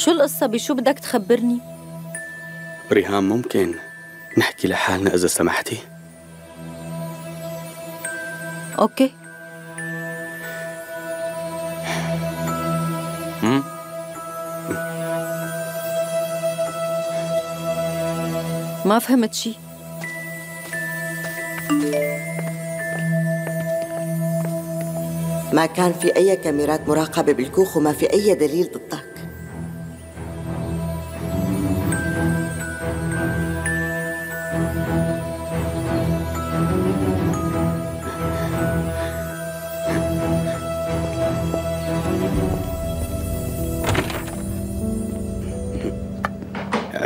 شو القصة بشو بدك تخبرني؟ ريهام ممكن نحكي لحالنا إذا سمحتي؟ أوكي مم؟ ما فهمت شي ما كان في أي كاميرات مراقبة بالكوخ وما في أي دليل ضدك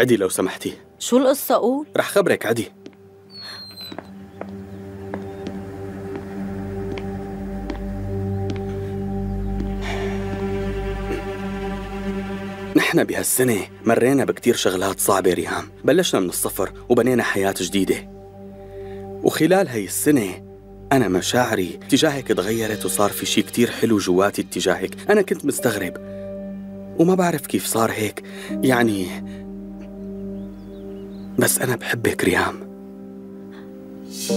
عدي لو سمحتي. شو القصة قول؟ رح خبرك عدي. نحن بهالسنة مرينا بكتير شغلات صعبة ريهام. بلشنا من الصفر وبنينا حياة جديدة. وخلال هاي السنة أنا مشاعري تجاهك تغيرت وصار في شي كتير حلو جواتي اتجاهك. أنا كنت مستغرب. وما بعرف كيف صار هيك. يعني بس أنا بحبك ريهام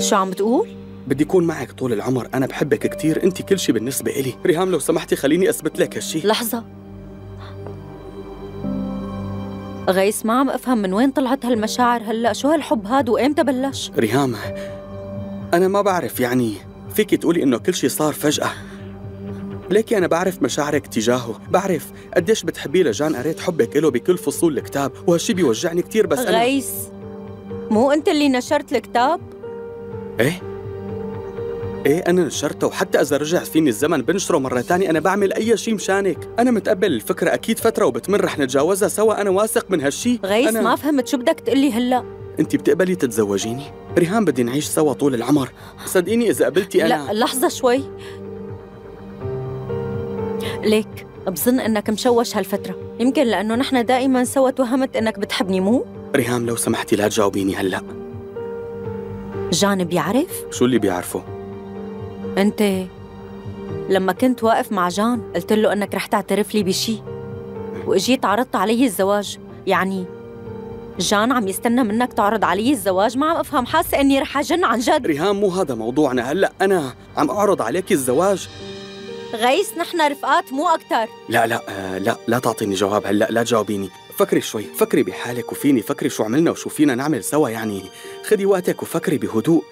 شو عم بتقول؟ بدي أكون معك طول العمر أنا بحبك كتير أنت كل شي بالنسبة إلي. ريهام لو سمحتي خليني أثبت لك هالشي. لحظة. غيس ما عم أفهم من وين طلعت هالمشاعر هلأ؟ شو هالحب هاد؟ وإمتى بلش ريهام أنا ما بعرف يعني فيك تقولي إنه كل شي صار فجأة؟ ليكي أنا بعرف مشاعرك تجاهه. بعرف قديش بتحبيه لجان قريت حبك له بكل فصول الكتاب. وهالشي بيوجعني كتير بس أنا غيس مو أنت اللي نشرت الكتاب؟ إيه؟ إيه أنا نشرته وحتى إذا رجع فيني الزمن بنشره مرة تانية. أنا بعمل أي شيء مشانك. أنا متقبل الفكرة أكيد فترة وبتمر رح نتجاوزها سوا. أنا واثق من هالشي. غيس أنا... ما فهمت شو بدك تقلي هلأ. أنت بتقبلي تتزوجيني؟ ريهام بدي نعيش سوا طول العمر. صدقيني إذا قبلتي أنا لا لحظة شوي. ليك بظن إنك مشوش هالفترة. يمكن لأنه نحن دائما سوا توهمت إنك بتحبني مو؟ ريهام لو سمحتي لا تجاوبيني هلأ. جان بيعرف؟ شو اللي بيعرفه؟ أنت لما كنت واقف مع جان قلت له إنك رح تعترف لي بشي. وإجيت عرضت علي الزواج. يعني جان عم يستنى منك تعرض علي الزواج؟ ما عم أفهم حاسة إني رح أجن عن جد. ريهام مو هذا موضوعنا. هلأ أنا عم أعرض عليك الزواج. غيس نحن رفقات مو أكثر لا لا آه لا لا تعطيني جواب هلأ لا تجاوبيني. فكري شوي فكري بحالك وفيني فكري شو عملنا وشو فينا نعمل سوا يعني خدي وقتك وفكري بهدوء.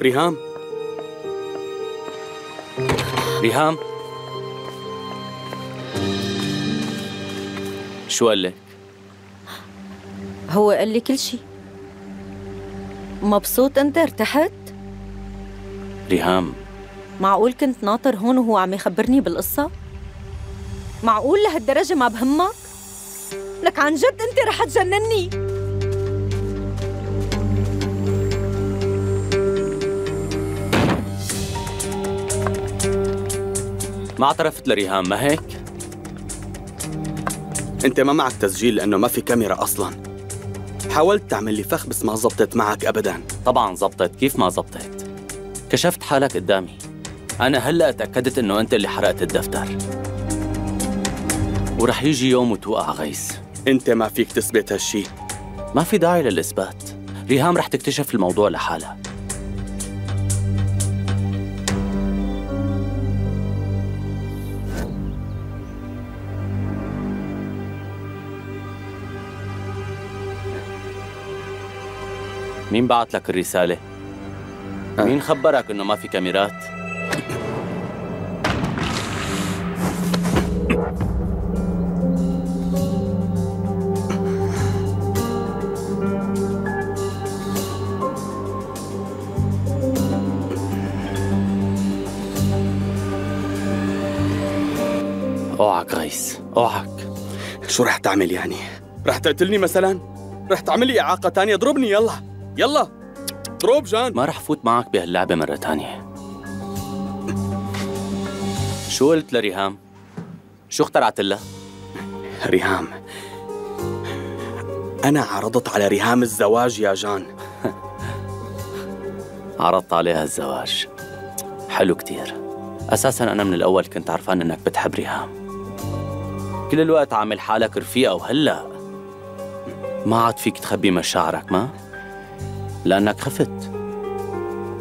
ريهام؟ ريهام؟ شو قال لك؟ هو قال لي كل شي. مبسوط أنت؟ ارتحت؟ ريهام معقول كنت ناطر هون وهو عم يخبرني بالقصة؟ معقول لهالدرجة ما بهمك؟ لك عن جد انت رح تجنني ما اعترفت لريهام ما هيك؟ انت ما معك تسجيل لأنه ما في كاميرا أصلا حاولت تعمل لي فخ بس ما زبطت معك ابدا طبعا زبطت كيف ما زبطت كشفت حالك قدامي أنا هلأ تأكدت إنه أنت اللي حرقت الدفتر. ورح يجي يوم وتوقع غيس أنت ما فيك تثبت هالشي. ما في داعي للإثبات. ريهام رح تكتشف الموضوع لحالها. مين بعت لك الرسالة؟ مين خبرك إنه ما في كاميرات؟ شو رح تعمل يعني؟ رح تقتلني مثلا؟ رح تعمل لي إعاقة تانية؟ اضربني يلا. يلا. اضرب جان. ما رح فوت معك بهاللعبة مرة تانية. شو قلت لريهام؟ شو اخترعت لها؟ ريهام أنا عرضت على ريهام الزواج يا جان. عرضت عليها الزواج. حلو كتير. أساسا أنا من الأول كنت عرفان إنك بتحب ريهام. كل الوقت عامل حالك رفيقة وهلأ. ما عاد فيك تخبي مشاعرك ما؟ لأنك خفت.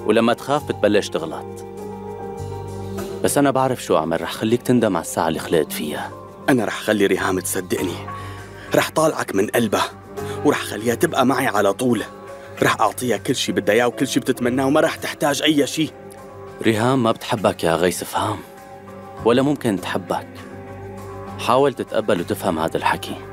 ولما تخاف بتبلش تغلط. بس أنا بعرف شو أعمل. رح خليك تندم على الساعة اللي خلقت فيها. أنا رح خلي ريهام تصدقني. رح طالعك من قلبها. ورح خليها تبقى معي على طول. رح أعطيها كل شي بدها إياه وكل شي بتتمناه وما رح تحتاج أي شي. ريهام ما بتحبك يا غيث فهام. ولا ممكن تحبك. حاول تتقبل وتفهم هذا الحكي.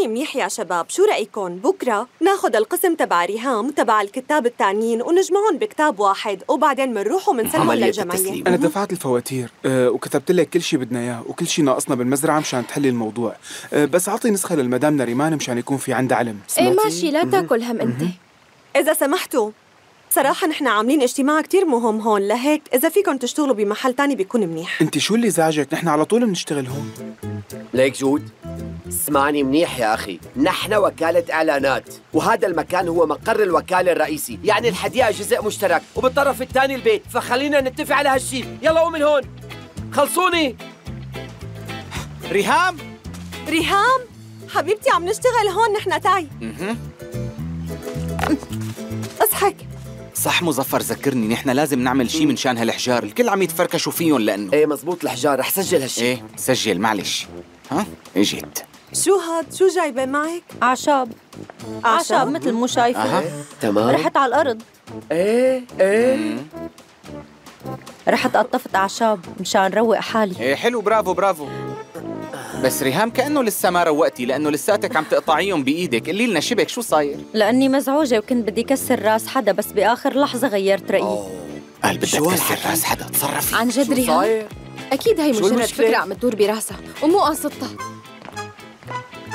اسمعوني منيح يا شباب شو رأيكم بكرة ناخد القسم تبع ريهام وتبع الكتاب التانيين ونجمعهم بكتاب واحد وبعدين منروح ومنسلمهم للجمعية. التسليم. أنا دفعت الفواتير أه وكتبت لك كل شيء بدنا إياه وكل شيء ناقصنا بالمزرعة مشان تحلي الموضوع. أه بس أعطي نسخة للمدام نريمان مشان يكون في عندها علم. إيه ماشي لا تأكل هم أنت. إذا سمحتوا صراحة نحن عاملين اجتماع كتير مهم هون لهيك إذا فيكم تشتغلوا بمحل تاني بيكون منيح. أنت شو اللي زعجك؟ نحن على طول بنشتغل هون. ليك جود اسمعني منيح يا أخي. نحن وكالة إعلانات وهذا المكان هو مقر الوكالة الرئيسي. يعني الحديقة جزء مشترك وبالطرف الثاني البيت. فخلينا نتفق على هالشي يلا قوم من هون. خلصوني. ريهام؟ ريهام حبيبتي عم نشتغل هون نحن تعي أضحك. صح مظفر ذكرني نحن لازم نعمل شيء من شان هالحجار الكل عم يتفركشوا فيهم لأنه. إيه مزبوط الحجار رح سجل هالشي. إيه سجل معلش. ها؟ إجيت. شو هاد؟ شو جايبة معك؟ أعشاب أعشاب. مثل مو شايفة. أها. تمام. رحت على الأرض. إيه إيه. رحت قطفت أعشاب مشان روق حالي. إيه حلو برافو برافو. بس ريهام كأنه لسه ما روقتي لأنه لساتك عم تقطعيهم بإيدك. قولي لنا شبك شو صاير؟ لأني مزعوجة وكنت بدي كسر راس حدا بس بآخر لحظة غيرت رأيي. قال بدك شو تكسر؟ راس حدا تصرفي. عن جد ريهام؟ أكيد هي مجرد؟ فكرة عم تدور براسها ومو قاصدتها.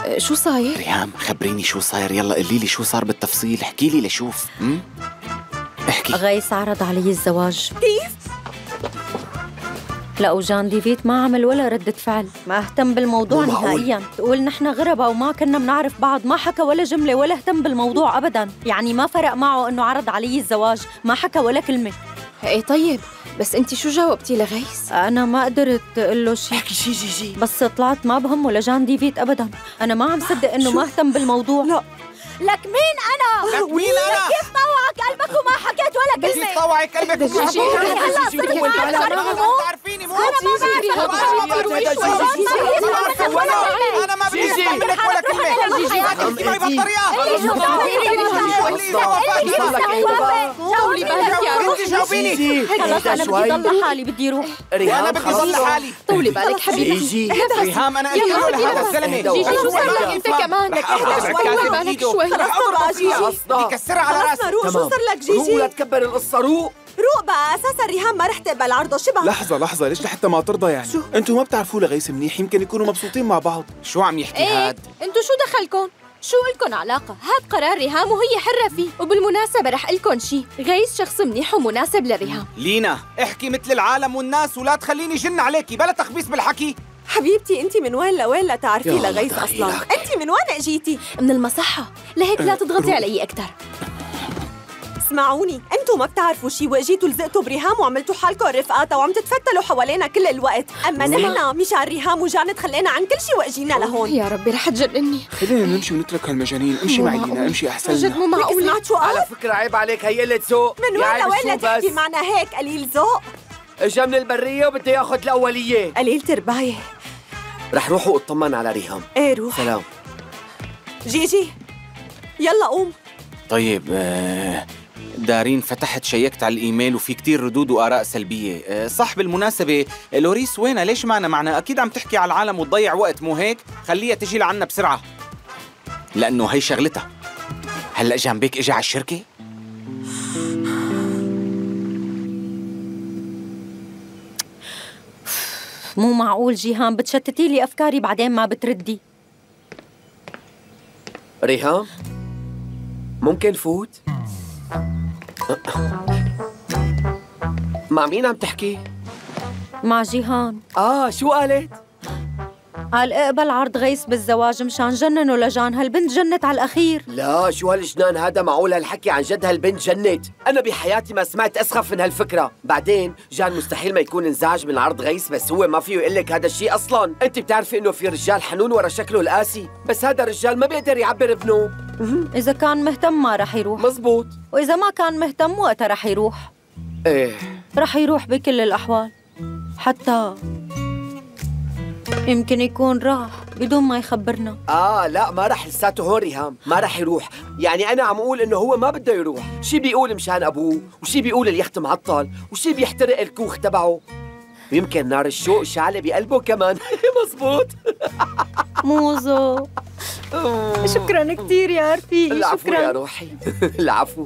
أه، شو صاير؟ ريهام خبريني شو صاير. يلا قولي لي شو صار بالتفصيل. احكي لي لشوف? احكي. غيث عرض علي الزواج. كيف؟ لا وجان ديفيت ما عمل ولا ردة فعل. ما اهتم بالموضوع. نهائيا. تقول نحن غربة وما كنا بنعرف بعض. ما حكى ولا جملة ولا اهتم بالموضوع أبدا. يعني ما فرق معه أنه عرض علي الزواج. ما حكى ولا كلمة. إيه طيب بس أنت شو جاوبتي لغيث أنا ما قدرت أقول له شيء. احكي شي جي جي. بس طلعت ما بهمه لجان ديفيت أبدا. أنا ما عم صدق إنه ما اهتم بالموضوع. لا. لك مين أنا؟ لك مين أنا؟ كيف طوعك قلبك وما حكيت ولا كلمة؟ كيف طوعك قلبك وما حكيت؟ شي- معك أنا أنا ما مو- بتعرفيني مو أنا ما بعرف جيجي، هذا جيجي، رويش جيجي، ولا جيجي، ما ولا بدي. اسمع منك ولا جيجي. بهالطريقه طولي بالك يا روحي جاوبيني خلص أنا بدي ضل لحالي بدي روح ريهام بدي ضل لحالي طولي بالك جيجي ريهام قلت له لهذا. الزلمه جيجي، شو صار لك كمان رح رح روق بقى جيجي. خلصنا بدي كسرها على خلصنا رأسي. روق شو. صار لك روق ولا جيجي؟ تكبر القصة روق. روق بقى أساسا ريهام ما رح تقبل عرضه شبه لحظة لحظة ليش لحتى ما ترضى يعني؟ شو؟ أنتوا ما بتعرفوا لغيث منيح يمكن يكونوا مبسوطين مع بعض. شو عم يحكي إيه هاد؟ انتو شو دخلكم؟ شو إلكن علاقة؟ هاد قرار ريهام وهي حرة فيه. وبالمناسبة رح إلكن شي. غيث شخص منيح ومناسب لريهام. لينا احكي مثل العالم والناس ولا تخليني جن عليكي. بلا تخبيص بالحكي. حبيبتي انت من وين لوين لا تعرفي لغيث. أصلا؟ انت من وين اجيتي؟ من المصحة. لهيك لا تضغطي علي أكثر اسمعوني أنتم ما بتعرفوا شي. واجيتوا لزقتوا بريهام وعملتوا حالكم رفقاتها وعم تتفتلوا حوالينا كل الوقت. أما نحن مشان ريهام وجان تخلينا عن كل شي وأجينا لهون. يا ربي رح تجنني. خلينا نمشي ونترك هالمجانين. امشي معي معقول. لينا امشي أحسن. جد مو لك معقولة سمعت شو قال؟ على فكرة عيب عليك هي قلة ذوق. من يا وين عيب لوين تحكي معنا هيك قليل ذوق؟ إجا من البرية وبده ياخذ الأولية. قليل ترباية. رح روح واطمن على ريهام. إيه روح. سلام. جيجي يلا قوم. طيب آه، دارين فتحت شيكت على الإيميل وفي كتير ردود وآراء سلبية. آه، صح بالمناسبه لوريس وينها ليش معنا؟ معنا أكيد عم تحكي على العالم وتضيع وقت مو هيك؟ خليها تجي لعنا بسرعة. لأنه هي شغلتها. هلأ جنبك اجى على الشركة؟ مو معقول جيهان بتشتتي لي أفكاري بعدين ما بتردي ريهام ممكن فوت مع مين عم تحكي؟ مع جيهان آه شو قالت؟ قال اقبل عرض غيث بالزواج مشان جننه لجان. هالبنت جنت على الأخير؟ لا شو هالجنان هذا؟ معقول هالحكي عن جد هالبنت جنت؟ أنا بحياتي ما سمعت أسخف من هالفكرة. بعدين جان مستحيل ما يكون انزعج من عرض غيث بس هو ما فيه يقول لك هذا الشيء أصلا. أنت بتعرفي إنه في رجال حنون ورا شكله القاسي بس هذا الرجال ما بيقدر يعبر بنوب إذا كان مهتم ما رح يروح. مزبوط. وإذا ما كان مهتم وقتها رح يروح. إيه. رح يروح بكل الأحوال. حتى يمكن يكون راح بدون ما يخبرنا. آه لا ما رح لساته هون ريهام ما رح يروح. يعني أنا عم أقول إنه هو ما بده يروح. شي بيقول مشان أبوه؟ وشي بيقول اليخت معطل؟ وشي بيحترق الكوخ تبعه؟ ويمكن نار الشوق شعلة بقلبه كمان. مزبوط. موزو. شكرا كثير يا رفيقي العفو يا شكرا. روحي. العفو.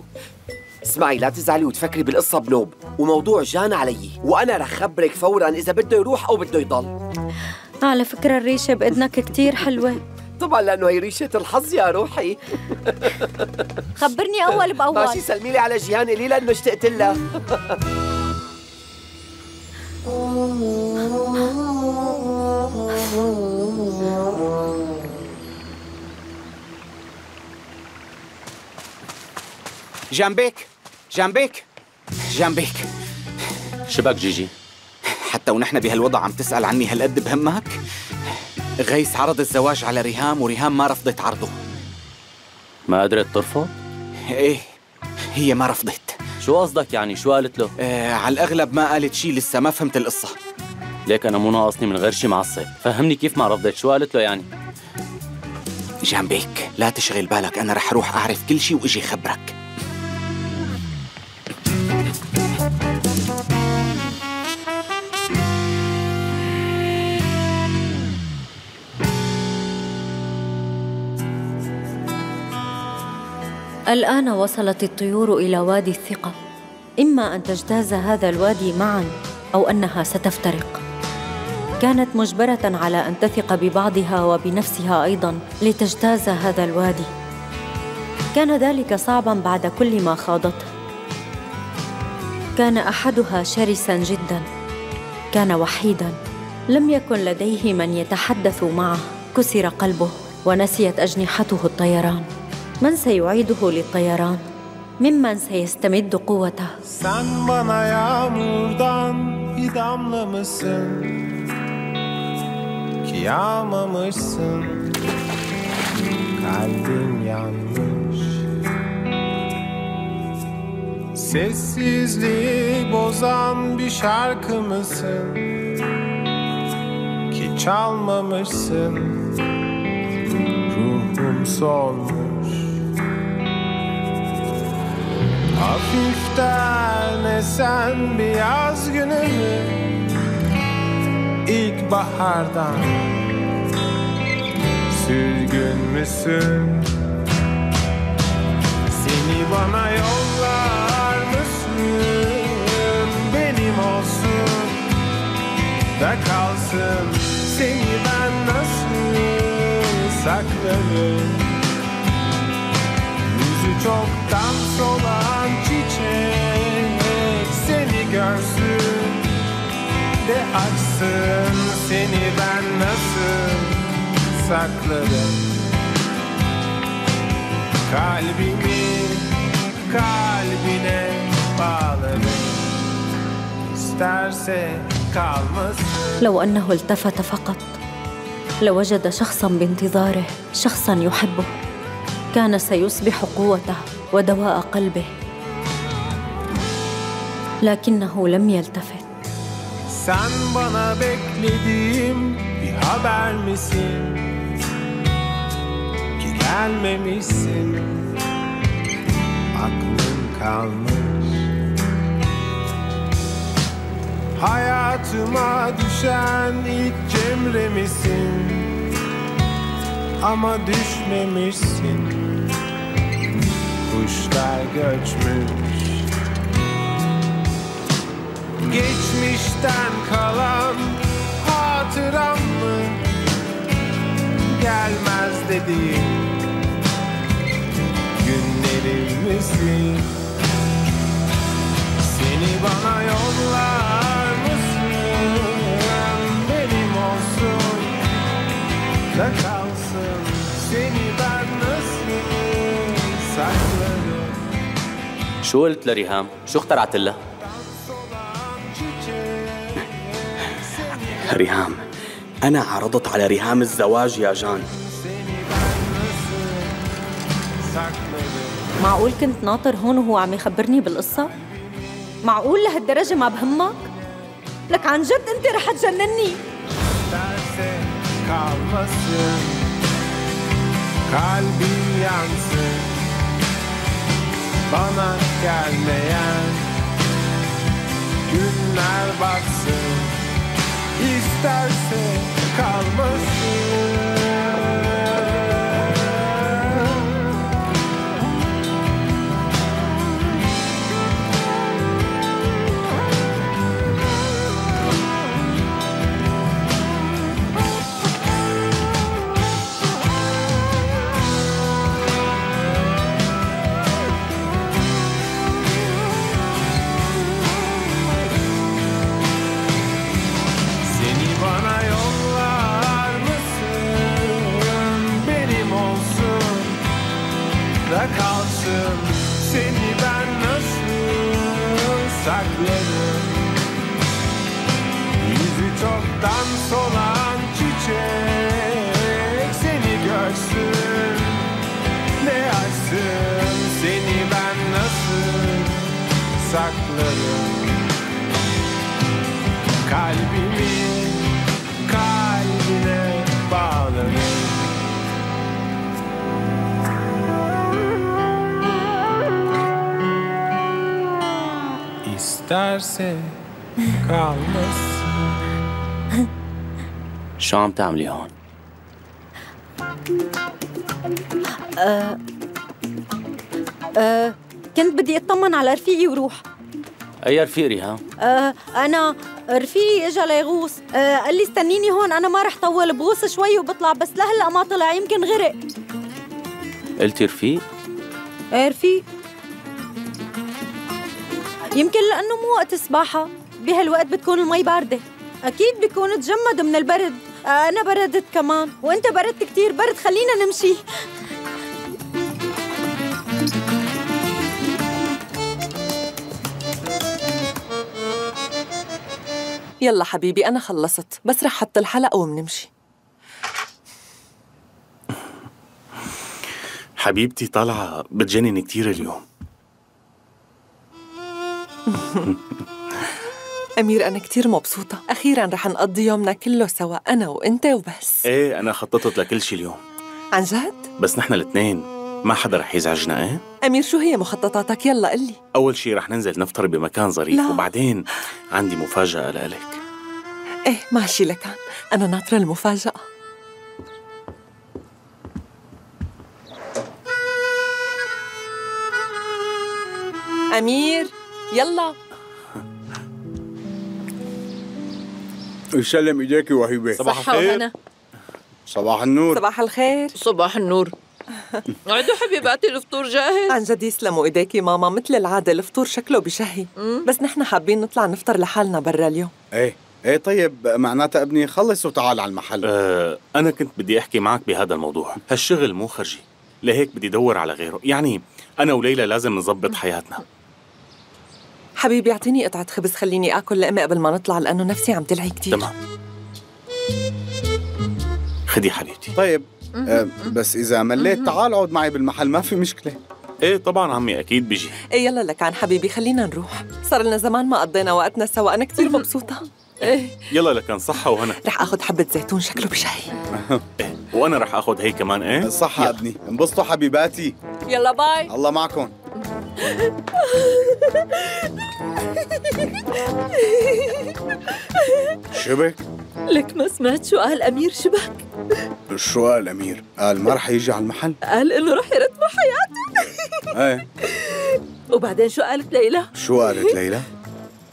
اسمعي لا تزعلي وتفكري بالقصة بنوب. وموضوع جان علي. وأنا رح خبرك فورا إذا بده يروح أو بده يضل. على فكرة الريشة بإذنك كثير حلوة. طبعا لأنه هي ريشة الحظ يا روحي. خبرني أول بأول. ماشي سلمي لي على جيهان لي لأنه اشتقت لها. جنبك جنبك جنبك شبك جيجي. حتى ونحن بهالوضع عم تسأل عني هالقد بهمك؟ غيث عرض الزواج على ريهام وريهام ما رفضت عرضه. ما قدرت ترفض؟ إيه هي ما رفضت. شو قصدك يعني؟ شو قالت له؟ آه على الأغلب ما قالت شي لسه ما فهمت القصة. ليك أنا مو ناقصني من غير شي معصب. فهمني كيف ما رفضت؟ شو قالت له يعني؟ جنبك لا تشغل بالك أنا رح أروح أعرف كل شي وإجي خبرك. الآن وصلت الطيور إلى وادي الثقة. إما أن تجتاز هذا الوادي معا أو أنها ستفترق. كانت مجبرة على أن تثق ببعضها وبنفسها أيضا لتجتاز هذا الوادي. كان ذلك صعبا بعد كل ما خاضته كان أحدها شرسا جدا. كان وحيدا. لم يكن لديه من يتحدث معه. كسر قلبه ونسيت أجنحته الطيران. من سيعيده للطيران ممن سيستمد قوته Sen bana yağmurdan bir damla mısın? Ki yağmamışsın Kalbim yanmış Sessizliği bozan bir şarkı mısın? Ki çalmamışsın Ruhum solmuş Hafiften esen bir yaz günü mü? İlkbahardan Sürgün müsün? Seni bana yollar mısın? Benim olsun da kalsın Seni ben nasıl saklarım çoktan solan çiçek Seni görsün de açsın Seni ben nasıl saklarım Kalbimi kalbine bağlarım İsterse kalmasın لو انه التفت فقط لوجد شخصا بانتظاره شخصا يحبه كان سيصبح قوته ودواء قلبه لكنه لم يلتفت Sen bana beklediğim bir haber misin? Ki gelmemişsin Aklın kalmış Hayatıma düşen ilk cemre misin? Ama düşmemişsin Kuşlar göçmüş. Geçmişten kalan hatıram mı? Gelmez dediğim günlerim misin Seni bana yollar mısın? Benim olsun. Da kalsın Seni شو قلت لريهام؟ شو اخترعت لها؟ ريهام أنا عرضت على ريهام الزواج يا جان معقول كنت ناطر هون وهو عم يخبرني بالقصة؟ معقول لهالدرجة ما بهمك؟ لك عن جد أنت رح تجنني yansın Bana gelmeyen Günler batsın. İsterse kalmasın saklarım? Yüzü çoktan solan çiçek Seni görsün ne açsın Seni ben nasıl saklarım? İsterse kalmasın شو عم تعملي هون؟ أه كنت بدي اطمن على رفيقي وروح أي رفيق ريهام؟ أه أنا رفيقي إجا ليغوص أه قال لي استنيني هون أنا ما رح طول بغوص شوي وبطلع بس لهلا ما طلع يمكن غرق قلتي رفيق؟ إيه رفيق يمكن لأنه مو وقت سباحة. بهالوقت بتكون المي باردة. أكيد بيكون تجمد من البرد. أنا بردت كمان. وأنت بردت كتير. برد خلينا نمشي. يلا حبيبي أنا خلصت. بس رح حط الحلقة ومنمشي حبيبتي طالعة بتجنن كتير اليوم. أمير أنا كتير مبسوطة. أخيرا رح نقضي يومنا كله سوا أنا وأنت وبس. إيه أنا خططت لكل شي اليوم. عن جد؟ بس نحن الاثنين ما حدا رح يزعجنا إيه؟ أمير شو هي مخططاتك؟ يلا قلي أول شي رح ننزل نفطر بمكان ظريف لا. وبعدين عندي مفاجأة لإلك. إيه ماشي لكان. أنا ناطرة المفاجأة. أمير. يلا. يسلم إيديك وهيبة. صباح الخير. صباح النور. صباح الخير. صباح النور. عدو حبيباتي الفطور جاهز. عن جد يسلموا ايديكي ماما مثل العادة الفطور شكله بشهي. بس نحن حابين نطلع نفطر لحالنا برا اليوم. إيه إيه طيب معناتها أبني خلص وتعال على المحل. آه أنا كنت بدي أحكي معك بهذا الموضوع. هالشغل مو خرجي. لهيك بدي دور على غيره. يعني أنا وليلى لازم نظبط حياتنا. حبيبي اعطيني قطعة خبز خليني آكل لقمة قبل ما نطلع لأنه نفسي عم تلعي كتير. تمام. خدي حبيبتي. طيب آه بس إذا مليت تعال اقعد معي بالمحل ما في مشكلة. إيه طبعا عمي أكيد بيجي. إيه يلا لك عن حبيبي خلينا نروح. صار لنا زمان ما قضينا وقتنا سوا أنا كتير مبسوطة. إيه. يلا لكن صحة وهنا. رح آخذ حبة زيتون شكله بشهي. إيه وأنا رح أخذ هي كمان إيه؟ صح ابني. انبسطوا حبيباتي. يلا باي. الله معكم. شبك؟ لك ما سمعت شو قال أمير شبك. شو قال أمير. قال ما رح يجي على المحل؟ قال إنه رح يرتبوا حياته. إيه. وبعدين شو قالت ليلى؟ شو قالت ليلى؟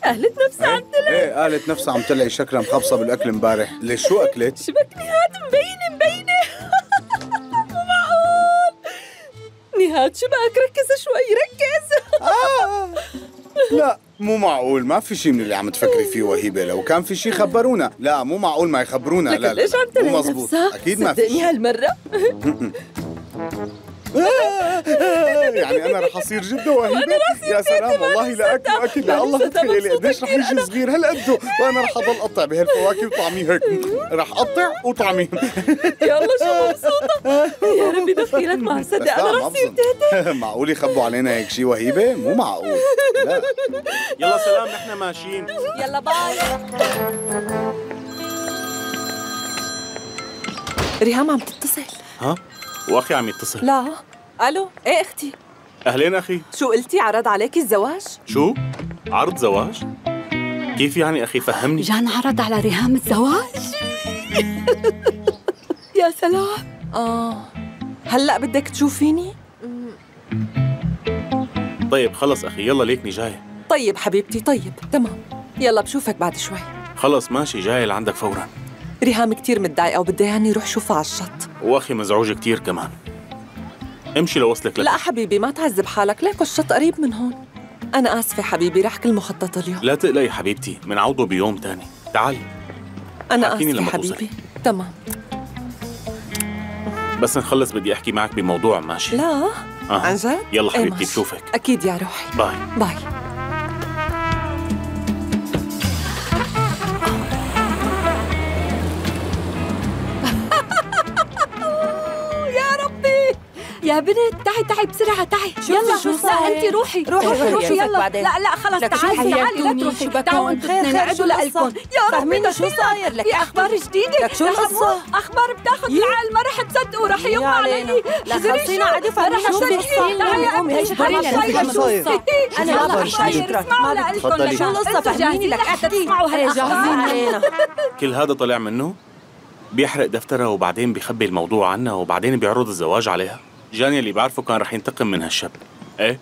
قالت نفسها عم تلعب. إيه قالت نفسها عم تلعي شكلها مخبصة بالأكل امبارح. ليش شو أكلت؟ شبك نهاد مبينة مبينة. نهاد شبك ركز شوي ركز. لا مو معقول. ما في شيء من اللي عم تفكري فيه وهيبة لو كان في شيء خبرونا. لا مو معقول ما يخبرونا. لا ليش عم. تلعب مو مزبوط؟ أكيد ما في صدقني شيء هالمرة. يعني أنا رح أصير جده وهيبة؟ يا سلام والله لا اكل اكل يا الله تخيلي قديش رح يجي صغير؟ هالقده وأنا رح أضل أقطع بهالفواكه وطعميه هيك. رح أقطع وطعميه يلا شو مبسوطة يا ربي دخيلك ما صدق لا ما رح صير بظن. معقول يخبوا علينا هيك شيء وهيبة؟ مو معقول. لا. يلا سلام نحن ماشيين. يلا باي. ريهام عم تتصل. ها؟ واخي عم يتصل لا. ألو إيه أختي؟ أهلين أخي. شو قلتي؟ عرض عليكي الزواج؟ شو؟ عرض زواج؟ كيف يعني أخي؟ فهمني. جان عرض على ريهام الزواج؟ يا سلام. آه. هلأ بدك تشوفيني؟ طيب خلص أخي يلا ليكني جاي. طيب حبيبتي طيب تمام. يلا بشوفك بعد شوي. خلص ماشي جاي لعندك فورا. ريهام كتير متضايقة وبدها يعني يروح شوفها على الشط. واخي مزعوجة كتير كمان. امشي لوصلك لك. لا حبيبي ما تعذب حالك. ليكو الشط قريب من هون. أنا آسفة حبيبي رح كل مخطط اليوم. لا تقلقي حبيبتي منعوضه بيوم تاني. تعالي. أنا آسفة لما حبيبي. توصلي. تمام. بس نخلص بدي أحكي معك بموضوع ماشي. لا. آه. عن جد؟ يلا إيه حبيبتي ماشي. بشوفك. أكيد يا روحي. bye. Bye. يا بنت تعي تعي بسرعة تعي يلا شو لا؟ انت روحي روحي، روحي روحي، يلا بعدين. لا لا خلص تعالي تعالي لا؟ تروحي؟ تعالوا أنتوا خير، اثنين خير، شو عدوا القصة؟ لكم يا فهمينا شو. صاير لك؟ في أخبار جديدة لك شو القصة؟ أخبار بتاخذ العقل ما رح تصدقوا رح يوم علينا. علي لا خلصينا عادي فهمينا شو بيصير. قومي، هي اخبرينا تعالي شو صاير. أنا يلا لا بشوي. اسمعوا لكم تفضلي. شو القصة؟ فهميني لك إيه، جاهزين هالاخبار كل هذا طلع منه بيحرق دفترها وبعدين بيخبي الموضوع عنها وبعدين بيعرض الزواج عليها جاني اللي بعرفه كان رح ينتقم من هالشاب. إيه؟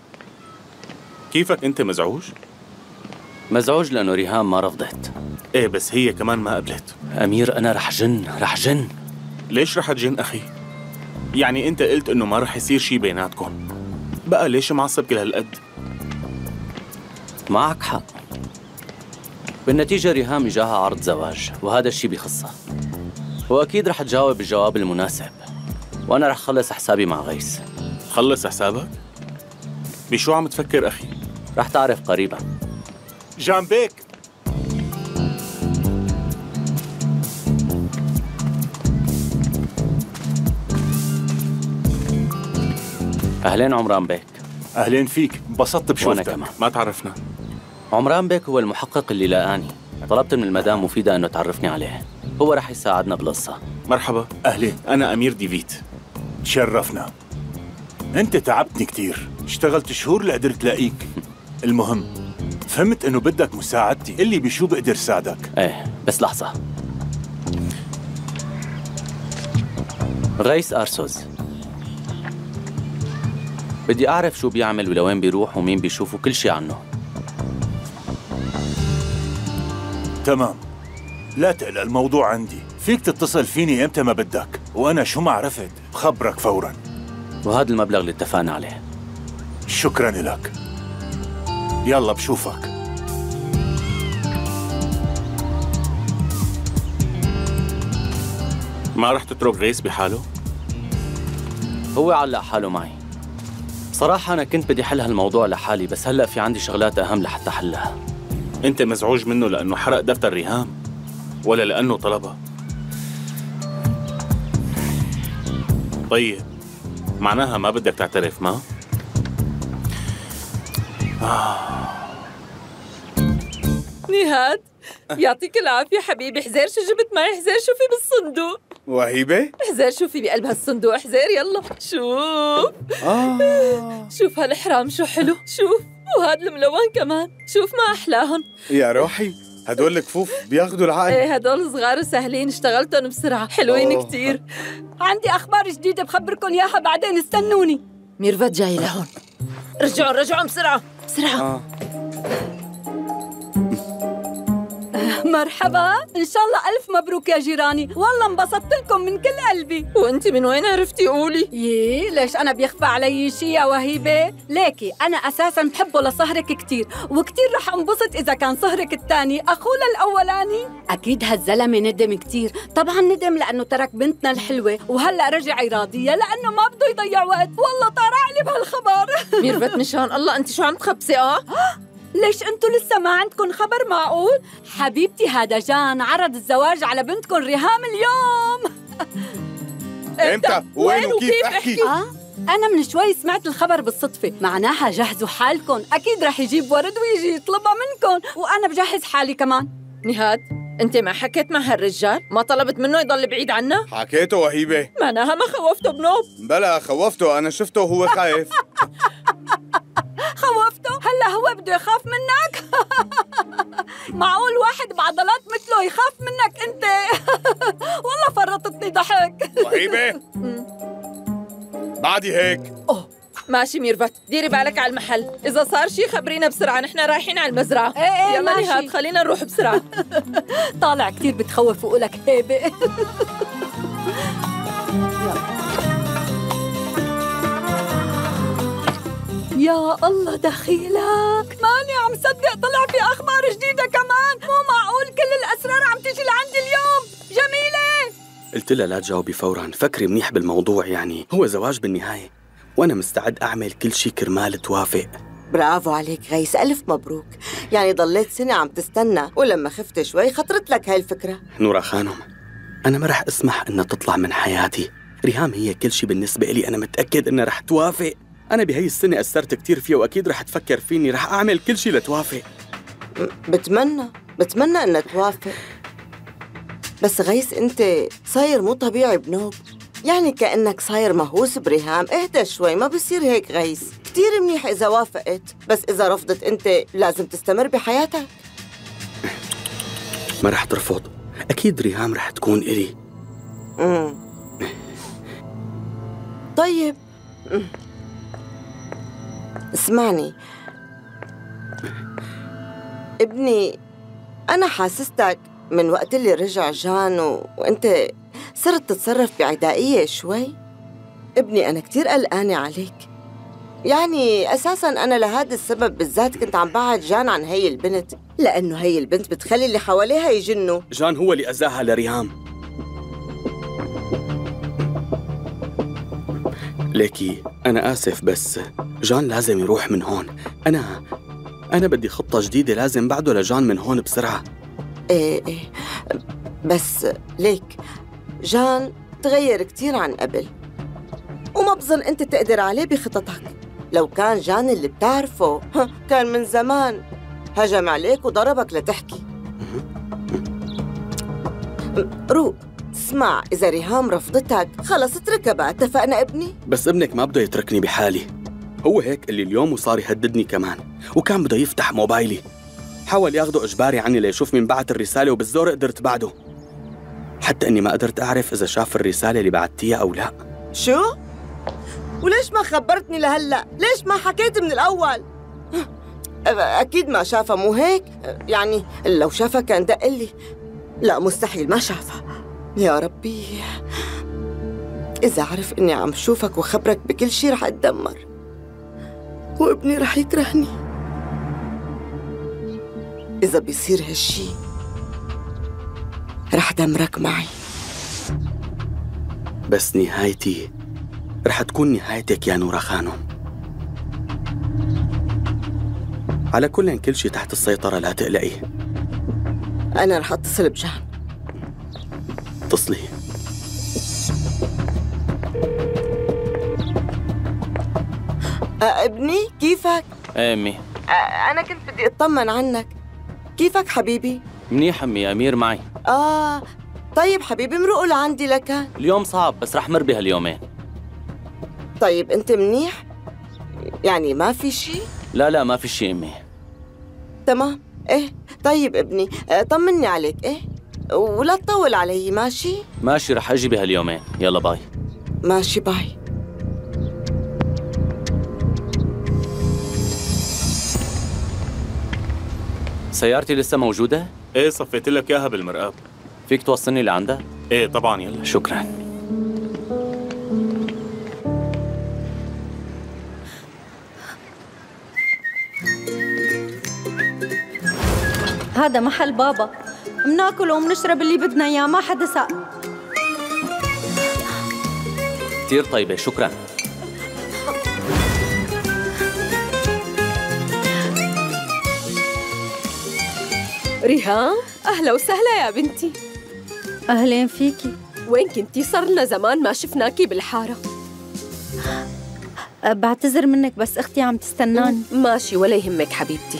كيفك أنت مزعوج؟ مزعوج لأنه ريهام ما رفضت. إيه بس هي كمان ما قبلت. أمير أنا رح جن رح جن. ليش رح تجن أخي؟ يعني أنت قلت إنه ما رح يصير شي بيناتكم. بقى ليش معصب كل هالقد؟ معك حق. بالنتيجة ريهام إجاها عرض زواج وهذا الشي بخصها. وأكيد رح تجاوب الجواب المناسب. وأنا رح خلص حسابي مع غيس خلص حسابك؟ بشو عم تفكر أخي؟ رح تعرف قريبا. جنبك أهلين عمران بيك. أهلين فيك. انبسطت وأنا كمان. ما تعرفنا. عمران بيك هو المحقق اللي لقاني. طلبت من المدام مفيدة أنه تعرفني عليه. هو رح يساعدنا بالقصة. مرحبا. أهلين. أنا أمير ديفيت. تشرفنا. انت تعبتني كتير. اشتغلت شهور لقدرت لاقيك. المهم فهمت إنه بدك مساعدتي. اللي بشو بقدر ساعدك؟ إيه بس لحظة. غيس أرسوز. بدي أعرف شو بيعمل ولوين بيروح ومين بيشوفه كل شي عنه. تمام. لا تقلق الموضوع عندي. فيك تتصل فيني إمتى ما بدك وأنا شو ما عرفت بخبرك فورا. وهذا المبلغ اللي اتفقنا عليه. شكرا لك. يلا بشوفك. ما رح تترك غيس بحاله؟ هو علق حاله معي. صراحة أنا كنت بدي حل هالموضوع لحالي بس هلأ في عندي شغلات أهم لحتى حلها. أنت مزعوج منه لأنه حرق دفتر ريهام؟ ولا لأنه طلبها؟ طيب. معناها ما بدك تعترف ما؟ نهاد يعطيك العافية حبيبي. حزير شو جبت معي؟ حزير شو في بالصندوق؟ وهيبة؟ حزير شو في بقلب هالصندوق؟ حزير يلا. شوف. آه. شوف هالحرام شو حلو. شوف. وهاد الملون كمان. شوف ما أحلاهم. يا روحي. هدول الكفوف بياخدوا العقل. إيه هدول صغار وسهلين اشتغلتهم بسرعة حلوين أوه. كتير. عندي أخبار جديدة بخبركم إياها بعدين استنوني. ميرفت جاي لهون. رجعوا رجعوا بسرعة بسرعة. آه. مرحبا. إن شاء الله ألف مبروك يا جيراني. والله انبسطت لكم من كل قلبي. وأنت من وين عرفتي قولي؟ يي ليش أنا بيخفى علي شي يا وهيبة؟ ليكي أنا أساسا بحبه لصهرك كتير. وكتير رح انبسط إذا كان صهرك الثاني اخوه الأولاني. أكيد هالزلمة ندم كتير. طبعا ندم لأنه ترك بنتنا الحلوة. وهلأ رجع يراضيها لأنه ما بده يضيع وقت. والله طارع لي بهالخبر. ميرفت مشان الله أنت شو عم تخبصي آه ليش أنتوا لسه ما عندكم خبر معقول؟ حبيبتي هذا جان عرض الزواج على بنتكم ريهام اليوم. إمتى؟ وين وكيف؟ أحكي؟ آه؟ أنا من شوي سمعت الخبر بالصدفة. معناها جهزوا حالكم أكيد رح يجيب ورد ويجي يطلبها منكم وأنا بجهز حالي كمان. نهاد أنت ما حكيت مع هالرجال؟ ما طلبت منه يضل بعيد عنا حكيته وهيبة. معناها ما خوفته بنوب. بلا خوفته. أنا شفته وهو خايف. خوفته. هلا هو بده يخاف منك؟ معقول واحد بعضلات مثله يخاف منك انت؟ والله فرطتني ضحك. وهيبه بعدي هيك. ماشي ميرفت ديري بالك على المحل. إذا صار شي خبرينا بسرعة نحن رايحين على المزرعة. إيه إيه يلا ماشي. نهاد خلينا نروح بسرعة. طالع كتير بتخوف وقولك هيبة. يا الله دخيلك. ماني عم صدق. طلع في أخبار جديدة كمان. مو معقول كل الأسرار عم تيجي لعندي اليوم. جميلة. قلت لها لا تجاوبي فورا. فكري منيح بالموضوع يعني. هو زواج بالنهاية. وأنا مستعد أعمل كل شي كرمال توافق. برافو عليك غيس. ألف مبروك. يعني ضليت سنة عم تستنى. ولما خفت شوي خطرت لك هاي الفكرة. نورا خانم أنا ما رح أسمح إنها تطلع من حياتي. ريهام هي كل شي بالنسبة إلي أنا متأكد إنها رح توافق. أنا بهي السنة أثرت كتير فيها وأكيد رح تفكر فيني. رح أعمل كل شي لتوافق. بتمنى بتمنى انها توافق. بس غيس أنت صاير مو طبيعي بنوب. يعني كأنك صاير مهووس بريهام. اهدى شوي ما بصير هيك غيس كتير منيح إذا وافقت. بس إذا رفضت أنت لازم تستمر بحياتك. ما رح ترفض. أكيد ريهام رح تكون إلي. مم. طيب. مم. اسمعني. ابني أنا حاسستك من وقت اللي رجع جان و... وأنت صرت تتصرف بعدائية شوي. ابني أنا كتير قلقانة عليك. يعني أساساً أنا لهذا السبب بالذات كنت عم بعد جان عن هي البنت لأنه هي البنت بتخلي اللي حواليها يجنوا. جان هو اللي أذاها لريهام. ليكي أنا آسف بس جان لازم يروح من هون. أنا أنا بدي خطة جديدة لازم بعده لجان من هون بسرعة. إيه إيه. بس ليك جان تغير كتير عن قبل. وما بظن أنت تقدر عليه بخططك. لو كان جان اللي بتعرفه كان من زمان. هجم عليك وضربك لتحكي. روق اسمع إذا ريهام رفضتك خلص اتركها اتفقنا ابني بس ابنك ما بده يتركني بحالي هو هيك اللي اليوم وصار يهددني كمان وكان بده يفتح موبايلي حاول ياخده إجباري عني ليشوف مين بعت الرسالة وبالزور قدرت بعده حتى إني ما قدرت أعرف إذا شاف الرسالة اللي بعتيها أو لا شو؟ وليش ما خبرتني لهلأ؟ ليش ما حكيت من الأول؟ أكيد ما شافها مو هيك؟ يعني لو شافها كان دق لي لا مستحيل ما شافها يا ربي إذا عرف إني عم شوفك وخبرك بكل شي رح أتدمر. وابني رح يكرهني. إذا بيصير هالشي رح دمرك معي. بس نهايتي رح تكون نهايتك يا نورا خانم. على كل كل شي تحت السيطرة لا تقلقي. أنا رح أتصل بجان اتصلي ابني كيفك؟ إيه أمي؟ أنا كنت بدي أطمن عنك. كيفك حبيبي؟ منيح أمي أمير معي. آه طيب حبيبي مرقوا لعندي لكان اليوم صعب بس رح مر بهاليومين. طيب أنت منيح؟ يعني ما في شي؟ لا لا ما في شيء أمي. تمام. إيه طيب ابني طمني عليك إيه؟ ولا تطول علي ماشي؟ ماشي رح أجي بهاليومين. يلا باي. ماشي باي. سيارتي لسه موجودة؟ إيه صفيت لك إياها بالمرآب. فيك توصلني لعندها؟ إيه طبعا يلا. شكرا. هذا محل بابا. مناكل ومنشرب اللي بدنا إياه ما حدا سأل. كثير طيبة شكرا. ريهام أهلا وسهلا يا بنتي. أهلين فيكي وين كنتي؟ صار لنا زمان ما شفناكي بالحارة. أه، بعتذر منك بس أختي عم تستناني. ماشي ولا يهمك حبيبتي.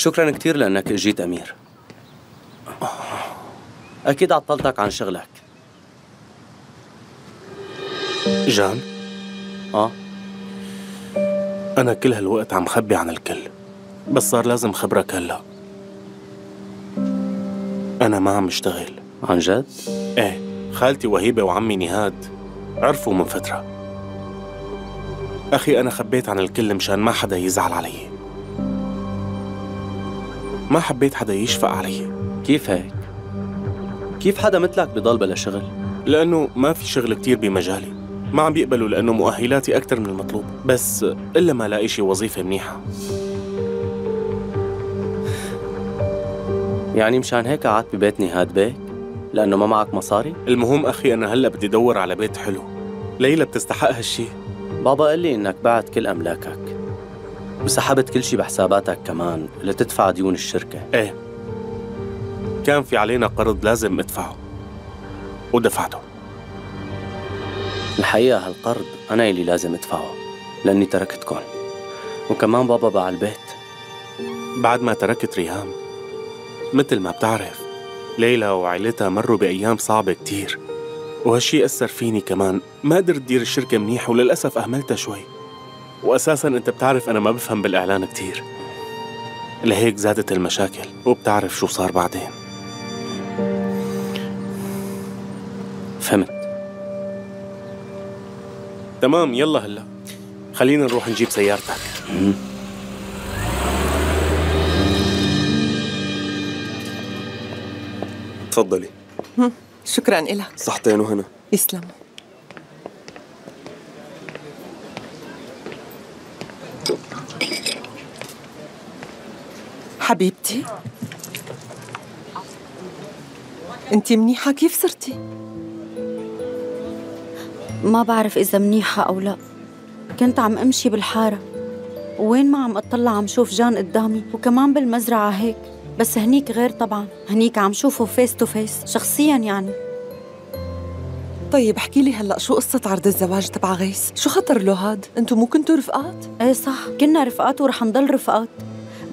شكرا كثير لأنك اجيت أمير. أكيد عطلتك عن شغلك. جان؟ آه. أنا كل هالوقت عم خبي عن الكل بس صار لازم خبرك هلأ. أنا ما عم اشتغل. عن جد؟ إيه خالتي وهيبة وعمي نهاد عرفوا من فترة. أخي أنا خبيت عن الكل مشان ما حدا يزعل علي. ما حبيت حدا يشفق علي كيف هيك؟ كيف حدا مثلك بضل بلا شغل؟ لأنه ما في شغل كتير بمجالي ما عم بيقبلوا لأنه مؤهلاتي أكثر من المطلوب بس إلا ما لاقي شي وظيفة منيحة يعني مشان هيك قعدت ببيت نهاد بيك؟ لأنه ما معك مصاري؟ المهم أخي أنا هلأ بدي أدور على بيت حلو ليلى بتستحق هالشي بابا قال لي إنك بعت كل أملاكك وسحبت كل شي بحساباتك كمان لتدفع ديون الشركة. إيه. كان في علينا قرض لازم أدفعه. ودفعته. الحقيقة هالقرض أنا اللي لازم أدفعه لأني تركتكم وكمان بابا باع البيت. بعد ما تركت ريهام مثل ما بتعرف ليلى وعائلتها مروا بأيام صعبة كتير. وهالشي أثر فيني كمان. ما قدرت دير الشركة منيح وللأسف أهملتها شوي. وأساسا أنت بتعرف أنا ما بفهم بالإعلان كتير. لهيك زادت المشاكل وبتعرف شو صار بعدين. فهمت؟ تمام يلا هلأ. خلينا نروح نجيب سيارتك. تفضلي. شكرا إلك. صحتين وهنا. يسلم حبيبتي انت منيحة كيف صرتي؟ ما بعرف إذا منيحة أو لا كنت عم أمشي بالحارة وين ما عم أطلع عم شوف جان قدامي وكمان بالمزرعة هيك بس هنيك غير طبعا هنيك عم شوفه face to face شخصيا يعني طيب احكي لي هلأ شو قصة عرض الزواج تبع غيث؟ شو خطر له هاد؟ انتو مو كنتوا رفقات؟ إيه صح كنا رفقات ورح نضل رفقات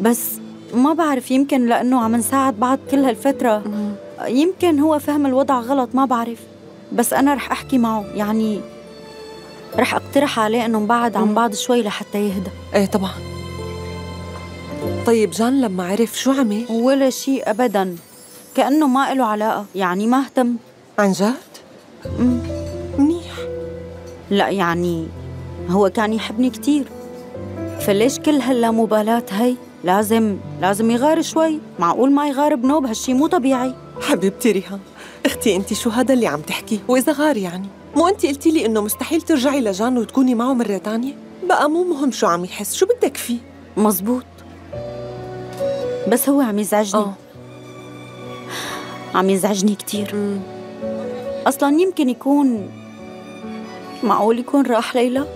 بس ما بعرف يمكن لأنه عم نساعد بعض كل هالفترة يمكن هو فهم الوضع غلط ما بعرف. بس أنا رح أحكي معه يعني رح أقترح عليه إنه نبعد عن بعض شوي لحتى يهدى. إيه طبعا. طيب جان لما عرف شو عمل؟ ولا شيء أبدا. كأنه ما له علاقة يعني ما اهتم. عن جد؟ منيح. لا يعني هو كان يحبني كتير. فليش كل هاللامبالاة هي؟ لازم لازم يغار شوي. معقول ما يغار بنوب هالشي مو طبيعي. حبيبتي ريهام أختي انت شو هذا اللي عم تحكي؟ وإذا غار يعني؟ مو انت قلتي لي إنه مستحيل ترجعي لجان وتكوني معه مرة تانية؟ بقى مو مهم شو عم يحس شو بدك فيه؟ مزبوط. بس هو عم يزعجني. آه. عم يزعجني كتير. أصلا يمكن يكون معقول يكون راح ليلى؟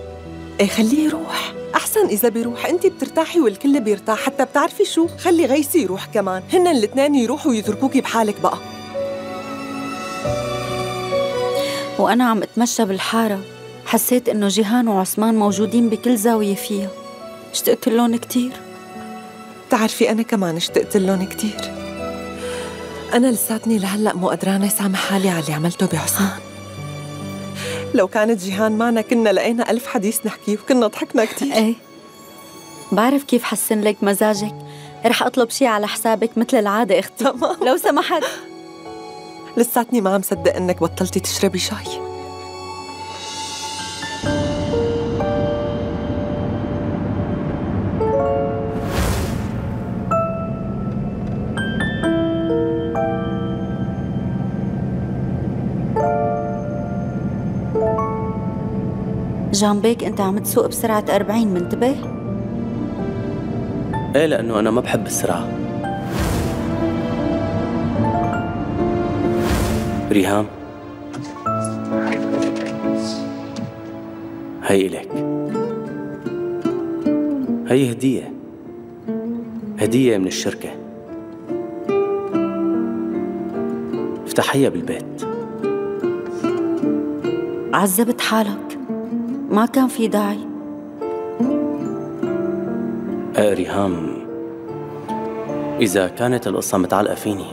إيه خليه يروح. أحسن إذا بيروح. انت بترتاحي والكل بيرتاح. حتى بتعرفي شو؟ خلي غيسي يروح كمان. هن الاثنين يروحوا ويتركوكي بحالك بقى. وأنا عم أتمشى بالحارة. حسيت إنه جيهان وعثمان موجودين بكل زاوية فيها. اشتقت لهم كتير. بتعرفي أنا كمان اشتقت لهم كتير. أنا لساتني لهلأ مو قدرانة سامح حالي على اللي عملته بعثمان. لو كانت جيهان معنا كنا لقينا ألف حديث نحكيه وكنا ضحكنا كتير. إيه. بعرف كيف حسن لك مزاجك. رح أطلب شي على حسابك مثل العادة أختي. تمام. لو سمحت. لساتني ما عم صدق إنك بطلتي تشربي شاي. جنبك أنت عم تسوق بسرعة 40 منتبه؟ إيه لأنه أنا ما بحب السرعه ريهام. هي إلك هي هدية. هدية من الشركة. افتحيها بالبيت. عذبت حالك؟ ما كان في داعي. إيه ريهام إذا كانت القصة متعلقة فيني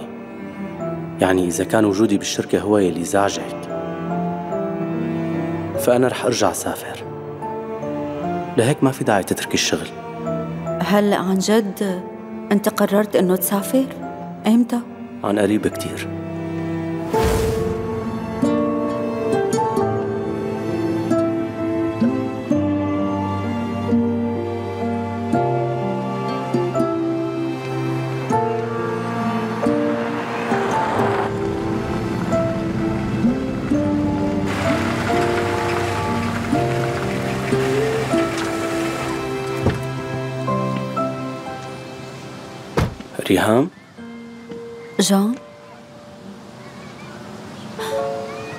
يعني إذا كان وجودي بالشركة هو يلي زعجك فأنا رح أرجع سافر لهيك ما في داعي تتركي الشغل. هلا عن جد أنت قررت إنه تسافر؟ إمتى؟ عن قريب كتير. ريهام جان؟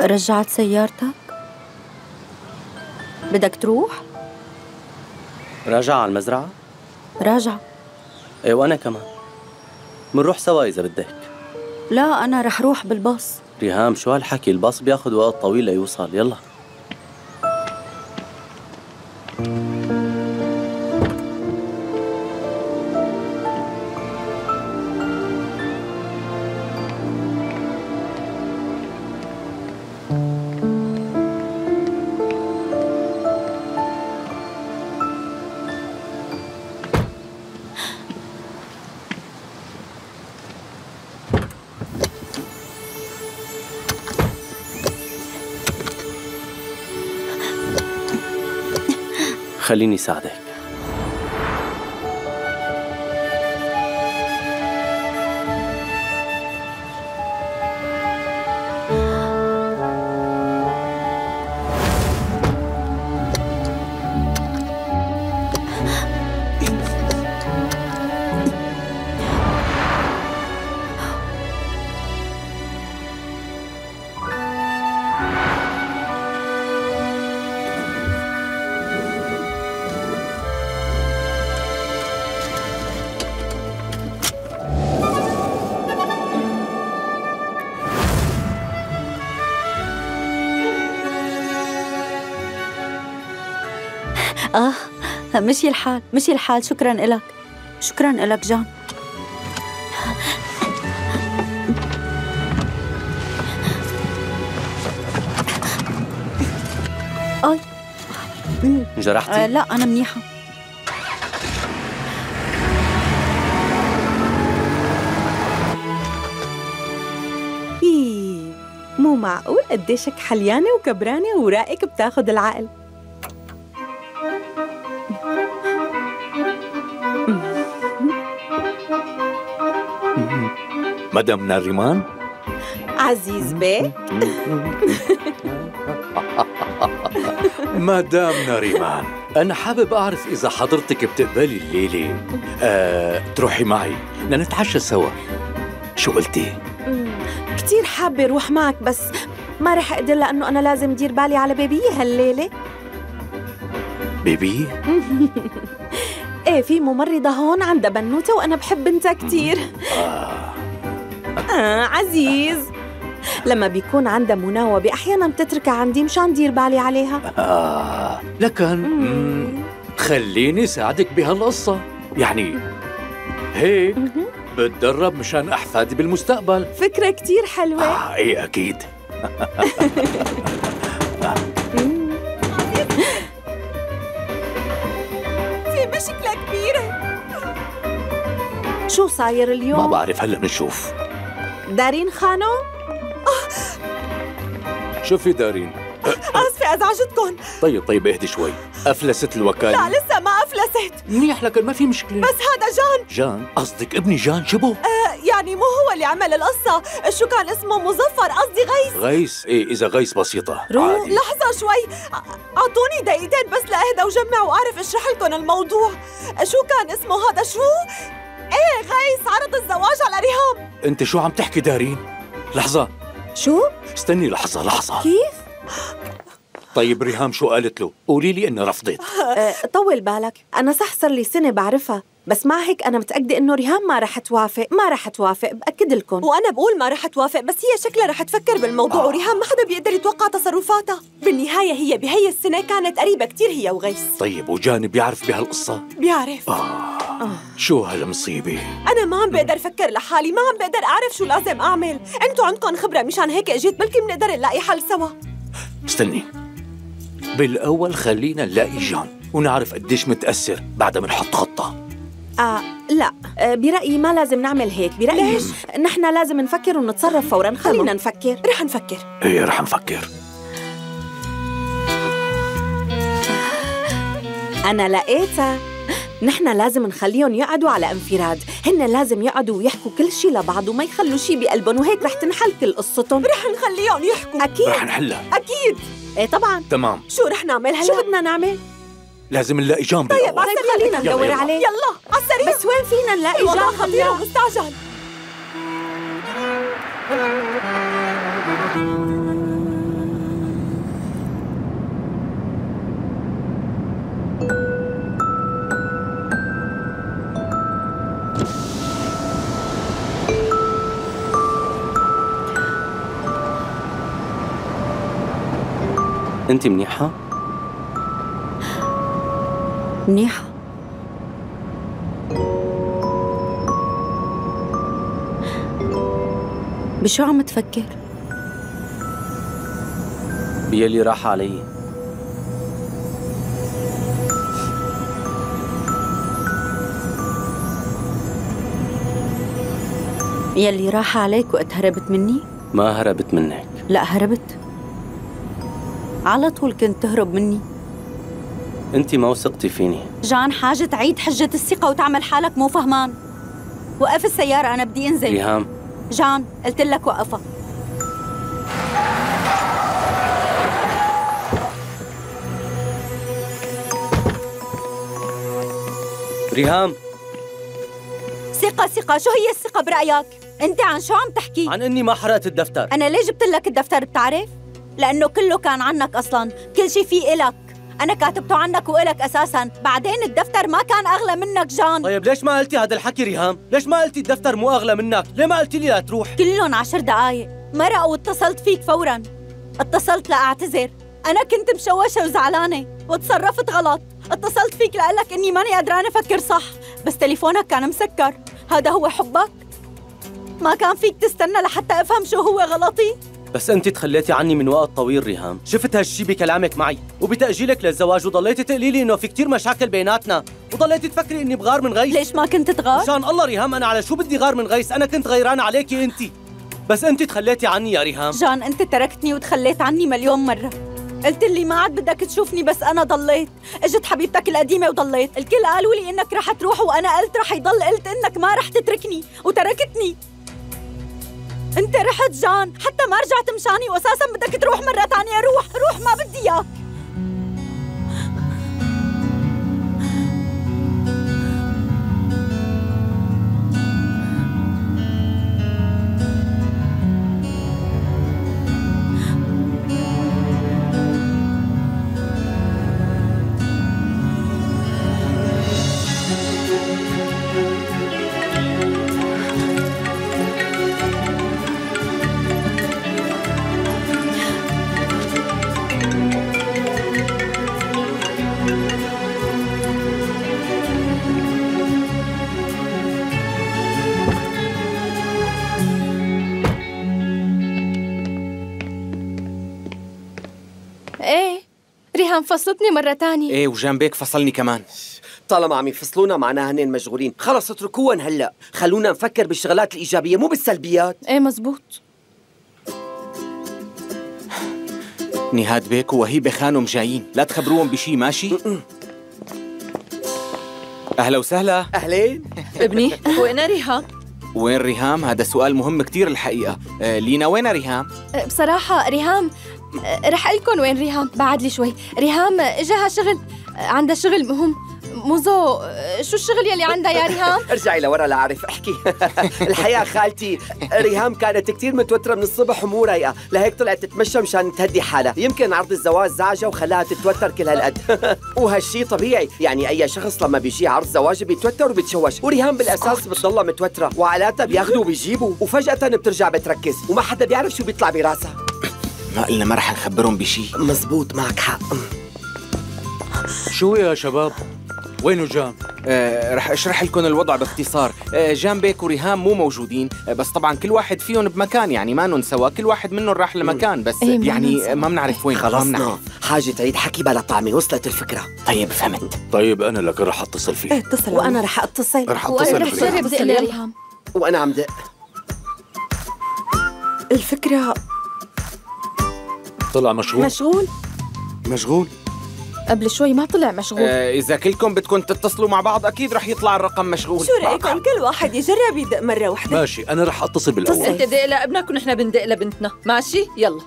رجعت سيارتك؟ بدك تروح؟ راجعة على المزرعة؟ راجع. إيه وأنا كمان. منروح سوا إذا بدك. لا أنا رح روح بالباص. ريهام شو هالحكي؟ الباص بياخد وقت طويل ليوصل. يلا. خليني ساعدك. آه مشي الحال مشي الحال شكرا لك شكرا لك جان. أي. انجرحتي؟ آه لا أنا منيحة. معقول؟ قديشك حليانة وكبرانة ورائك بتاخد العقل. مدام ناريمان عزيز بيه مدام ناريمان أنا حابب أعرف إذا حضرتك بتقبلي الليلة. آه، تروحي معي. بدنا نتعشى سوا. شو قلتي؟ كتير حابة روح معك بس ما رح أقدر لأنه أنا لازم دير بالي على بيبيي هالليلة. بيبي؟ إيه في ممرضة هون عندها بنوتة وأنا بحب بنتها كتير. آه. عزيز. لما بيكون عندها مناوبة أحيانا بتتركها عندي مشان دير بالي عليها. آه لكن مم، خليني ساعدك بهالقصة. يعني هيك بتدرب مشان أحفادي بالمستقبل. فكرة كتير حلوة. آه إيه أكيد. في مشكلة كبيرة. شو صاير اليوم؟ ما بعرف هلا بنشوف. دارين خانو؟ شوفي دارين؟ آسفة أزعجتكم طيب طيب اهدي شوي. أفلست الوكالة. لا لسه ما أفلست. منيح لكن ما في مشكلة. بس هذا جان. جان؟ قصدك ابني جان شبه آه يعني مو هو اللي عمل القصة. شو كان اسمه؟ مظفر قصدي غيث. غيس إيه إذا غيس بسيطة. رو عادي. لحظة شوي. أعطوني دقيقتين بس لأهدى وجمع وأعرف أشرح لكم الموضوع. شو كان اسمه هذا؟ شو؟ إيه غيث عرض الزواج على ريهام. أنت شو عم تحكي دارين؟ لحظة. شو؟ استني لحظة لحظة. كيف؟ طيب ريهام شو قالت له؟ قولي لي إني رفضت. آه، طول بالك. أنا صح صار لي سنة بعرفها. بس مع هيك أنا متأكدة إنه ريهام ما رح توافق ما رح توافق. بأكد لكم. وأنا بقول ما رح توافق بس هي شكلها رح تفكر بالموضوع وريهام ما حدا بيقدر يتوقع تصرفاتها. بالنهاية هي بهي السنة كانت قريبة كتير هي وغيث. طيب وجاني بيعرف بهالقصة؟ بيعرف. آه. شو هالمصيبة؟ أنا ما عم بقدر أفكر لحالي ما عم بقدر أعرف شو لازم أعمل. أنتوا عندكم خبرة مشان هيك أجيت بلكي بنقدر نلاقي حل سوا. استني. بالأول خلينا نلاقي جان ونعرف قديش متأثر بعدها بنحط خطة. آه لا. آه برأيي ما لازم نعمل هيك. برأيي ليش؟ نحن لازم نفكر ونتصرف فورا. خلينا نفكر. رح نفكر. إيه رح نفكر. أنا لقيتها. نحن لازم نخليهم يقعدوا على انفراد. هن لازم يقعدوا ويحكوا كل شي لبعض وما يخلوا شي بقلبهم وهيك رح تنحل كل قصتهم. رح نخليهم يحكوا. أكيد. رح نحلها. أكيد. إيه طبعا. تمام. شو رح نعمل هلا؟ شو بدنا نعمل؟ لازم نلاقي جان طيب على خلينا يلا، ندور يلا. عليه. يلا على السريع. بس وين فينا نلاقي جان خطير؟ ومستعجل. أنت منيحة؟ منيحة. بشو عم تفكر؟ بيلي راح علي. يلي راح عليك وقت هربت مني؟ ما هربت منك. لا هربت. على طول كنت تهرب مني. أنت ما وثقتي فيني. جان حاجة تعيد حجة الثقة وتعمل حالك مو فهمان. وقف السيارة أنا بدي أنزل. ريهام جان قلت لك وقفها ريهام. ثقة ثقة. شو هي الثقة برأيك؟ أنت عن شو عم تحكي؟ عن إني ما حرقت الدفتر. أنا ليه جبت لك الدفتر بتعرف؟ لأنه كله كان عنك أصلا. كل شي فيه إلك. أنا كاتبته عنك وإلك أساسا. بعدين الدفتر ما كان أغلى منك جان. طيب ليش ما قلتي هذا الحكي ريهام؟ ليش ما قلتي الدفتر مو أغلى منك؟ ليه ما قلتي لي لا تروح؟ كلهم عشر دقايق. مرق واتصلت فيك فورا. اتصلت لأعتذر. أنا كنت مشوشة وزعلانة. وتصرفت غلط. اتصلت فيك لأقلك إني ماني قدرانة أفكر صح. بس تليفونك كان مسكر. هذا هو حبك؟ ما كان فيك تستنى لحتى أفهم شو هو غلطي؟ بس أنت تخليتي عني من وقت طويل ريهام. شفت هالشي بكلامك معي؟ وبتأجيلك للزواج وضليتي تقولي لي إنه في كتير مشاكل بيناتنا. وضليتي تفكري إني بغار من غيث. ليش ما كنت تغار؟ مشان الله ريهام أنا على شو بدي غار من غيث؟ أنا كنت غيران عليكي أنت. بس أنت تخليتي عني يا ريهام. جان أنت تركتني وتخليت عني مليون مرة. قلت لي ما عاد بدك تشوفني بس أنا ضليت. إجت حبيبتك القديمة وضليت. الكل قالوا لي إنك رح تروح وأنا قلت رح يضل. قلت إنك ما رح تتركني. وتركتني. انت رحت جان حتى ما رجعت مشاني واساسا بدك تروح مرة تانية روح روح ما بدي إياك. ريهام فصلتني مرة تانية. إيه وجنبك فصلني كمان. طالما عم يفصلونا معناها هنين مشغولين. خلص اتركوهم هلا. خلونا نفكر بالشغلات الإيجابية مو بالسلبيات. إيه مزبوط. نهاد بيك ووهيبة خانم جايين. لا تخبروهم بشي ماشي؟ أهلا وسهلا. أهلين. ابني وين ريهام؟ وين ريهام؟ هذا سؤال مهم كتير الحقيقة. آه لينا وين ريهام؟ أه، بصراحة ريهام رح لكم وين ريهام بعد لي شوي. ريهام اجاها شغل عندها شغل مهم. موزو شو الشغل يلي عندها يا ريهام؟ ارجعي لورا لأعرف. احكي. الحقيقة خالتي. ريهام كانت كثير متوترة من الصبح ومو رايقة. لهيك طلعت تتمشى مشان تهدي حالها. يمكن عرض الزواج زعجها وخلاها تتوتر كل هالقد. وهالشي طبيعي. يعني أي شخص لما بيجي عرض زواج بيتوتر وبيتشوش. وريهام بالأساس بتضلها متوترة. وعائلاتها بياخذوا وبيجيبوا. وفجأة بترجع بتركز. وما حدا بيعرف شو بيطلع براسها. ما قلنا ما رح نخبرهم بشي. مزبوط معك حق. شو يا شباب؟ وينو جان؟ آه رح أشرح لكم الوضع باختصار. آه جان بيك وريهام مو موجودين آه بس طبعا كل واحد فيهم بمكان يعني ما سوا كل واحد منهم راح لمكان بس إيه، ما يعني. ما بنعرف وين خلصنا. حاجة تعيد حكي بلا طعمة وصلت الفكرة. طيب فهمت. طيب أنا لك رح أتصل فيه اتصل. وأنا رح أتصل. رح وأنا أتصل رح فيه جرب دق لريهام وأنا عم دق. الفكرة طلع مشغول. مشغول؟ مشغول؟ قبل شوي ما طلع مشغول. آه إذا كلكم بدكم تتصلوا مع بعض أكيد رح يطلع الرقم مشغول. شو رأيكم؟ كل واحد يجرب يدق مرة واحدة. ماشي أنا رح أتصل بالأول. أنت دق لابنك ونحن بندق لبنتنا. ماشي؟ يلا.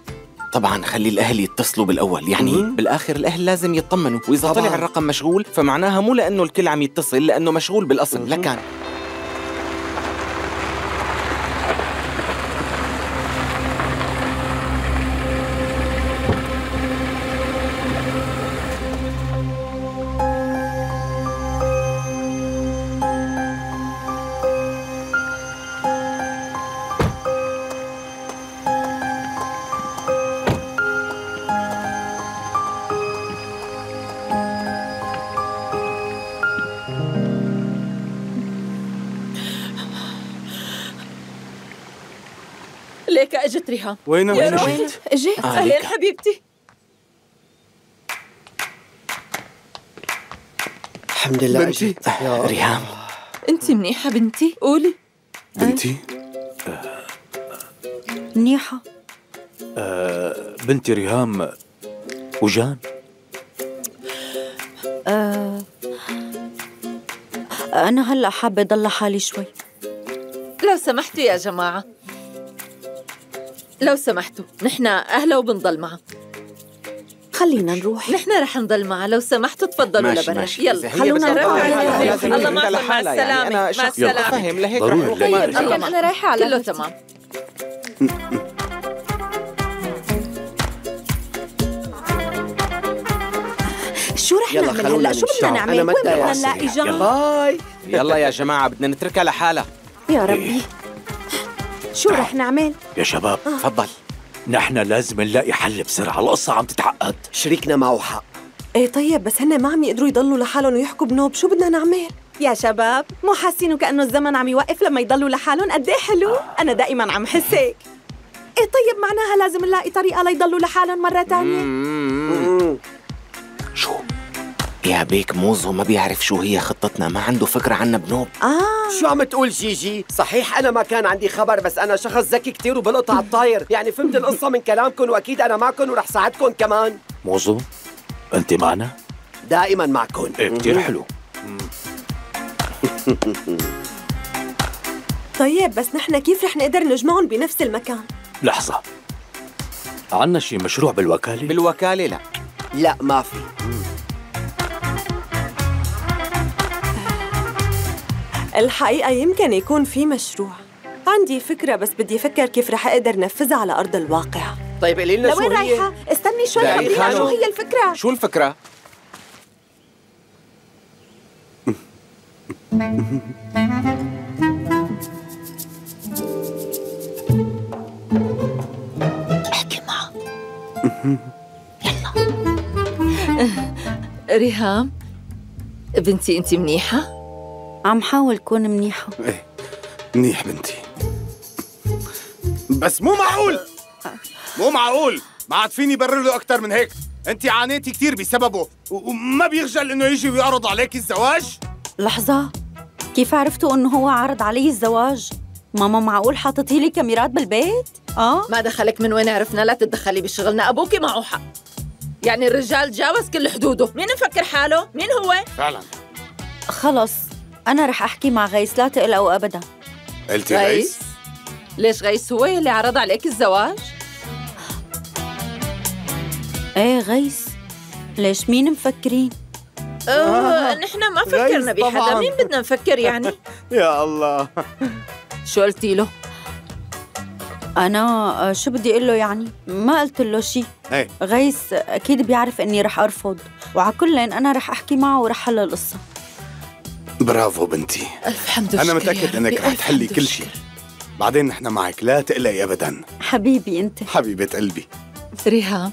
طبعا خلي الأهل يتصلوا بالأول. يعني بالآخر الأهل لازم يطمنوا. وإذا طبعاً. طلع الرقم مشغول فمعناها مو لأنه الكل عم يتصل لأنه مشغول بالأصل. لكان. يا وين روحي. اجت؟ اجيت آه، أهلين ليك. حبيبتي. الحمد لله. بنتي. يا ريهام. أنت منيحة بنتي؟ قولي. بنتي؟ منيحة. آه بنتي ريهام وجان. أه. أنا هلأ حابة ضل حالي شوي. لو سمحتوا يا جماعة. لو سمحتوا نحن أهلا وبنضل معها خلينا نروح. نحن رح نضل معها لو سمحتوا تفضلوا ماشي لبرا ماشي. يلا خلونا نروح. الله معكم، مع يعني. السلامة، مع السلامة. فاهم لهيك ضروري. طيب أنا رايحة على كله. تمام. شو رح يلا نعمل هلا؟ شو بدنا. نعمل؟ أنا وين بدنا. نلاقي جان باي. يلا يا جماعة بدنا نتركها لحالها. يا ربي. شو رح نعمل؟ يا شباب تفضل. نحن لازم نلاقي حل بسرعة القصة عم تتعقد. شريكنا معه حق. إيه طيب بس هن ما عم يقدروا يضلوا لحالهم ويحكوا بنوب. شو بدنا نعمل؟ يا شباب مو حاسين وكأنه الزمن عم يوقف لما يضلوا لحالهم؟ قد إيه حلو؟ أنا دائما عم حس هيك. إيه طيب معناها لازم نلاقي طريقة ليضلوا لحالهم مرة تانية. مم. شو؟ يا بيك موزو ما بيعرف شو هي خطتنا ما عنده فكرة عنا بنوب آه. شو عم تقول جيجي؟ صحيح أنا ما كان عندي خبر بس أنا شخص ذكي كتير وبلقط على الطاير. يعني فهمت القصة من كلامكم وأكيد أنا معكم ورح ساعدكم كمان. موزو أنت معنا؟ دائما معكم. إيه كتير حلو. طيب بس نحن كيف رح نقدر نجمعهم بنفس المكان؟ لحظة. عنا شي مشروع بالوكالة؟ بالوكالة لا. لا ما في. الحقيقة يمكن يكون في مشروع عندي فكرة بس بدي أفكر كيف رح أقدر نفذها على أرض الواقع طيب قولي لنا شو لوين هي؟ رايحة؟ استني شوي خبرينا. شو هي الفكرة شو الفكرة؟ احكي معه ريهام بنتي انت منيحة؟ عم حاول كون منيحة إيه منيح بنتي. بس مو معقول! مو معقول! ما عاد فيني برر له أكثر من هيك. انت عانيتي كثير بسببه وما بيخجل إنه يجي ويعرض عليك الزواج؟ لحظة. كيف عرفتوا إنه هو عرض علي الزواج؟ ماما معقول حاطتي لي كاميرات بالبيت؟ آه؟ ما دخلك من وين عرفنا لا تتدخلي بشغلنا. أبوكي معه حق. يعني الرجال تجاوز كل حدوده. مين مفكر حاله؟ مين هو؟ فعلا. خلص. أنا رح أحكي مع غيس لا تقلقوا أبدا قلتي غيس ليش غيس هو اللي عرض عليك الزواج؟ إيه غيس ليش مين مفكرين؟ آه نحن ما فكرنا بحدا. مين بدنا نفكر يعني؟ يا الله شو قلتي له؟ أنا آه، شو بدي أقول له يعني؟ ما قلت له شيء إيه غيس أكيد بيعرف إني رح أرفض وعلى كل أنا رح أحكي معه ورح حل القصة برافو بنتي. ألف حمد أنا متأكد ربي، إنك رح تحلي كل. شيء. بعدين نحن معك لا تقلقي ابدا. حبيبي أنت. حبيبة قلبي. ريهام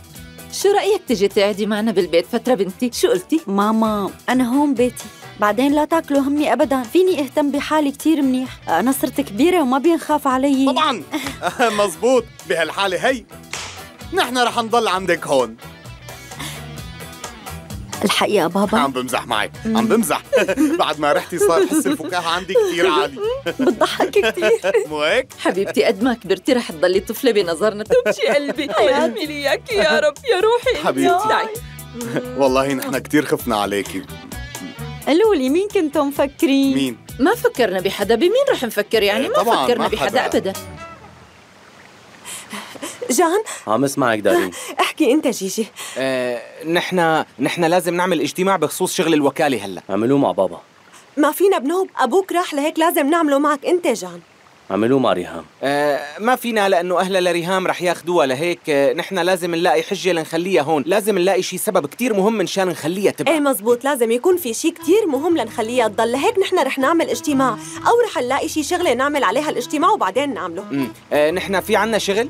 شو رأيك تجي تقعدي معنا بالبيت فترة بنتي؟ شو قلتي؟ ماما أنا هون بيتي. بعدين لا تاكلوا همي أبدا. فيني أهتم بحالي كتير منيح. أنا صرت كبيرة وما بينخاف علي. طبعا. مزبوط بهالحالة هي. نحن رح نضل عندك هون. الحقيقة بابا؟ عم بمزح معك عم بمزح. بعد ما رحتي صار حس الفكاهة عندي كثير عالي. بتضحك كثير مو هيك؟ حبيبتي قد ما كبرتي رح تضلي طفلة بنظرنا. تمشي قلبي. يحمي لي اياكي يا رب يا روحي. حبيبتي. تعي. والله نحن كثير خفنا عليكي. قالوا لي مين كنتم مفكرين؟ مين؟ ما فكرنا بحدا. بمين رح نفكر؟ يعني ما طبعاً، فكرنا ما بحدا حدا. ابدا. جان؟ عم اسمعك دارين. احكي أنت جيجي. آه نحن نحن لازم نعمل اجتماع بخصوص شغل الوكالة هلا. اعملوه مع بابا. ما فينا بنوب أبوك راح لهيك لازم نعمله معك. أنت جان. اعملوه مع ريهام. آه ما فينا لأنه أهلها لريهام رح ياخذوها لهيك. آه نحن لازم نلاقي حجة لنخليها هون. لازم نلاقي شيء سبب كتير مهم منشان نخليها تبقى. إيه مزبوط. لازم يكون في شيء كتير مهم لنخليها تضل. لهيك نحن رح نعمل اجتماع. أو رح نلاقي شيء شغلة نعمل عليها الاجتماع وبعدين نعمله. مم. آه نحن في عنا شغل؟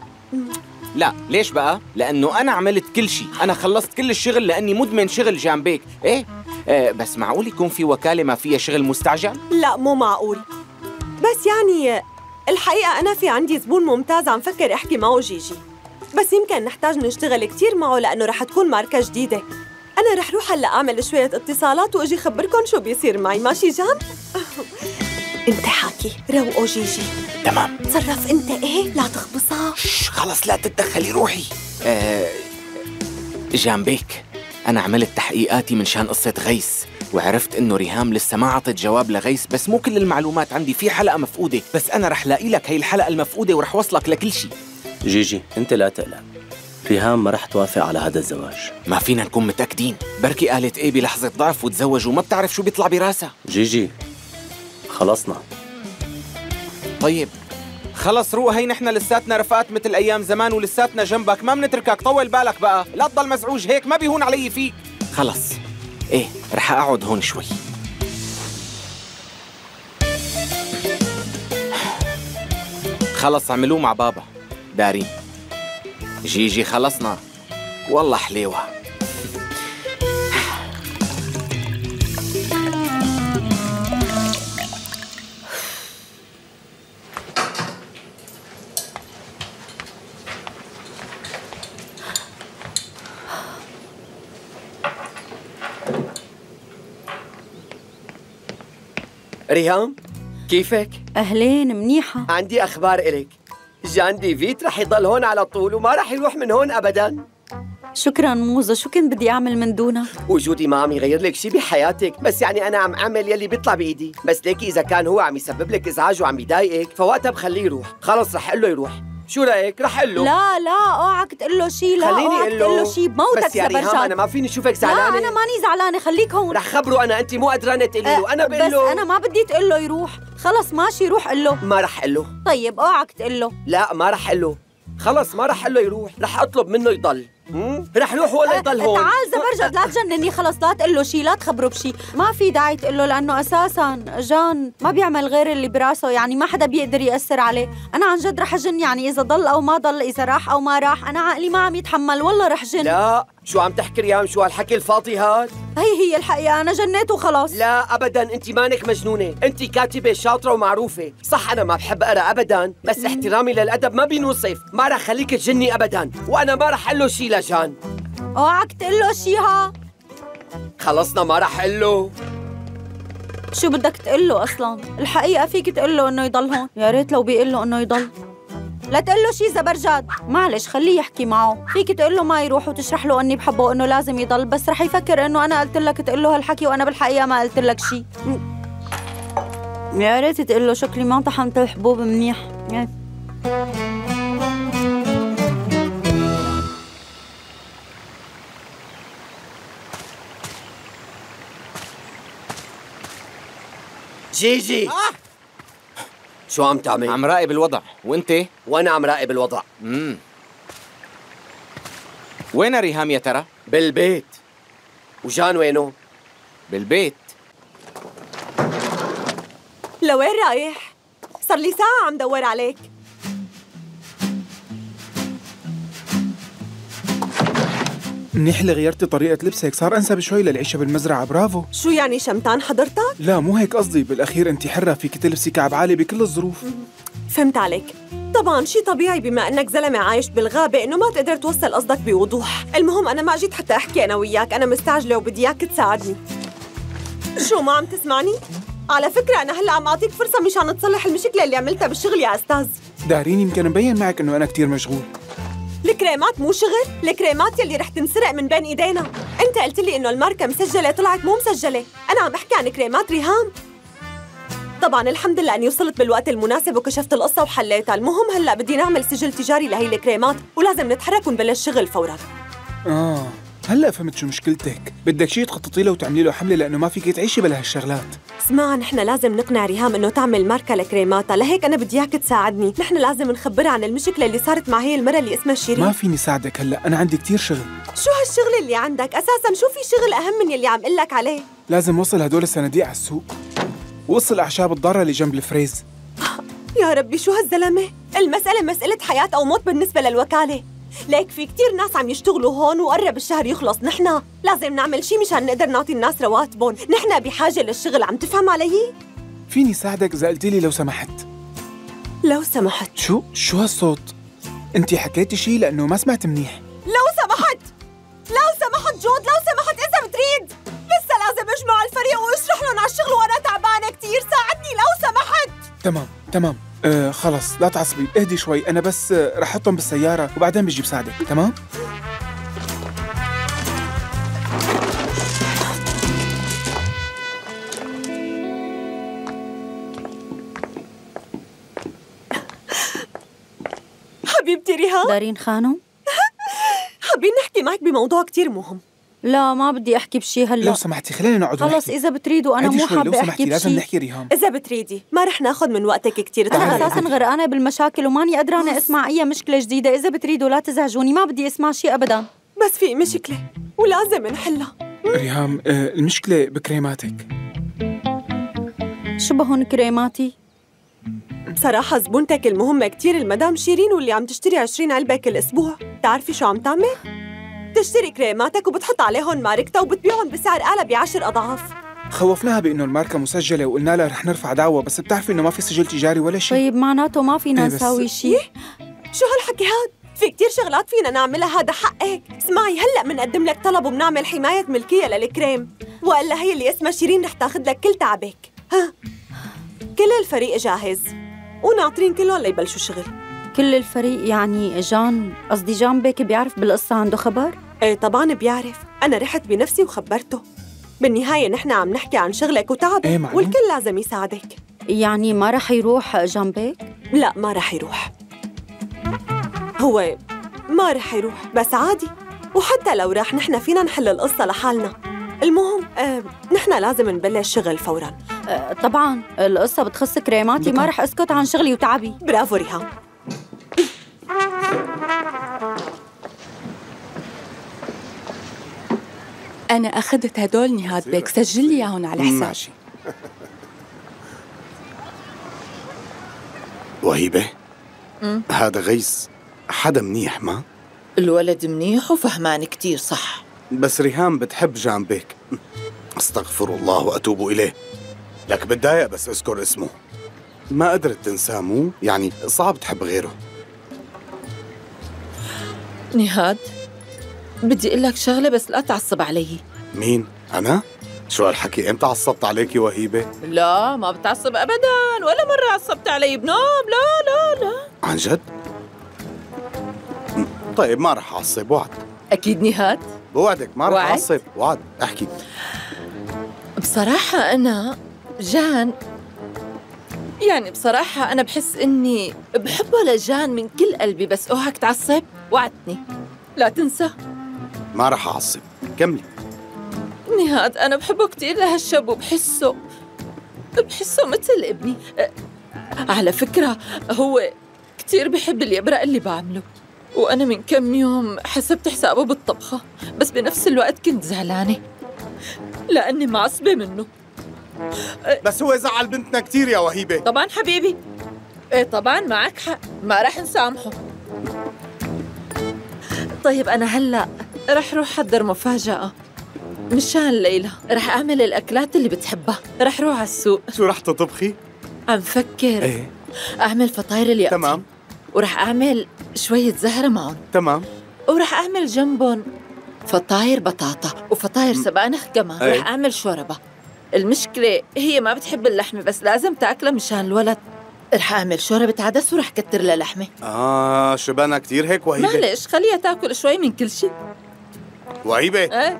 لا ليش بقى؟ لأنه أنا عملت كل شيء. أنا خلصت كل الشغل لأني مدمن شغل جنبيك إيه؟ آه بس معقول يكون في وكالة ما فيها شغل مستعجل؟ لا مو معقول. بس يعني الحقيقة أنا في عندي زبون ممتاز عم فكر أحكي معه جيجي بس يمكن نحتاج نشتغل كتير معه لأنه رح تكون ماركة جديدة. أنا رح روح هلأ أعمل شوية اتصالات وأجي خبركم شو بيصير معي. ماشي جان؟ أنت حاكي. روقوا جيجي تمام. تصرف أنت إيه؟ لا تخبصها. خلص لا تتدخلي روحي. آه جنبيك أنا عملت تحقيقاتي من شان قصة غيس وعرفت إنه ريهام لسه ما عطت جواب لغيس بس مو كل المعلومات عندي في حلقة مفقودة بس أنا رح لاقي لك هي الحلقة المفقودة ورح وصلك لكل شيء جيجي أنت لا تقلق. ريهام ما رح توافق على هذا الزواج. ما فينا نكون متأكدين. بركي قالت إيه بلحظة ضعف وتزوج وما بتعرف شو بيطلع براسها. جيجي خلصنا. طيب. خلص روق هي نحن لساتنا رفقات مثل أيام زمان ولساتنا جنبك. ما بنتركك طول بالك بقى. لا تضل مزعوج هيك ما بيهون علي فيك. خلص. إيه رح أقعد هون شوي. خلص عملوه مع بابا. دارين. جيجي خلصنا. والله حليوة. ريهام كيفك؟ أهلين منيحة. عندي أخبار إلك جان ديفيد رح يضل هون على طول وما رح يروح من هون أبداً. شكرا موزة. شو كنت بدي أعمل من دونك؟ وجودي ما عم يغير لك شي بحياتك بس يعني أنا عم أعمل يلي بيطلع بإيدي. بس ليكي إذا كان هو عم يسبب لك إزعاج وعم يضايقك فوقتها بخليه يروح. خلص رح أقول له يروح. شو رأيك؟ رح أقول له. لا لا اوعك تقول له شيء لا خليني اوعك أقول تقول له شيء بموتك بس يا ريهام أنا ما فيني اشوفك زعلانة؟ لا أنا ماني زعلانة. خليك هون. رح خبره أنا انت مو قدرانة تقولي له. أنا بقول بس له. أنا ما بدي تقول له يروح. خلص ماشي روح قل له. ما رح أقول له. طيب اوعك تقول له. لا ما رح أقول له. خلص ما رح أقول له يروح. رح أطلب منه يضل؟ رح يروح ولا يضل هون؟ تعال زبرجد لا تجنني خلص لا تقول له شيء لا تخبره بشيء ما في داعي تقول له لأنه أساسا جان ما بيعمل غير اللي براسه يعني ما حدا بيقدر يأثر عليه. أنا عن جد رح اجن يعني إذا ضل أو ما ضل إذا راح أو ما راح أنا عقلي ما عم يتحمل والله رح جن. لا. شو عم تحكي ريام؟ شو هالحكي الفاضي هاد؟ هي هي الحقيقة أنا جنيت وخلاص لا ابدا. انت مانك مجنونة. انت كاتبة شاطرة ومعروفة. صح أنا ما بحب أقرأ ابدا. بس احترامي للأدب ما بينوصف. ما رح خليك تجني ابدا. وأنا ما رح أقول له شيء لجان. اوعك تقول له شيء ها؟ خلصنا ما رح أقول له. شو بدك تقول له أصلا؟ الحقيقة فيك تقول له إنه يضل هون. يا ريت لو بيقول له إنه يضل. لا تقول له شيء زبرجاد معلش خليه يحكي معه. فيك تقول له ما يروح وتشرح له إني بحبه وإنه لازم يضل بس رح يفكر إنه أنا قلت لك تقول له هالحكي وأنا بالحقيقة ما قلت لك شيء يا ريت تقول له شكلي ما طحنت الحبوب منيح. جيجي آه. شو عم تعمل؟ عم راقب الوضع وانت؟ وأنا عم راقب الوضع امم وين ريهام يا ترى؟ بالبيت وجان وينه؟ بالبيت لوين رايح؟ صار لي ساعة عم دور عليك منيح اللي غيرتي طريقة لبسك صار أنسب شوي للعيشة بالمزرعة. برافو. شو يعني شمتان حضرتك؟ لا مو هيك قصدي. بالأخير أنت حرة فيك تلبسي كعب عالي بكل الظروف. فهمت عليك. طبعا شي طبيعي بما إنك زلمة عايش بالغابة إنه ما تقدر توصل قصدك بوضوح. المهم أنا ما جيت حتى أحكي أنا وياك. أنا مستعجلة وبدي إياك تساعدني. شو ما عم تسمعني؟ على فكرة أنا هلأ عم أعطيك فرصة مشان تصلح المشكلة اللي عملتها بالشغل يا أستاذ. دارين يمكن مبين معك إنه أنا كتير مشغول. الكريمات مو شغل؟ الكريمات يلي رح تنسرق من بين إيدينا. أنت قلت لي إنه الماركة مسجلة طلعت مو مسجلة. أنا عم بحكي عن كريمات ريهام. طبعا الحمد لله إني وصلت بالوقت المناسب وكشفت القصة وحليتها. المهم هلأ بدي نعمل سجل تجاري لهي الكريمات ولازم نتحرك ونبلش شغل فورا. آه. هلا فهمت شو مشكلتك؟ بدك شي تخططي له وتعملي له حملة لأنه ما فيك تعيشي بلا هالشغلات. اسمع نحن لازم نقنع ريهام إنه تعمل ماركة لكريماتها لهيك أنا بدي إياك تساعدني. نحن لازم نخبرها عن المشكلة اللي صارت مع هي المره اللي اسمها شيرين. ما فيني ساعدك هلا أنا عندي كتير شغل. شو هالشغل اللي عندك؟ أساسا شو في شغل أهم من يلي عم قلك لك عليه؟ لازم وصل هدول الصناديق على السوق. وصل الاعشاب الضارة اللي جنب الفريز. يا ربي شو هالزلمة؟ المسألة مسألة حياة أو موت بالنسبة للوكالة. ليك في كتير ناس عم يشتغلوا هون وقرب الشهر يخلص. نحن لازم نعمل شي مشان نقدر نعطي الناس رواتبهم. نحن بحاجة للشغل عم تفهم علي؟ فيني ساعدك إذا قلتي لي لو سمحت. لو سمحت. شو؟ شو هالصوت؟ انت حكيتي شي لأنه ما سمعت منيح. لو سمحت! لو سمحت جود لو سمحت إذا بتريد. لسه لازم أجمع الفريق واشرح لهم على الشغل وأنا تعبانة كثير ساعدني لو سمحت! تمام تمام. آه خلص لا تعصبي. اهدي شوي. أنا بس آه رح أحطهم بالسيارة وبعدين بجي بساعدك. تمام؟ حبيبتي ريهام. دارين خانم؟ حابين نحكي معك بموضوع كتير مهم. لا ما بدي أحكي بشي هلأ. لو سمحتي خلينا نقعد خلص. إذا بتريدوا أنا مو حابة سمحتي احكي لازم بشي. نحكي ريهام إذا بتريدي. ما رح ناخذ من وقتك كتير. أنا أساسا غرقانة بالمشاكل وماني قدرانة أسمع أي مشكلة جديدة. إذا بتريدوا لا تزعجوني. ما بدي أسمع شيء ابدا. بس في مشكلة ولازم نحلها. ريهام آه المشكلة بكريماتك. شو بهون كريماتي؟ بصراحة زبونتك المهمة كتير. المدام شيرين واللي عم تشتري 20 علبة كل أسبوع. بتعرفي شو عم تعمل؟ تشتري كريماتك وبتحط عليهم ماركتها وبتبيعهم بسعر أعلى بعشر أضعاف. خوفناها بإنه الماركة مسجلة وقلنا لها رح نرفع دعوة بس بتعرفي إنه ما في سجل تجاري ولا شيء. طيب معناته ما فينا إيه بس- نساوي شيء. شو هالحكي هاد؟ في كتير شغلات فينا نعملها هذا حقك. اسمعي هلأ بنقدم لك طلب وبنعمل حماية ملكية للكريم. وإلا هي اللي اسمها شيرين رح تاخذ لك كل تعبك. ها؟ كل الفريق جاهز. وناطرين كلهم ليبلشوا شغل. كل الفريق يعني جان قصدي جان بيك بيعرف بالقصة عنده خبر؟ إيه طبعا بيعرف. أنا رحت بنفسي وخبرته. بالنهاية نحن عم نحكي عن شغلك وتعبك إيه. والكل لازم يساعدك. يعني ما رح يروح جان بيك؟ لا ما رح يروح. هو ما رح يروح بس عادي. وحتى لو راح نحن فينا نحل القصة لحالنا. المهم آه، نحن لازم نبلش شغل فورا. آه، طبعا. القصة بتخص كريماتي ما رح اسكت عن شغلي وتعبي. برافو ريهام. أنا أخذت هدول نهاد بيك. سجل لي إياهم على حساب ماشي. وهيبة. هذا غيث حدا منيح ما؟ الولد منيح وفهمان كتير صح. بس ريهام بتحب جان بيك. استغفر الله وأتوب إليه. لك بتضايق بس أذكر اسمه. ما قدرت تنساه مو؟ يعني صعب تحب غيره. نهاد بدي أقول لك شغلة بس لا تعصب علي. مين؟ أنا؟ شو هالحكي؟ إمتى عصبت عليكي وهيبة؟ لا ما بتعصب ابدا ولا مرة عصبت علي بنوم لا لا لا. عن جد؟ طيب ما رح أعصب وعد. أكيد نهاد. بوعدك ما رح؟ أعصب وعد. احكي. بصراحة أنا جان يعني بصراحة أنا بحس إني بحبه لجان من كل قلبي بس أوعك تعصب؟ وعدتني. لا تنسى. ما رح أعصب. كملي. نهاد أنا بحبه كتير لهالشاب وبحسه بحسه مثل ابني. على فكرة هو كتير بحب اليبرق اللي بعمله. وأنا من كم يوم حسبت حسابه بالطبخة بس بنفس الوقت كنت زعلانة لأني معصبة منه. بس هو زعل بنتنا كتير يا وهيبة. طبعا حبيبي. إيه طبعا معك حق. ما رح نسامحه. طيب أنا هلأ رح روح حضر مفاجأة. مشان ليلى رح أعمل الأكلات اللي بتحبها. رح روح على السوق. شو رح تطبخي؟ عم فكر. إيه. أعمل فطاير اليقطين تمام. ورح أعمل شوية زهرة معهم. تمام. ورح أعمل جنبهم فطاير بطاطا وفطاير سبانخ كمان. أي. رح أعمل شوربة. المشكلة هي ما بتحب اللحمة بس لازم تاكلها مشان الولد. رح أعمل شوربة عدس ورح كتر لها لحمة. آه شبانا كتير هيك؟ وهيبة. معلش خليها تاكل شوي من كل شيء وهيبة؟ إيه.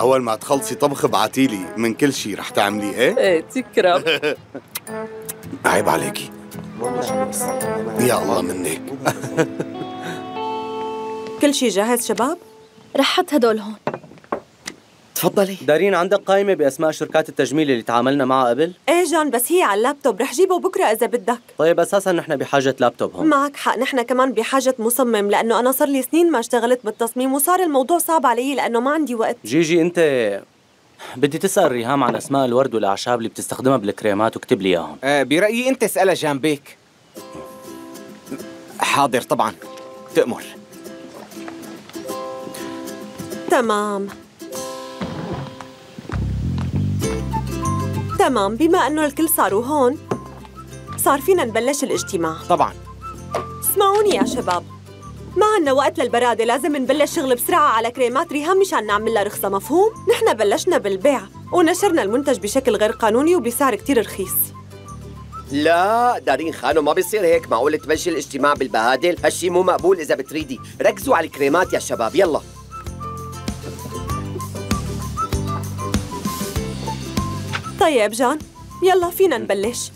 أول ما تخلصي طبخ ابعتيلي من كل شيء رح تعملي إيه؟ إيه تكرم. عيب عليكي. يا الله منك. كل شيء جاهز شباب؟ رح حط هدول هون. تفضلي. دارين عندك قائمة بأسماء شركات التجميل اللي تعاملنا معها قبل؟ إيه جان بس هي على اللابتوب رح جيبه بكرة إذا بدك. طيب أساسا نحن بحاجة لابتوب هون معك حق نحن كمان بحاجة مصمم لأنه أنا صار لي سنين ما اشتغلت بالتصميم وصار الموضوع صعب علي لأنه ما عندي وقت. جيجي أنت بدي تسأل ريهام عن أسماء الورد والأعشاب اللي بتستخدمها بالكريمات وكتب لي إياهم. آه برأيي أنت اسألها جان بيك حاضر طبعا. تأمر. تمام. تمام بما أنه الكل صاروا هون صار فينا نبلش الاجتماع. طبعا. اسمعوني يا شباب. ما عنا وقت للبرادة لازم نبلش شغل بسرعة على كريمات ريهام مشان نعمل لها رخصة مفهوم؟ نحن بلشنا بالبيع ونشرنا المنتج بشكل غير قانوني وبسعر كتير رخيص. لا دارين خانو ما بيصير هيك. معقول تمشي الاجتماع بالبهادل؟ هالشي مو مقبول إذا بتريدي. ركزوا على الكريمات يا شباب يلا. طيب جان يلا فينا نبلش.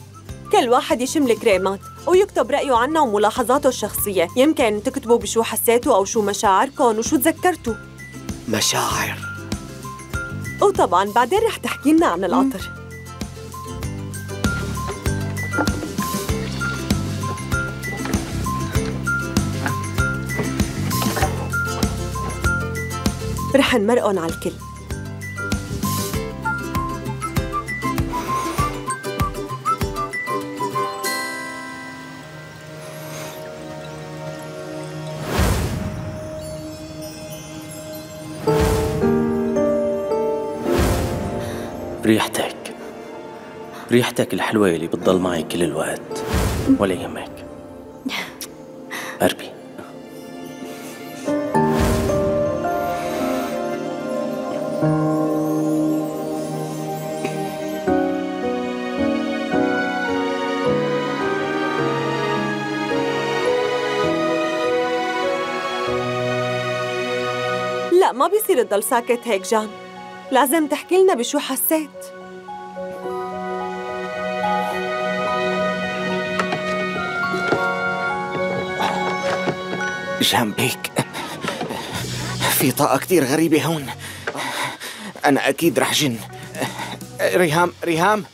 كل واحد يشم الكريمات ويكتب رأيه عنا وملاحظاته الشخصية. يمكن تكتبوا بشو حسيتوا أو شو مشاعركم وشو تذكرتوا. مشاعر. وطبعا بعدين رح تحكي لنا عن العطر. رح نمرقن على الكل. ريحتك الحلوة اللي بتضل معي كل الوقت. ولا يهمك. أربي. لا ما بيصير تضل ساكت هيك جان. لازم تحكي لنا بشو حسيت. جنبك في طاقة كتير غريبة هون. أنا أكيد رح جن. ريهام ريهام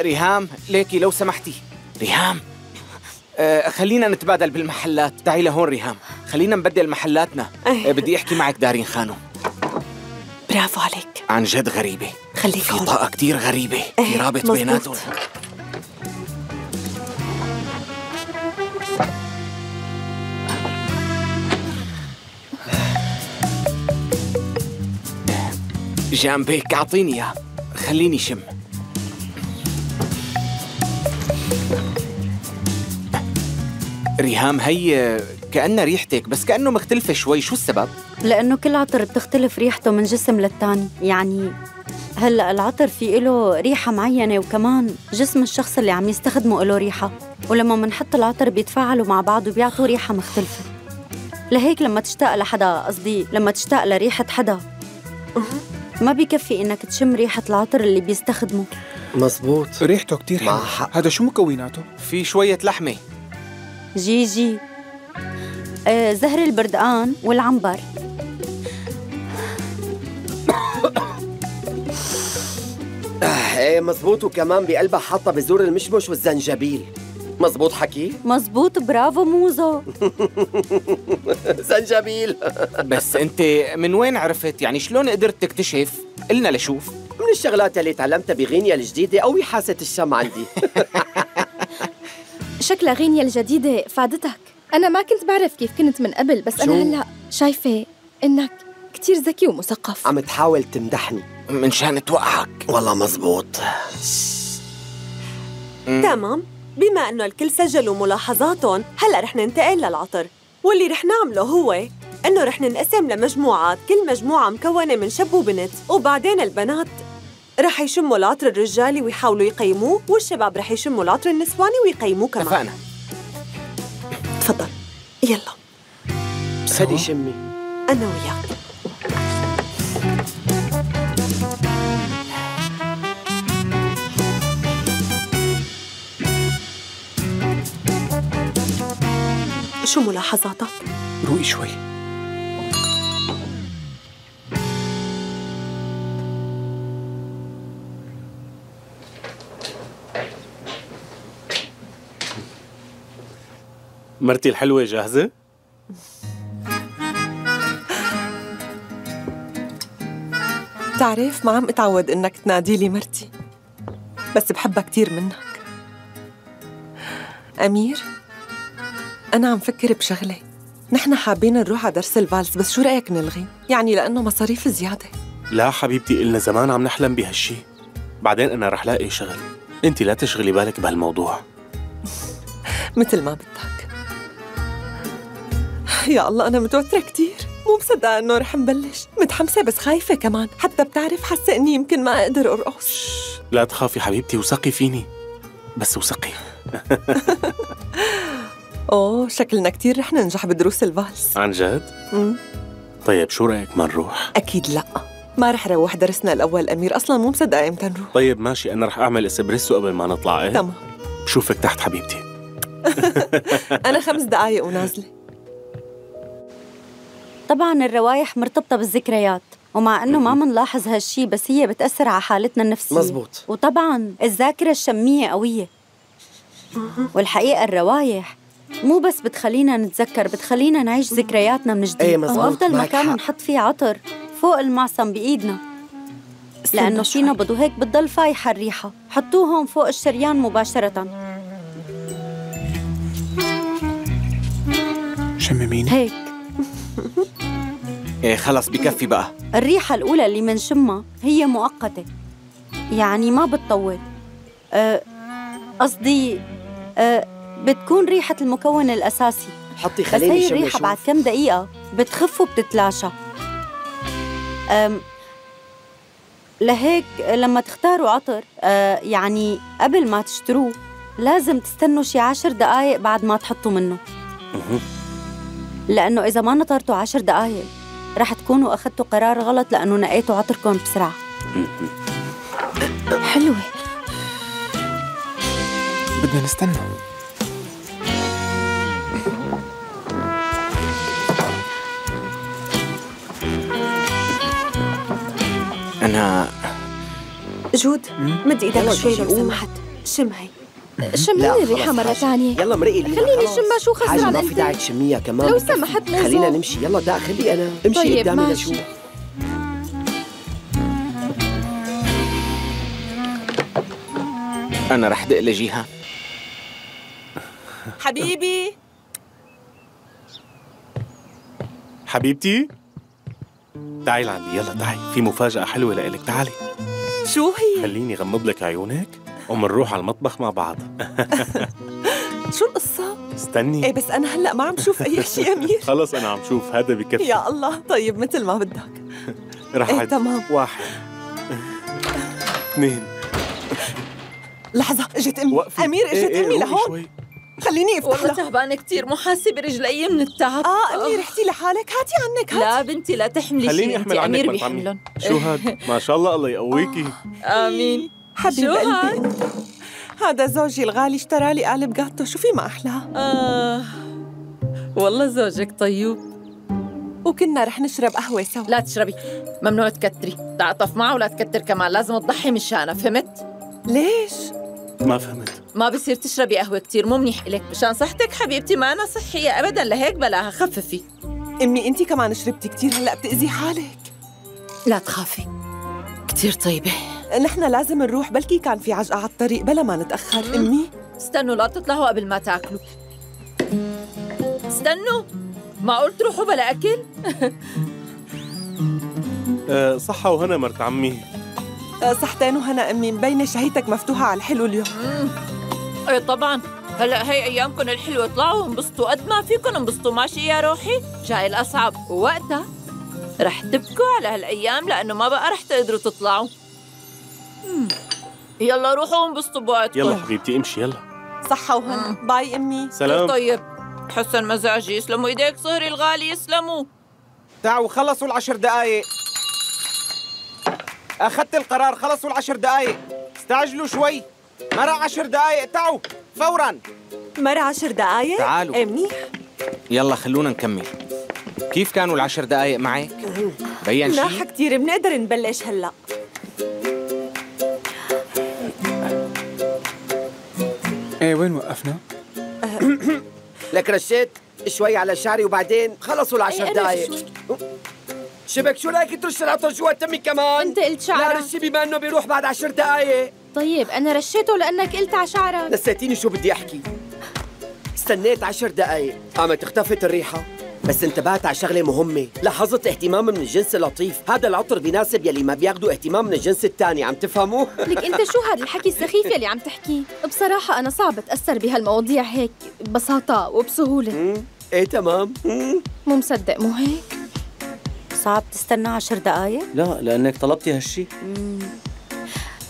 ريهام ليكي لو سمحتي. ريهام آه، خلينا نتبادل بالمحلات. تعي لهون ريهام. خلينا نبدل محلاتنا. آه، بدي أحكي معك دارين خانو. برافو عليك. عن جد غريبة. خليك في. طاقة كتير غريبة. في رابط. بيناتهم. جنبك أعطيني إياه. خليني شم. ريهام هي كأنها ريحتك بس كأنه مختلفة شوي. شو السبب؟ لأنه كل عطر بتختلف ريحته من جسم للتاني. يعني هلأ العطر في له ريحة معينة وكمان جسم الشخص اللي عم يستخدمه له ريحة. ولما منحط العطر بيتفاعلوا مع بعض وبيعطوا ريحة مختلفة. لهيك لما تشتاق لحدا قصدي لما تشتاق لريحة حدا. ما بيكفي إنك تشم ريحة العطر اللي بيستخدمه. مزبوط ريحته كتير حلوة. هذا شو مكوناته؟ في شوية لحمة. جيجي آه زهر البردقان والعنبر. آه إيه مزبوط وكمان بقلبها حاطة بذور المشمش والزنجبيل. مزبوط حكي؟ مزبوط برافو موزو. زنجبيل بس أنت من وين عرفت؟ يعني شلون قدرت تكتشف؟ قلنا لشوف. من الشغلات اللي تعلمتها بغينيا الجديدة أو حاسة الشم عندي. شكلها غينيا الجديدة فادتك. أنا ما كنت بعرف كيف كنت من قبل بس أنا؟ هلأ شايفة إنك كتير ذكي ومثقف. عم تحاول تمدحني. من شان توقعك. والله مزبوط تمام. بما أنه الكل سجلوا ملاحظاتهم هلأ رح ننتقل للعطر. واللي رح نعمله هو إنه رح ننقسم لمجموعات كل مجموعة مكونة من شاب وبنت. وبعدين البنات رح يشموا العطر الرجالي ويحاولوا يقيموه والشباب رح يشموا العطر النسواني ويقيموه كمان. اتفقنا. تفضل. يلا. خدي شمي. أنا وياك. شو ملاحظاتك؟ روقي شوي مرتي الحلوة جاهزة؟ بتعرف ما عم اتعود إنك تنادي لي مرتي بس بحبها كتير منك أمير أنا عم فكر بشغلة. نحن حابين نروح على درس الفالس بس شو رأيك نلغي؟ يعني لأنه مصاريف زيادة. لا حبيبتي إلنا زمان عم نحلم بهالشي. بعدين أنا رح لاقي شغل. أنت لا تشغلي بالك بهالموضوع. مثل ما بدك. يا الله أنا متوترة كتير. مو مصدقة إنه رح نبلش. متحمسة بس خايفة كمان. حتى بتعرف حاسة إني يمكن ما أقدر أرقص. لا تخافي حبيبتي وثقي فيني. بس وثقي. أوه شكلنا كتير رح ننجح بدروس الفالس. عن جد؟ مم. طيب شو رأيك ما نروح؟ أكيد لا. ما رح روح درسنا الأول. أمير أصلا مو مصدقة إمتى نروح. طيب ماشي. أنا رح أعمل إسبريسو قبل ما نطلع إيه؟ تمام. بشوفك تحت حبيبتي. أنا خمس دقايق ونازلة. طبعا الروايح مرتبطة بالذكريات ومع إنه ما منلاحظ هالشي بس هي بتأثر على حالتنا النفسية. مزبوط. وطبعا الذاكرة الشمية قوية. والحقيقة الروايح مو بس بتخلينا نتذكر بتخلينا نعيش ذكرياتنا من جديد. وأفضل معك مكان. نحط فيه عطر فوق المعصم بإيدنا. لأنه في نبض وهيك بتضل فايحة الريحة. حطوه هون فوق الشريان مباشرة. شمميني؟ هيك. إيه خلص بكفي بقى. الريحة الأولى اللي منشمها هي مؤقتة. يعني ما بتطول. أه، قصدي أه بتكون ريحة المكون الأساسي. حطي بس خليني هي شم الريحة شوف. بعد كم دقيقة بتخف وبتتلاشى. أم لهيك لما تختاروا عطر أه يعني قبل ما تشتروه لازم تستنوا شي عشر دقايق بعد ما تحطوا منه. لأنه إذا ما نطرتوا عشر دقايق رح تكونوا أخذتوا قرار غلط لأنه نقيتوا عطركم بسرعة. حلوة. بدنا نستنى. أنا جود مد إيدك يلا شوي لو سمحت. شم هي شميني الريحة مرة ثانية. يلا مرقي لينا خليني خلاص. شمها شو خسران حاجة ما؟ في داعي تشميها كمان لو. سمحت موزو. خلينا نمشي. يلا دا خلي أنا امشي طيب، قدامي ماشي. لشوف أنا رح دق لجيهان حبيبي. حبيبتي؟ تعي لعندي. يلا تعي في مفاجأة حلوة لإلك. تعالي. شو هي؟ خليني غمض لك عيونك ومنروح على المطبخ مع بعض. شو القصة؟ استني. إيه بس أنا هلأ ما عم شوف أي شيء أمير. خلص أنا عم شوف. هذا بكفي. يا الله. طيب مثل ما بدك. رح إيه، أعد. تمام. واحد. اثنين. لحظة اجت أمي. وقفي. أمير إيه، اجت إيه، أمي روقي لهون. شوي. خليني أفتح والله تعبانة كثير محاسة برجلي من التعب. آه أمي رحتي لحالك. هاتي عنك هاتي. لا بنتي لا تحملي خليني أحمل عنك أمير. بيحملهم شو هاد؟ ما شاء الله الله يقويكي. آمين. حبيب شو قلبي. هذا زوجي الغالي اشترى لي قالب جاتو. شو في ما أحلاه آه والله زوجك طيب. وكنا رح نشرب قهوة سوا. لا تشربي ممنوع تكتري. تعاطف معه ولا تكتر كمان لازم تضحي مشانها فهمت؟ ليش؟ ما فهمت. ما بصير تشربي قهوة كتير مو منيح إلك. مشان صحتك حبيبتي ما أنا صحية أبدا. لهيك بلاها خففي. أمي أنت كمان شربتي كتير هلأ بتأذي حالك. لا تخافي. كتير طيبة. نحن لازم نروح بلكي كان في عجقة على الطريق بلا ما نتأخر. أمي؟ استنوا لا تطلعوا قبل ما تاكلوا. استنوا. معقول تروحوا بلا أكل؟ أه صحة وهنا مرت عمي. صحتين وهنا أمي مبينة شهيتك مفتوحة على الحلو اليوم. إيه طبعا. هلأ هي ايامكم الحلوه اطلعوا وانبسطوا قد ما فيكم انبسطوا. ماشي يا روحي. جاي الأصعب ووقتها رح تبكوا على هالأيام لأنه ما بقى رح تقدروا تطلعوا. يلا روحوا وانبسطوا بوقتكم يلا حبيبتي امشي يلا. صحة وهنا. باي أمي. سلام. طيب. حسن مزاجي يسلموا إيديك صهري الغالي يسلموا. تعوا خلصوا العشر دقايق. أخذت القرار خلصوا العشر دقايق. استعجلوا شوي. مرة عشر دقايق. تعوا فورا. مرة عشر دقايق؟ تعالوا. إيه منيح. يلا خلونا نكمل. كيف كانوا العشر دقايق معك؟ بين شيء؟ كتير بنقدر نبلش هلأ. إيه وين وقفنا؟ لك رشيت شوي على شعري وبعدين خلصوا العشر إيه، دقايق. شبك شو لايك ترش العطر جوا تمي كمان؟ أنت قلت لا شعرك. رشي بما إنه بيروح بعد عشر دقايق. طيب أنا رشيته لأنك قلت على شعرك. نسيتيني شو بدي أحكي. استنيت عشر دقايق. قامت اختفت الريحة. بس انتبهت على شغلة مهمة. لاحظت اهتمام من الجنس اللطيف. هذا العطر بيناسب يلي ما بياخدوا اهتمام من الجنس الثاني عم تفهموا؟ لك أنت شو هذا الحكي السخيف يلي عم تحكيه؟ بصراحة أنا صعب أتأثر بهالمواضيع هيك ببساطة وبسهولة. إيه تمام. مو مصدق مو هيك؟ صعب تستنى عشر دقايق؟ لا لأنك طلبتي هالشي.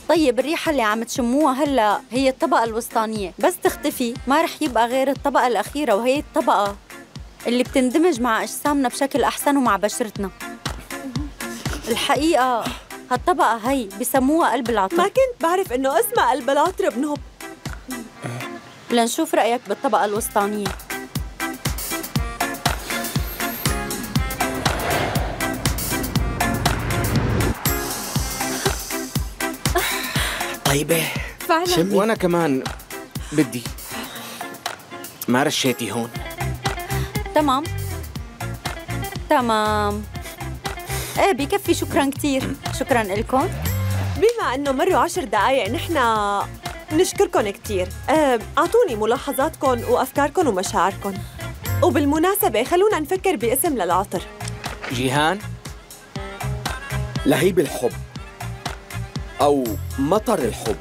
طيب الريحة اللي عم تشموها هلأ هي الطبقة الوسطانية بس تختفي ما رح يبقى غير الطبقة الأخيرة وهي الطبقة اللي بتندمج مع أجسامنا بشكل أحسن ومع بشرتنا. الحقيقة هالطبقة هي بسموها قلب العطر. ما كنت بعرف إنه اسمها قلب العطر بنوب لنشوف رأيك بالطبقة الوسطانية. طيبة. فعلا. وأنا كمان بدي ما رشيتي هون. تمام. تمام. إيه بكفي شكرا كتير. شكرا لكم بما إنه مروا عشر دقايق نحن نشكركم كتير. آه، أعطوني ملاحظاتكم وافكاركم ومشاعركم وبالمناسبة خلونا نفكر باسم للعطر. جيهان لهيب الحب. أو مطر الحب.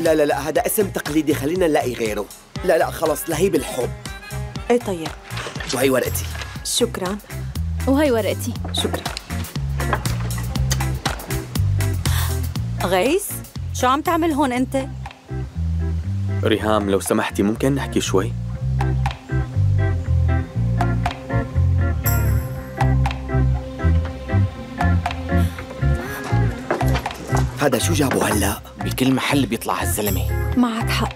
لا لا لا هذا اسم تقليدي خلينا نلاقي غيره. لا لا خلص لهيب الحب. إيه طيب. وهي ورقتي. شكرا. وهي ورقتي. شكرا. غيس شو عم تعمل هون أنت؟ ريهام لو سمحتي ممكن نحكي شوي؟ هذا شو جابه هلا؟ بكل محل بيطلع هالزلمة. معك حق.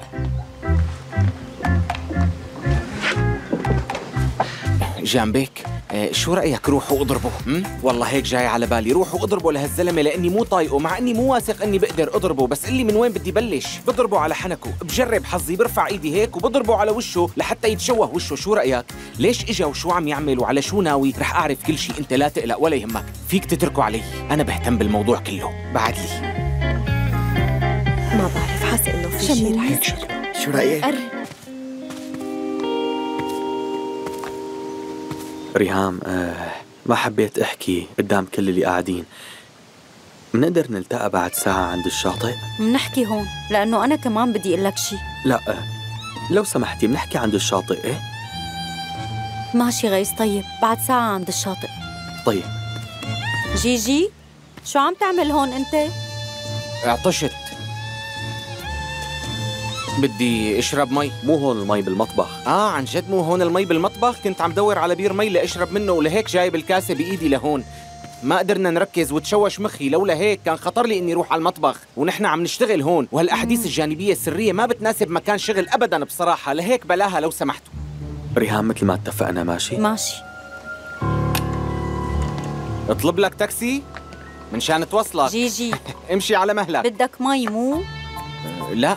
جنبك آه، شو رأيك؟ روحوا اضربوا هم؟ والله هيك جاي على بالي. روحوا اضربوا لهالزلمة لأني مو طايقه مع إني مو واثق إني بقدر أضربه. بس اللي من وين بدي بلش؟ بضربه على حنكه بجرب حظي برفع إيدي هيك وبضربه على وشه لحتى يتشوه وشه. شو رأيك؟ ليش إجا وشو عم يعمل؟ وعلى شو ناوي؟ رح أعرف كل شيء أنت لا تقلق ولا يهمك. فيك تتركه علي. أنا بهتم بالموضوع كله. بعد لي. ما بعرف حاسة إنه في شيء رح شو رأيك؟ ريهام آه ما حبيت أحكي قدام كل اللي قاعدين منقدر نلتقى بعد ساعة عند الشاطئ؟ منحكي هون لأنه أنا كمان بدي أقول لك شيء لا آه لو سمحتي بنحكي عند الشاطئ إيه؟ ماشي غيث طيب بعد ساعة عند الشاطئ طيب جيجي شو عم تعمل هون أنت؟ عطشت بدي اشرب مي. مو هون المي بالمطبخ. آه عن جد مو هون المي بالمطبخ؟ كنت عم دور على بير مي لأشرب منه ولهيك جايب الكاسة بإيدي لهون. ما قدرنا نركز وتشوش مخي لولا هيك كان خطر لي إني أروح على المطبخ. ونحن عم نشتغل هون وهالأحاديث الجانبية السرية ما بتناسب مكان شغل ابدا بصراحة لهيك بلاها لو سمحتوا. ريهام مثل ما اتفقنا ماشي؟ ماشي. اطلب لك تاكسي منشان توصلك. جيجي امشي على مهلك. بدك مي مو؟ لا.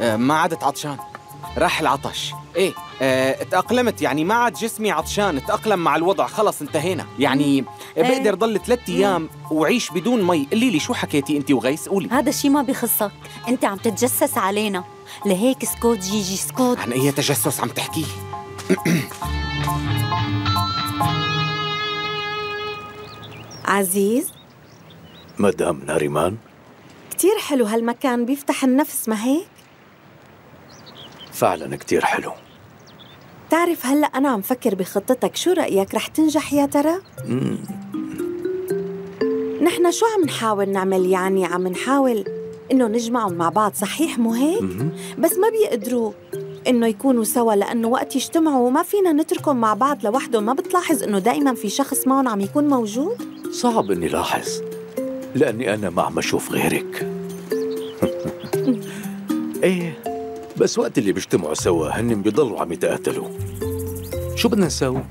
ما عدت عطشان. راح العطش. إيه آه، تأقلمت. يعني ما عاد جسمي عطشان. تأقلم مع الوضع. خلص انتهينا. يعني بقدر ضل ثلاث أيام وعيش بدون مي. قولي لي شو حكيتي انت وغيس؟ قولي. هذا الشيء ما بخصك. أنت عم تتجسس علينا. لهيك اسكت جيجي اسكت عن اي تجسس عم تحكي؟ عزيز؟ مدام ناريمان؟ كتير حلو هالمكان. بيفتح النفس ما هيك؟ فعلا كتير حلو تعرف هلأ أنا عم فكر بخطتك شو رأيك رح تنجح يا ترى؟ مم. نحن شو عم نحاول نعمل يعني عم نحاول إنه نجمعهم مع بعض صحيح مو هيك؟ مم. بس ما بيقدروا إنه يكونوا سوا لأنه وقت يجتمعوا ما فينا نتركهم مع بعض لوحدهم ما بتلاحظ إنه دائما في شخص معهم عم يكون موجود؟ صعب إني لاحظ لأني أنا ما عم أشوف غيرك إيه بس وقت اللي بيجتمعوا سوا هن بيضلوا عم يتقاتلوا. شو بدنا نساوي؟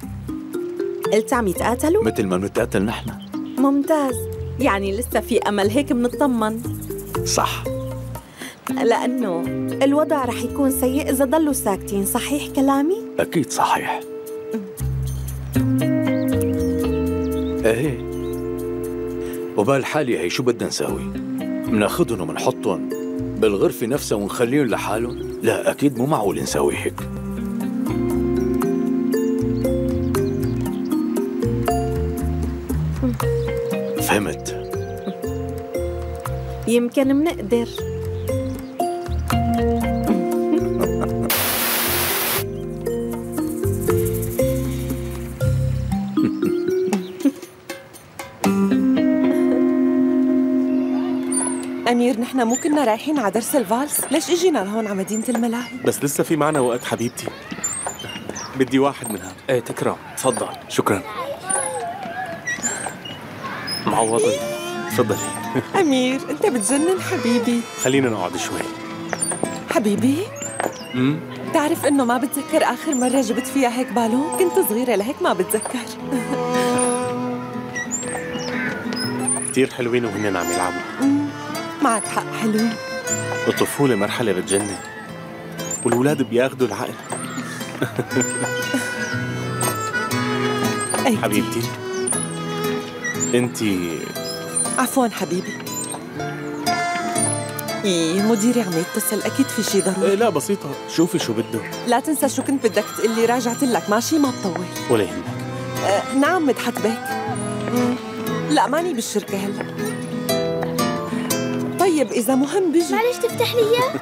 قلت عم يتقاتلوا؟ مثل ما بنتقاتل نحن. ممتاز. يعني لسه في أمل هيك بنطمن صح. لأنه الوضع رح يكون سيء إذا ضلوا ساكتين صحيح كلامي؟ أكيد صحيح. إيه وبهالحالة هي شو بدنا نساوي؟ مناخدهم ومنحطهم بالغرفة نفسها ونخليهم لحالهم؟ لا أكيد مو معقول نساوي هيك. فهمت. يمكن منقدر. نحن مو كنا رايحين على درس الفالس؟ ليش اجينا لهون على مدينة الملاهي؟ بس لسه في معنا وقت حبيبتي. بدي واحد من هذا إيه تكرم. تفضل. شكرا. معوضة. تفضلي أمير أنت بتجنن حبيبي. خلينا نقعد شوي. حبيبي؟ امم بتعرف إنه ما بتذكر آخر مرة جبت فيها هيك بالون؟ كنت صغيرة لهيك ما بتذكر. كثير حلوين وهن عم يلعبوا. معك حق حلوين. الطفولة مرحلة بتجنن. والولاد بياخدوا العقل. حبيبتي انت عفوا حبيبي. إيه مديري عم يتصل أكيد في شي ضروري. إيه لا بسيطة. شوفي شو بده. لا تنسى شو كنت بدك تقلي راجعت لك ماشي ما بطول. ولا يهمك. أه نعم مدحت بك. لا ماني بالشركة هلا. طيب إذا مهم بيجي. معلش تفتح لي إياه؟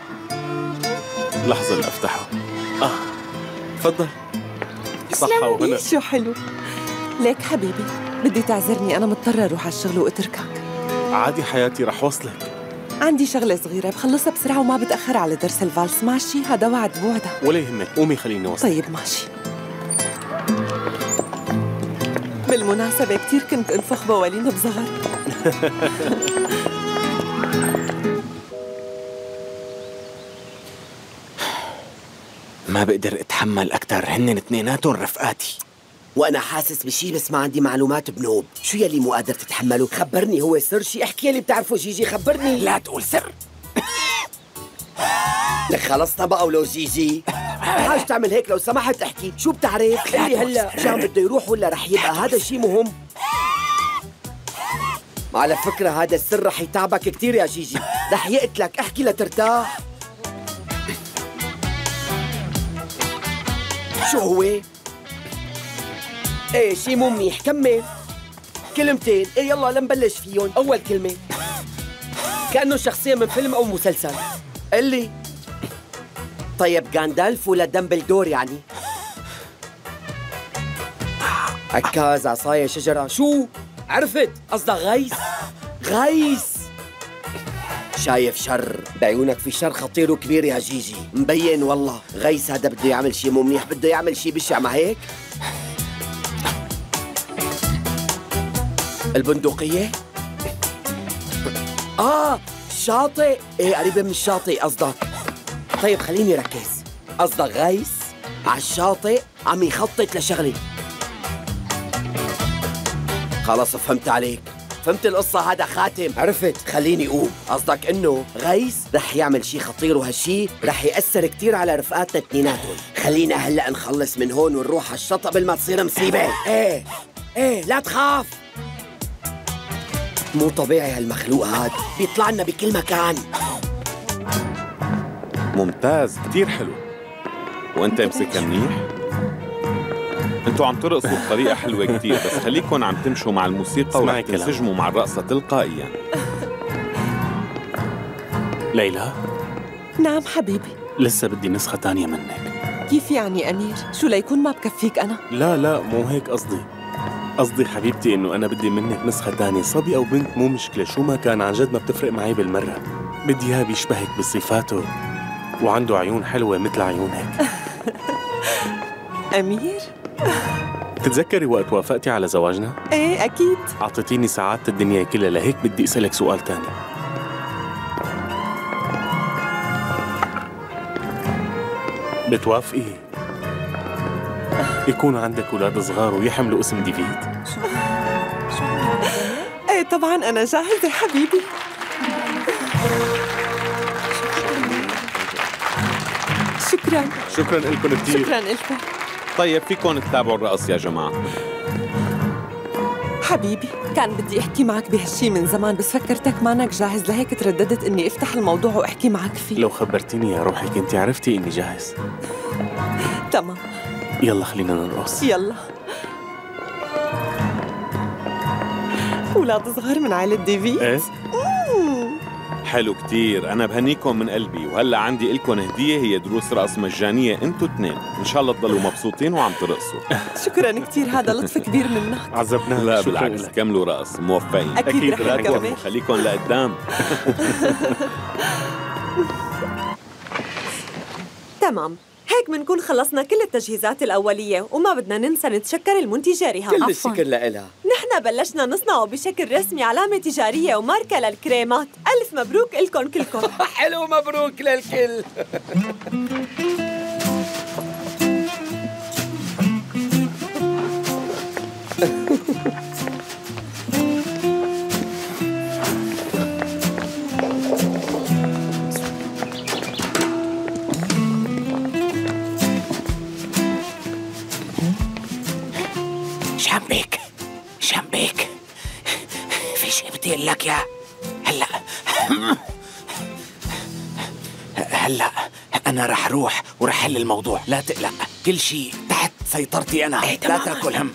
لحظة لأفتحه آه تفضل. صحة وهنا. شو حلو؟ ليك حبيبي بدي تعذرني أنا مضطرة أروح على الشغل وأتركك. عادي حياتي رح وصلك. عندي شغلة صغيرة بخلصها بسرعة وما بتأخر على درس الفالس. ماشي هذا وعد بوعدك ولا يهمك قومي خليني وصل طيب ماشي. بالمناسبة كتير كنت أنفخ بوالين بصغر. ما بقدر أتحمل أكثر هن اثنيناتهم رفقاتي. وأنا حاسس بشي بس ما عندي معلومات بنوب. شو يلي مو قادر تتحمله؟ خبرني هو سر شي. احكي يلي بتعرفه جيجي خبرني. لا تقول سر. لك خلصنا بقى ولو جيجي. حاج تعمل هيك لو سمحت احكي شو بتعرف؟ قل لي هلا جان بده يروح ولا رح يبقى؟ هذا شي مهم. على فكرة هذا السر رح يتعبك كثير يا جيجي. رح يقتلك. احكي لترتاح. شو هو؟ إيه شي مو منيح. كمل كلمتين. إيه يلا لنبلش فيهم. أول كلمة. كأنه شخصية من فيلم أو مسلسل. قل لي طيب غاندالف ولا دمبلدور يعني؟ عكاز عصاية شجرة. شو؟ عرفت. قصدك غيس غيس شايف شر. بعيونك في شر خطير وكبير يا جيجي. مبين والله. غيس هذا بده يعمل شيء مو منيح بده يعمل شيء بشع ما هيك؟ البندقية؟ آه شاطئ. إيه قريبة من الشاطئ قصدك. طيب خليني ركز. قصدك غيس على الشاطئ عم يخطط لشغلة. خلاص فهمت عليك. فهمت القصة؟ هذا خاتم. عرفت. خليني أقوم قصدك إنه غيس رح يعمل شي خطير وهالشي رح يأثر كتير على رفقاتنا اتنيناتهم خلينا هلأ نخلص من هون ونروح على الشط قبل ما تصير مصيبة. إيه. إيه. لا تخاف. مو طبيعي هالمخلوق هاد. بيطلع لنا بكل مكان. ممتاز. كتير حلو. وأنت امسكها منيح؟ أنتوا عم ترقصوا بطريقة حلوة كتير بس خليكن عم تمشوا مع الموسيقى ورح. تنسجموا مع الرقصة تلقائيا ليلى نعم حبيبي لسه بدي نسخة تانية منك كيف يعني أمير؟ شو ليكون ما بكفيك أنا؟ لا لا مو هيك قصدي قصدي حبيبتي إنه أنا بدي منك نسخة تانية صبي أو بنت مو مشكلة شو ما كان عن جد ما بتفرق معي بالمرة بدي اياه بيشبهك بصفاته وعنده عيون حلوة مثل عيونك أمير؟ تتذكري وقت وافقتي على زواجنا؟ إيه أكيد. أعطيتيني سعادة الدنيا كلها لهيك بدي أسألك سؤال تاني. بتوافقي يكون عندك أولاد صغار ويحملوا اسم ديفيد؟ إيه طبعا أنا جاهزة حبيبي. شكرا. شكرا لكم كتير شكرا لكم. طيب فيكم تتابعوا الرقص يا جماعة. حبيبي كان بدي أحكي معك بهالشي من زمان بس فكرتك مانك جاهز لهيك ترددت إني أفتح الموضوع وأحكي معك فيه. لو خبرتيني يا روحي كنتي عرفتي إني جاهز. تمام. يلا خلينا نرقص. يلا. أولاد صغار من عائلة ديفيد. إيه؟ حلو كتير. أنا بهنيكم من قلبي. وهلأ عندي لكم هدية هي دروس رقص مجانية. إنتوا اثنين إن شاء الله تضلوا مبسوطين وعم ترقصوا. شكرا كثير هذا لطف كبير منك. عذبناك. لا بالعكس. لك. كملوا رقص موفقين. أكيد رح لا نكمل. خليكم لقدام. تمام. هيك بنكون خلصنا كل التجهيزات الأولية وما بدنا ننسى نتشكر المنتجة ريهام كل الشكر لإلها. نحن بلشنا نصنع بشكل رسمي علامة تجارية وماركة للكريمات ألف مبروك إلكم كلكم. حلو مبروك للكل. الموضوع. لا تقلق. كل شيء تحت سيطرتي أنا. لا تأكل هم.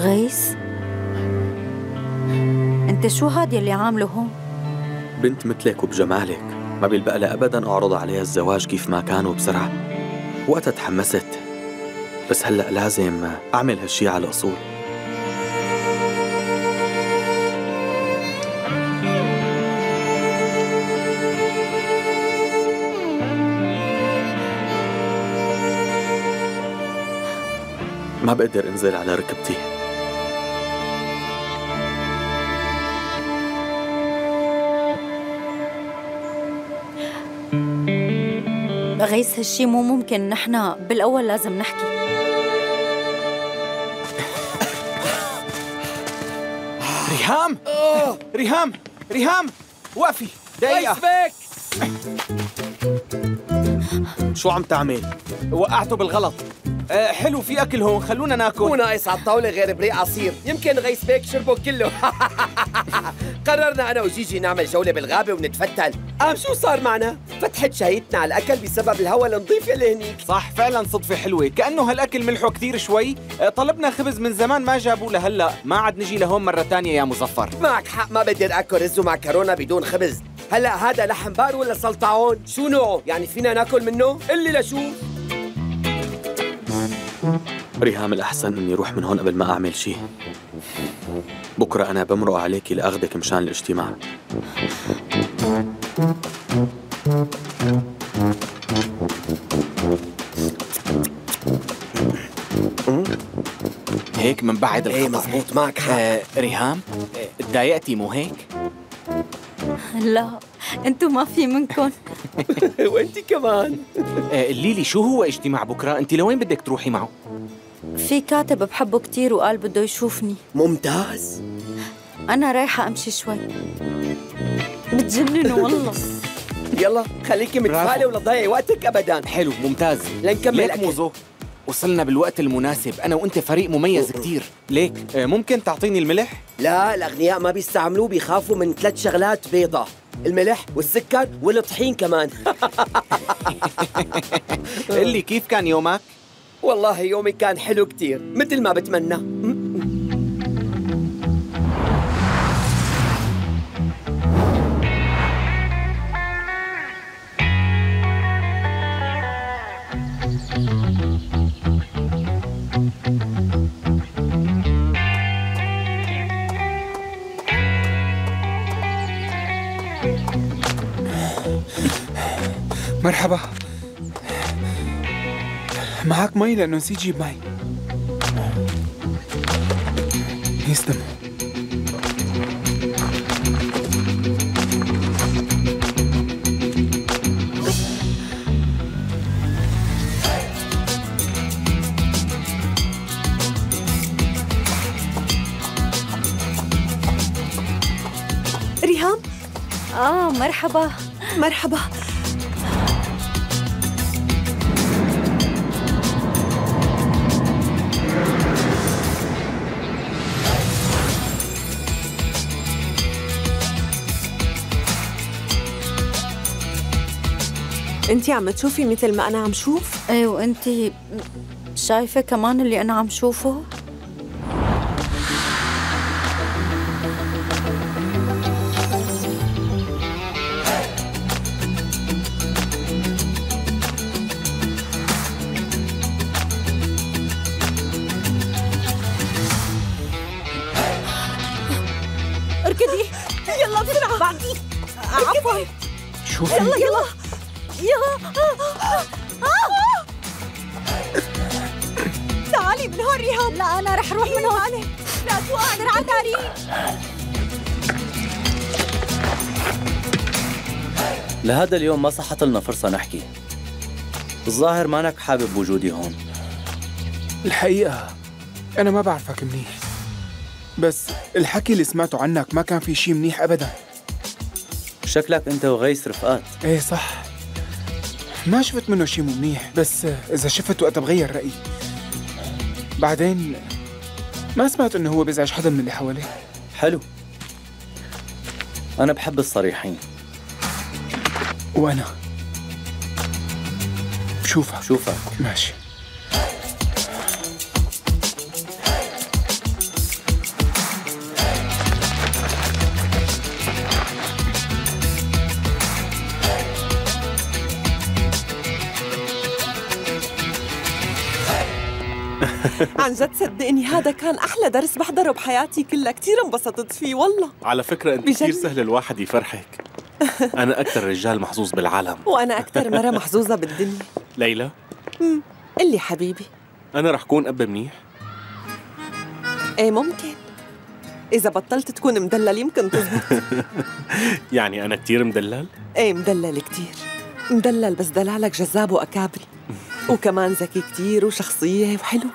غيث أنت شو هاد يلي عامله هون؟ بنت مثلك وبجمالك ما بيلبق لها ابدا أعرض عليها الزواج كيف ما كان وبسرعه وقتها تحمست بس هلأ لازم أعمل هالشي على الأصول. ما بقدر انزل على ركبتي. غيث هالشي مو ممكن. نحن بالأول لازم نحكي. ريهام! ريهام! ريهام! وقفي دقيقة. بيك! شو عم تعمل؟ وقعته بالغلط. أه حلو في أكل هون خلونا ناكل. مو ناقص على الطاولة غير بريق عصير. يمكن غيث بيك شربه كله. قررنا أنا وجيجي نعمل جولة بالغابة ونتفتل قام شو صار معنا؟ فتحت شهيتنا على الأكل بسبب الهواء النظيف يلي هنيك صح فعلا صدفة حلوة. كأنه هالأكل ملحه كثير شوي. أه، طلبنا خبز من زمان ما جابوه لهلأ. ما عاد نجي لهون مرة تانية يا مظفر. معك حق ما بقدر اكل رز ومعكرونة بدون خبز. هلأ هذا لحم بار ولا سلطعون؟ شو نوعه؟ يعني فينا ناكل منه؟ قل لي لشو ريهام الأحسن إني روح من هون قبل ما أعمل شي. بكرة أنا بمرق عليكي لأخذك مشان الاجتماع. هيك من بعد الخطر إيه مزبوط معك حق. آه ريهام تضايقتي مو هيك؟ لا أنتو ما في منكم. وأنت كمان. آه قولي لي شو هو اجتماع بكرة؟ أنت لوين بدك تروحي معه؟ في كاتب بحبه كتير وقال بده يشوفني. ممتاز. أنا رايحة أمشي شوي. بتجننوا والله. يلا خليكي متفائلة ولا تضيعي وقتك ابدا. حلو ممتاز. لنكمل. موزو. وصلنا بالوقت المناسب. أنا وأنت فريق مميز كتير. ليك. آه ممكن تعطيني الملح؟ لا الأغنياء ما بيستعملوه بيخافوا من ثلاث شغلات بيضة. الملح والسكر والطحين كمان. قل لي كيف كان يومك؟ والله يومي كان حلو كتير مثل ما بتمنى. مرحبا. معك مي لأنه نسيت جيب مي. يسلم مرحبا. مرحبا. انت عم تشوفي مثل ما أنا عم شوف؟ إيه وانت شايفة كمان اللي أنا عم شوفه؟ لهذا اليوم ما صحت لنا فرصة نحكي. الظاهر مانك حابب وجودي هون. الحقيقة أنا ما بعرفك منيح. بس الحكي اللي سمعته عنك ما كان في شي منيح أبدا. شكلك أنت وغيث رفقات. إيه صح. ما شفت منه شي مو منيح بس إذا شفت وقتها بغير رأيي. بعدين ما سمعت إنه هو بيزعج حدا من اللي حواليه. حلو. أنا بحب الصريحين. وأنا. بشوفك بشوفك ماشي. عن جد صدقني هذا كان أحلى درس بحضره بحياتي كلها. كثير انبسطت فيه والله. على فكرة أنت كثير سهل الواحد يفرحك. أنا أكثر رجال محظوظ بالعالم. وأنا أكثر مرة محظوظة بالدنيا. ليلى. مم. قل لي حبيبي. أنا رح كون أب منيح. إيه ممكن. إذا بطلت تكون مدلل يمكن تزبط. يعني أنا كثير مدلل؟ إيه مدلل كتير. مدلل بس دلالك جذاب وأكابري. وكمان ذكي كتير وشخصية وحلو.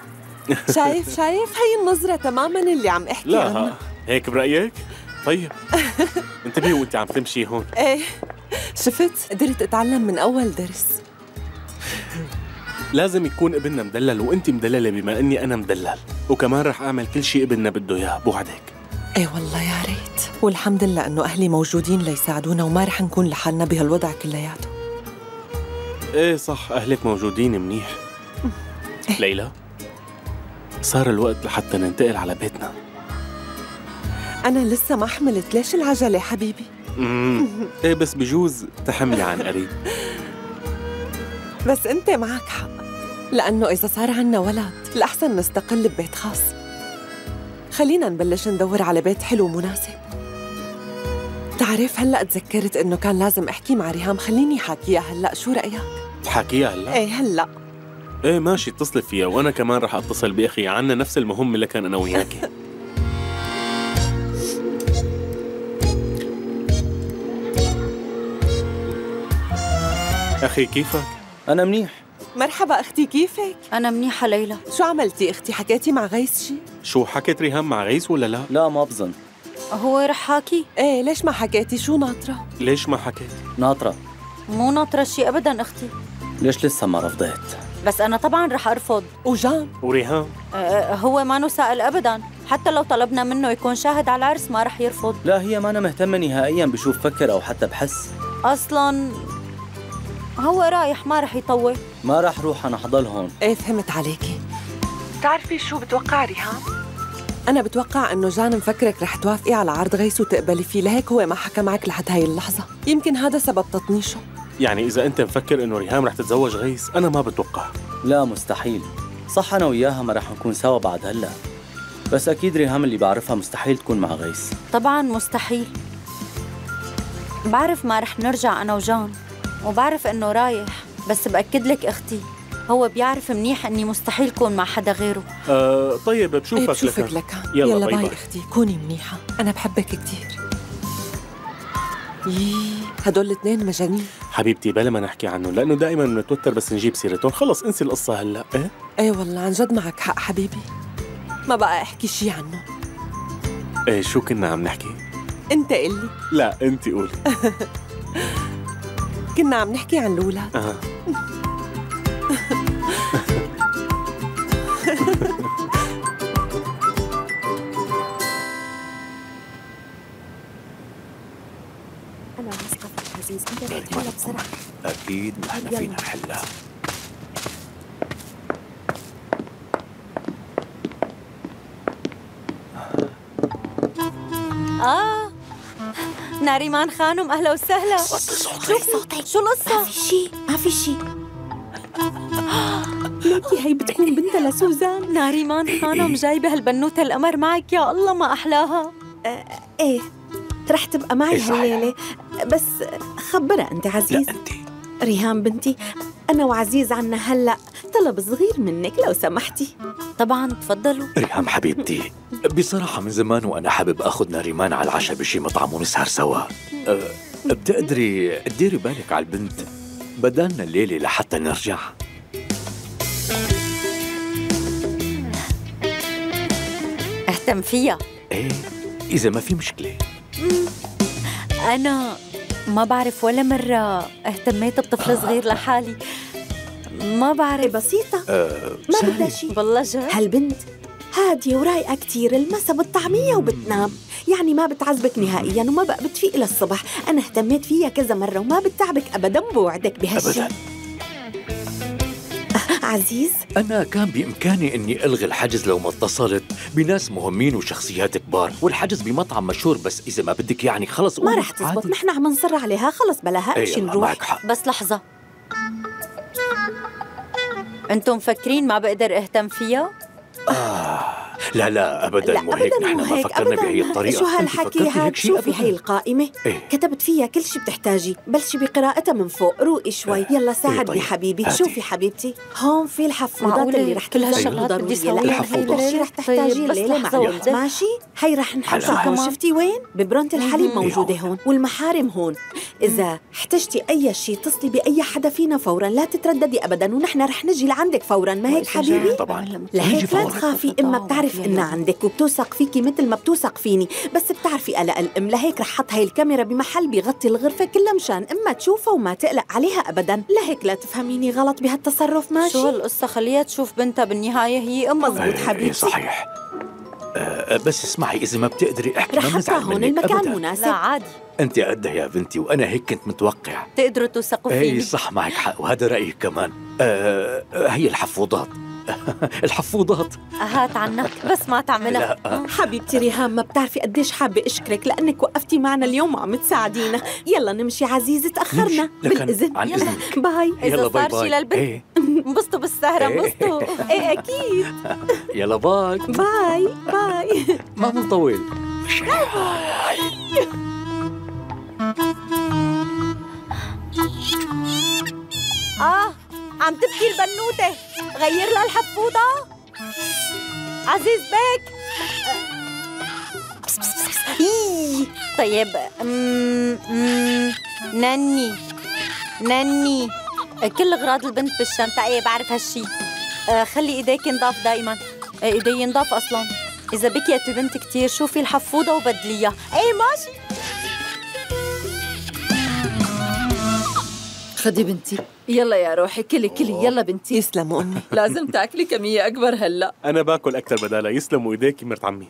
شايف شايف؟ هي النظرة تماما اللي عم أحكي لا عنها. ها. هيك برأيك؟ طيب. انتبهي وانت عم تمشي هون. إيه. شفت؟ قدرت أتعلم من أول درس. لازم يكون ابننا مدلل وانت مدللة بما إني أنا مدلل. وكمان رح أعمل كل شيء ابننا بده إياه بوعدك إيه والله يا ريت. والحمد لله إنه أهلي موجودين ليساعدونا وما رح نكون لحالنا بهالوضع كلياته. إيه صح أهلك موجودين منيح. ليلى صار الوقت لحتى ننتقل على بيتنا. أنا لسه ما حملت. ليش العجلة حبيبي؟ إيه بس بجوز تحملي عن قريب. بس أنت معك حق. لأنه إذا صار عنا ولد الأحسن نستقل ببيت خاص. خلينا نبلش ندور على بيت حلو ومناسب. تعرف هلأ تذكرت إنه كان لازم أحكي مع ريهام. خليني حاكيها هلأ. شو رأيك؟ تحاكيها هلأ؟ إيه هلأ. إيه ماشي اتصلي فيها وأنا كمان رح أتصل بأخي. عنا نفس المهمه اللي كان أنا وياكي. أخي كيفك؟ أنا منيح. مرحبا أختي كيفك؟ أنا منيحة ليلى. شو عملتي أختي؟ حكيتي مع غيث شي؟ شو حكيت ريهام مع غيث ولا لا؟ لا ما بظن. هو رح حاكي؟ إيه ليش ما حكيتي؟ شو ناطرة؟ ليش ما حكيت؟ ناطرة. مو ناطرة شي ابدا أختي. ليش لسه ما رفضت؟ بس أنا طبعا رح أرفض. وجان؟ وريهام؟ أه هو ما نسأل ابدا. حتى لو طلبنا منه يكون شاهد على العرس ما رح يرفض. لا هي ما أنا مهتمة نهائيا بشو بفكر أو حتى بحس. أصلا هو رايح ما رح يطول. ما راح روح أنا حضل هون. إيه فهمت عليكي بتعرفي شو بتوقع ريهام؟ أنا بتوقع إنه جان مفكرك رح توافقي على عرض غيث وتقبلي فيه. لهيك هو ما حكى معك لحد هاي اللحظة. يمكن هذا سبب تطنيشه. يعني إذا أنت مفكر إنه ريهام رح تتزوج غيث أنا ما بتوقع. لا مستحيل. صح أنا وياها ما راح نكون سوا بعد هلا. بس أكيد ريهام اللي بعرفها مستحيل تكون مع غيث. طبعا مستحيل. بعرف ما رح نرجع أنا وجان. وبعرف إنه رايح بس بأكد لك أختي هو بيعرف منيح إني مستحيل كون مع حدا غيره. آه طيب بشوفك إيه بشوفك لكان. لكان. يلا, يلا باي باي باي. أختي كوني منيحة. أنا بحبك كتير. يي هدول الاثنين مجانين. حبيبتي بلا ما نحكي عنه لأنه دائما بنتوتر بس نجيب سيرتهم. خلص انسي القصة هلأ إيه؟ إيه والله عن جد معك حق حبيبي. ما بقى أحكي شي عنه. إيه شو كنا عم نحكي؟ أنت قلي لا انت قولي. كنا عم نحكي عن الأولاد. آه. أنا مصطفى عزيز أنت بتحلها بسرعة. أكيد نحن. فينا نحلها آه ناريمان خانم أهلا وسهلا. شو صوتك شو القصة؟ ما في شيء ما في شيء ليكي هي بتكون بنتها لسوزان. ناريمان خانم جايبة هالبنوتة القمر معك. يا الله ما أحلاها. إيه رح تبقى معي. هالليلة. بس خبرها أنت عزيز. لا أنت ريهام بنتي أنا وعزيز عنا هلأ طلب صغير منك لو سمحتي. طبعا تفضلوا. ريهام حبيبتي بصراحة من زمان وأنا حابب أخذ ناريمان على العشاء بشي مطعم ونسهر سوا. أه بتقدري تديري بالك على البنت؟ بدالنا الليلة لحتى نرجع. اهتم فيها. إيه إذا ما في مشكلة. أنا ما بعرف ولا مرة اهتميت بطفل صغير لحالي. ما بعرف. بسيطة. أه ما بدها شيء. والله جد. هالبنت هادية ورايقة كتير المسا بالطعمية وبتنام. يعني ما بتعذبك نهائيا وما بقى بتفيق للصبح. أنا اهتميت فيها كذا مرة وما بتعبك أبدا بوعدك بهالشي أبداً. عزيز أنا كان بإمكاني إني ألغي الحجز لو ما اتصلت بناس مهمين وشخصيات كبار والحجز بمطعم مشهور بس إذا ما بدك يعني خلص ما رح تزبط. نحن عم نصر عليها خلص بلاها إيه امشي يلا، نروح معك حق. بس لحظة أنتم مفكرين ما بقدر أهتم فيها؟ لا لا ابدا لا مو هيك ابدا نحن ما فكرنا ابدا. بهي الطريقة. شو هالحكي؟ هاد شيء؟ شوفي؟ هي القائمة. إيه. كتبت فيها كل شي بتحتاجي. بلشي بقراءتها من فوق روقي شوي. يلا ساعدني طيب. حبيبي. هاتي. شوفي حبيبتي. هون في الحفوضات معقولة اللي رح كل هالشغلات بدي. كل شي رح طيب، لحظة مع واحدة. ماشي؟ هي رح نحطها هون كمان. شفتي وين؟ ببرونة الحليب مهم. موجودة هون. والمحارم هون. إذا احتجتي أي شي اتصلي بأي حدا فينا فورا. لا تترددي أبدا ونحن رح نجي لعندك فورا. ما هيك حبيبي؟ طبعا. لهيك لا. تخافي إما بتعرف إنها عندك وبتوثق فيكي مثل ما بتوثق فيني. بس بتعرفي قلق الأم لهيك رح حط هاي الكاميرا بمحل بيغطي الغرفة كلها مشان إما تشوفها وما تقلق عليها أبدا. لهيك لا تفهميني غلط بهالتصرف ماشي؟ شو هالقصة؟ خليها تشوف بنتها بالنهاية هي أمها. مزبوط إيه، حبيبتي. صحيح. آه بس اسمعي إذا ما بتقدري إحكي رح ما حطها هون المكان ابدا. مناسب. لا عادي. انت قدها يا بنتي وأنا هيك كنت متوقع. تقدروا توثقوا اي فيني. صح معك حق وهذا رأيي كمان. آه آه، هي الحفوضات. الحفوضات هات عنك بس ما تعملها. حبيبتي ريهام ما بتعرفي قديش حابة أشكرك لأنك وقفتي معنا اليوم وعم تساعدينا. يلا نمشي عزيزة تأخرنا. بالإذن. عن يلا. إذنك. باي. إذا يلا باي صار شي باي. للبنت. إيه. انبسطوا بالسهرة إيه. انبسطوا. إيه أكيد. يلا باي. باي باي. ما بنطول آه. عم تبكي البنوتة. غير لها الحفوضة. عزيز بيك. إيه. طيب أمم، أمم، نني. نني. كل أغراض البنت بالشنطة إيه بعرف هالشي. آه، خلي إيديك نضاف دايما. آه، إيدي ينضاف أصلا. إذا بكيت البنت كتير شوفي الحفوضة وبدليها. إيه ماشي. خدي بنتي. يلا يا روحي كلي كلي يلا بنتي. يسلموا. أمي لازم تاكلي كمية أكبر هلا. أنا باكل أكثر بدالها يسلموا إيديكي مرت عمي.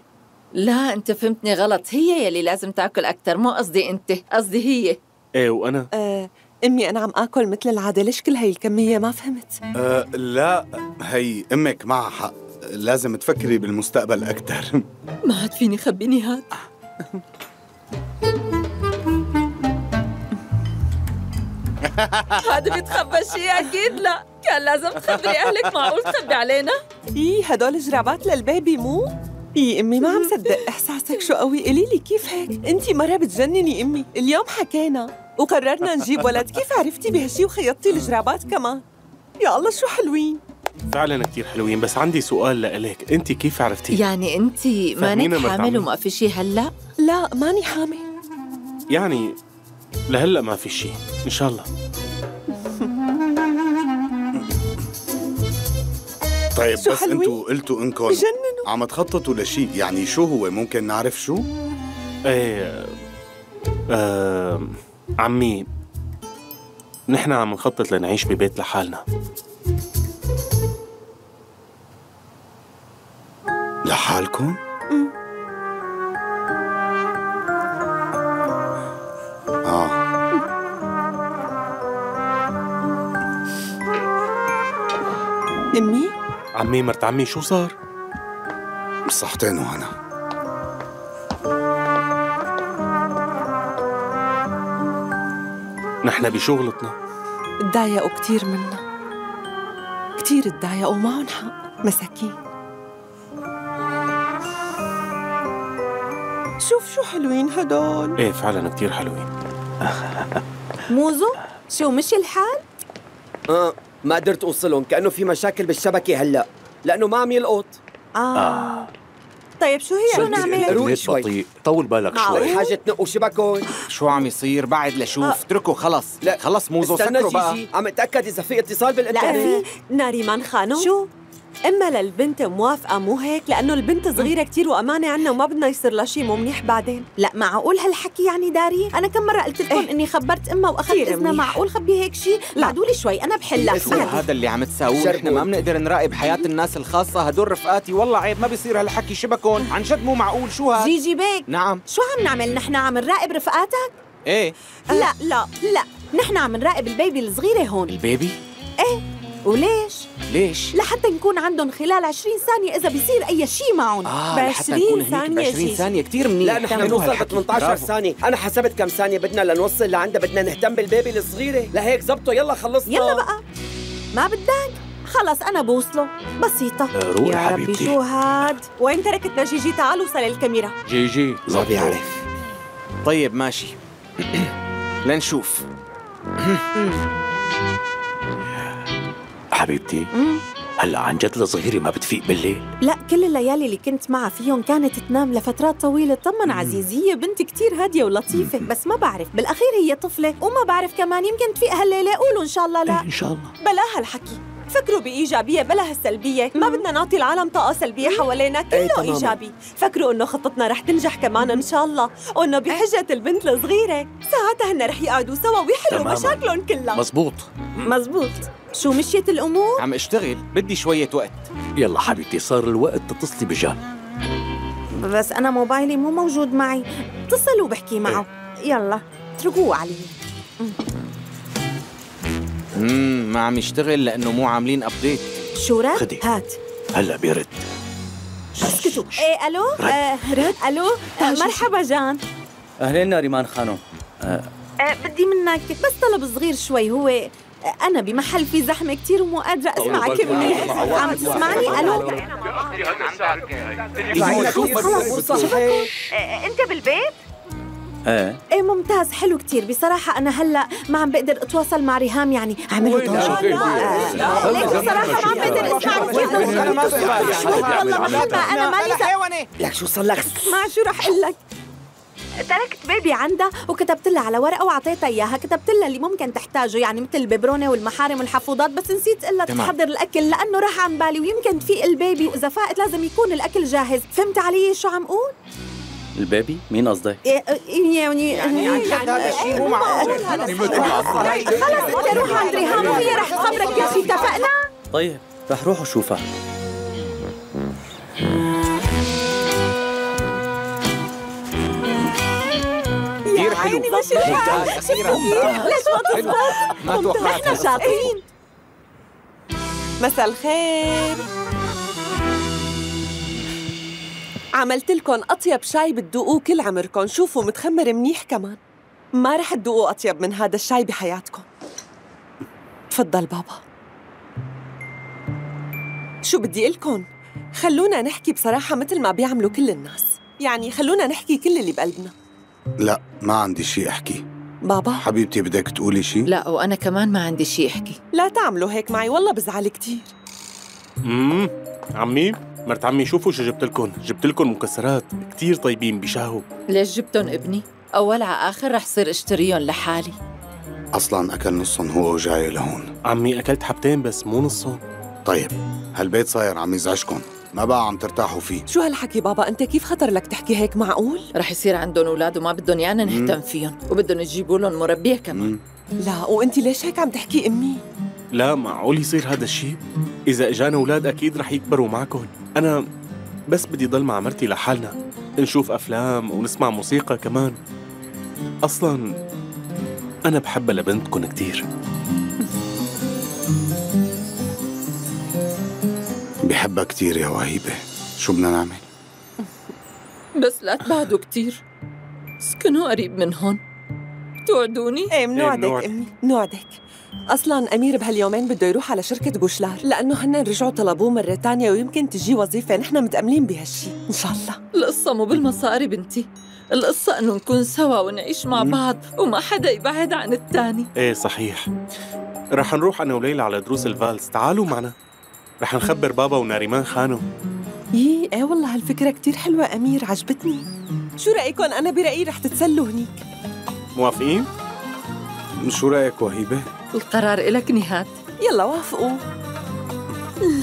لا أنت فهمتني غلط هي يلي لازم تاكل أكتر مو قصدي أنت قصدي هي. إيه وأنا؟ آه أمي أنا عم آكل مثل العادة ليش كل هاي الكمية ما فهمت؟ أه لا هي أمك معها حق لازم تفكري بالمستقبل أكثر ما عاد فيني خبيني هاد هذا بيتخبى شيء أكيد لا. كان لازم تخبري أهلك معقول تخبي علينا؟ إيه هدول جرابات للبيبي مو؟ إيه أمي ما عم صدق. إحساسك شو قوي؟ قولي لي كيف هيك؟ أنت مرة بتجنني أمي. اليوم حكينا وقررنا نجيب ولد. كيف عرفتي بهالشي وخيطتي الجرابات كمان؟ يا الله شو حلوين. فعلا كتير حلوين بس عندي سؤال لإلك. انت كيف عرفتي؟ يعني مانك فهمينا مرت حامل. وما في شيء هلأ؟ لا ماني حامل. يعني لهلا ما في شيء إن شاء الله. طيب شو بس حلوين؟ أنتوا قلتوا انكم بجننوا. عم تخططوا لشيء يعني شو هو؟ ممكن نعرف شو؟ إيه آه عمي نحن عم نخطط لنعيش ببيت لحالنا. لحالكم؟ آه أمي؟ عمي مرت عمي شو صار؟ صحتين وهنا. نحن بشغلتنا. تضايقوا كتير منا. كتير تضايقوا ومعهم حق مساكين. شوف شو حلوين هدول. إيه فعلا كتير حلوين. موزو شو مشي الحال؟ آه ما قدرت أوصلهم كأنه في مشاكل بالشبكة هلأ لأنه ما عم يلقط. آه, طيب شو هي؟ شو نعمل؟ روقي النت شوي. بطيء. طول بالك شوي. حاجة تنقوا شبكهم. شو عم يصير؟ بعد لشوف. اتركوا خلص. لا. خلص موزو استنى سكروا بقى. جيجي عم أتأكد إذا في اتصال لا بالإنترنت. في ناريمان خانم شو؟ إما للبنت موافقة مو هيك؟ لأنه البنت صغيرة كتير وأمانة عنا وما بدنا يصير لها شيء مو منيح بعدين. لا معقول هالحكي يعني داري؟ أنا كم مرة قلت لكم إني خبرت أمها وأخذت كتير إذنها منيح. معقول خبي هيك شيء بعدوا لي شوي أنا بحلها. شو هذا اللي عم تساووه نحن ما بنقدر نراقب حياة الناس الخاصة. هدول رفقاتي والله عيب ما بيصير هالحكي. شبكون عن جد مو معقول. شو هاد؟ جيجي بيك. نعم. شو عم نعمل؟ نحن عم نراقب رفقاتك؟ إيه. لا لا لا. نحن عم نراقب البيبي الصغيرة هون. البيبي؟ إيه. وليش؟ ليش؟ لحتى نكون عندهم خلال 20 ثانية إذا بيصير أي شيء معهم. آه لحتى نكون هنيك ب 20 ثانية كثير منيح. لا نحن حلو بنوصل ب هالحكي. 18 برافو. ثانية. أنا حسبت كم ثانية بدنا لنوصل لعندها بدنا نهتم بالبيبي الصغيرة. لهيك زبطوا. يلا خلصنا. يلا بقى. ما بدك؟ خلص أنا بوصله. بسيطة. آه، روقي يا ربي حبيبتي. شو هاد؟ وين تركتنا جيجي تعال وصل الكاميرا. جيجي ما بيعرف طيب ماشي. لنشوف. حبيبتي هلأ عن جد الصغيرة ما بتفيق بالليل؟ لا كل الليالي اللي كنت معها فيهم كانت تنام لفترات طويلة. طمن عزيزي هي بنت كتير هادية ولطيفة بس ما بعرف. بالأخير هي طفلة وما بعرف كمان يمكن تفيق هالليلة. قولوا إن شاء الله لا. إن شاء الله. بلا هالحكي فكروا بإيجابية بلا هالسلبية ما بدنا نعطي العالم طاقة سلبية حوالينا. كله. إيجابي. فكروا إنه خطتنا رح تنجح كمان إن شاء الله. وإنه بحجة البنت الصغيرة. ساعتها هن رح يقعدوا سوا ويحلوا. مشاكلهم كلها. مزبوط. مزبوط. شو مشيت الأمور؟ عم اشتغل. بدي شوية وقت. يلا حبيبتي صار الوقت تتصلي بجان. بس أنا موبايلي مو موجود معي. اتصل وبحكي معه. يلا اتركوه علي. امم ما عم يشتغل لأنه مو عاملين أبديت شو رد؟ خدي. هات هلا بيرد اسكتوا إيه ألو رد. آه رد ألو آه مرحبا جان اهلين ناريمان خانم آه، آه بدي منك بس طلب صغير شوي هو آه، أنا بمحل في زحمة كتير ومو قادرة أسمعك منيح عم تسمعني؟ ألو؟ آه، أنت بالبيت؟ إيه. إيه ممتاز. حلو كتير. بصراحة أنا هلأ ما عم بقدر أتواصل مع ريهام يعني عملوا ضجة آه، ليك بصراحة ما عم بقدر شوي والله ما أنا مالي لك شو صار لك؟ اسمع شو رح أقول لك. تركت بيبي عندها وكتبت لها على ورقة وأعطيتها إياها. كتبت لها اللي ممكن تحتاجه يعني مثل الببرونه والمحارم والحفوضات بس نسيت تمام. تحضر الأكل لأنه راح عن بالي. ويمكن تفيق البيبي وإذا فاقت لازم يكون الأكل جاهز. فهمت علي شو عم أقول؟ البيبي مين قصدك؟ إيه، إيه، يعني يعني هذا الشيء مو معقول. خلص انت روح عند ريهام وهي رح تخبرك كل شيء اتفقنا؟ طيب رح روح وشوفها. كثير حلو. ممتاز ليش ما حلو. تزبط ما توقعت إحنا. شاطرين مساء الخير. عملت لكم أطيب شاي بتذوقوه كل عمركم. شوفوا متخمر منيح كمان. ما رح تذوقوا أطيب من هذا الشاي بحياتكم. تفضل بابا. شو بدي لكم؟ خلونا نحكي بصراحة مثل ما بيعملوا كل الناس. يعني خلونا نحكي كل اللي بقلبنا. لا ما عندي شيء أحكي. بابا؟ حبيبتي بدك تقولي شيء لا وأنا كمان ما عندي شيء أحكي. لا تعملوا هيك معي والله بزعل كتير. امم عمي؟ مرت عمي شوفوا شو جبت لكم جبت لكم مكسرات. كتير طيبين بيشهوا ليش جبتن ابني؟ أول على آخر رح صير اشتريهم لحالي. أصلا أكل نصهم هو وجاي لهون. عمي أكلت حبتين بس مو نصهم. طيب هالبيت صاير عم يزعجكم ما بقى عم ترتاحوا فيه. شو هالحكي بابا؟ أنت كيف خطر لك تحكي هيك معقول؟ رح يصير عندهم أولاد وما بدهم يانا نهتم فيهم. وبدهم يجيبوا لهم مربية كمان. لا وأنت ليش هيك عم تحكي أمي؟ لا معقول يصير هذا الشيء؟ إذا إجانا أولاد أكيد رح يكبروا معكم أنا بس بدي ضل مع مرتي لحالنا. نشوف أفلام ونسمع موسيقى كمان. أصلا أنا بحبها لبنتكم كتير. بحبها كتير يا وهيبة. شو بدنا نعمل؟ بس لا تبعدوا كتير. اسكنوا قريب من هون. توعدوني؟ إيه منوعدك. امي منوعدك. أصلا أمير بهاليومين بده يروح على شركة بوشلار لأنه هن رجعوا طلبوه مره تانية ويمكن تجي وظيفة نحن متأملين بهالشي إن شاء الله. القصة مو بالمصاري بنتي القصة إنه نكون سوا ونعيش مع بعض وما حدا يبعد عن التاني. إيه صحيح. رح نروح أنا وليلى على دروس الفالس تعالوا معنا. رح نخبر بابا وناريمان خانو. يي إيه والله هالفكرة كتير حلوة أمير عجبتني. شو رايكم أنا برأيي رح تتسلوا هنيك. موافقين؟ شو رايك وهيبة؟ القرار إلك نهاد يلا وافقوا.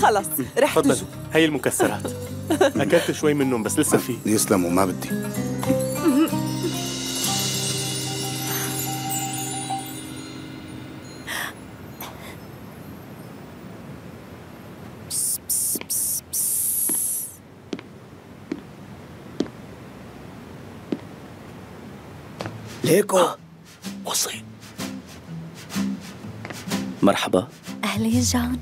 خلص رح تفضل. هي المكسرات. أكلت شوي منهم بس لسه في. يسلموا ما بدي. ليكو. جان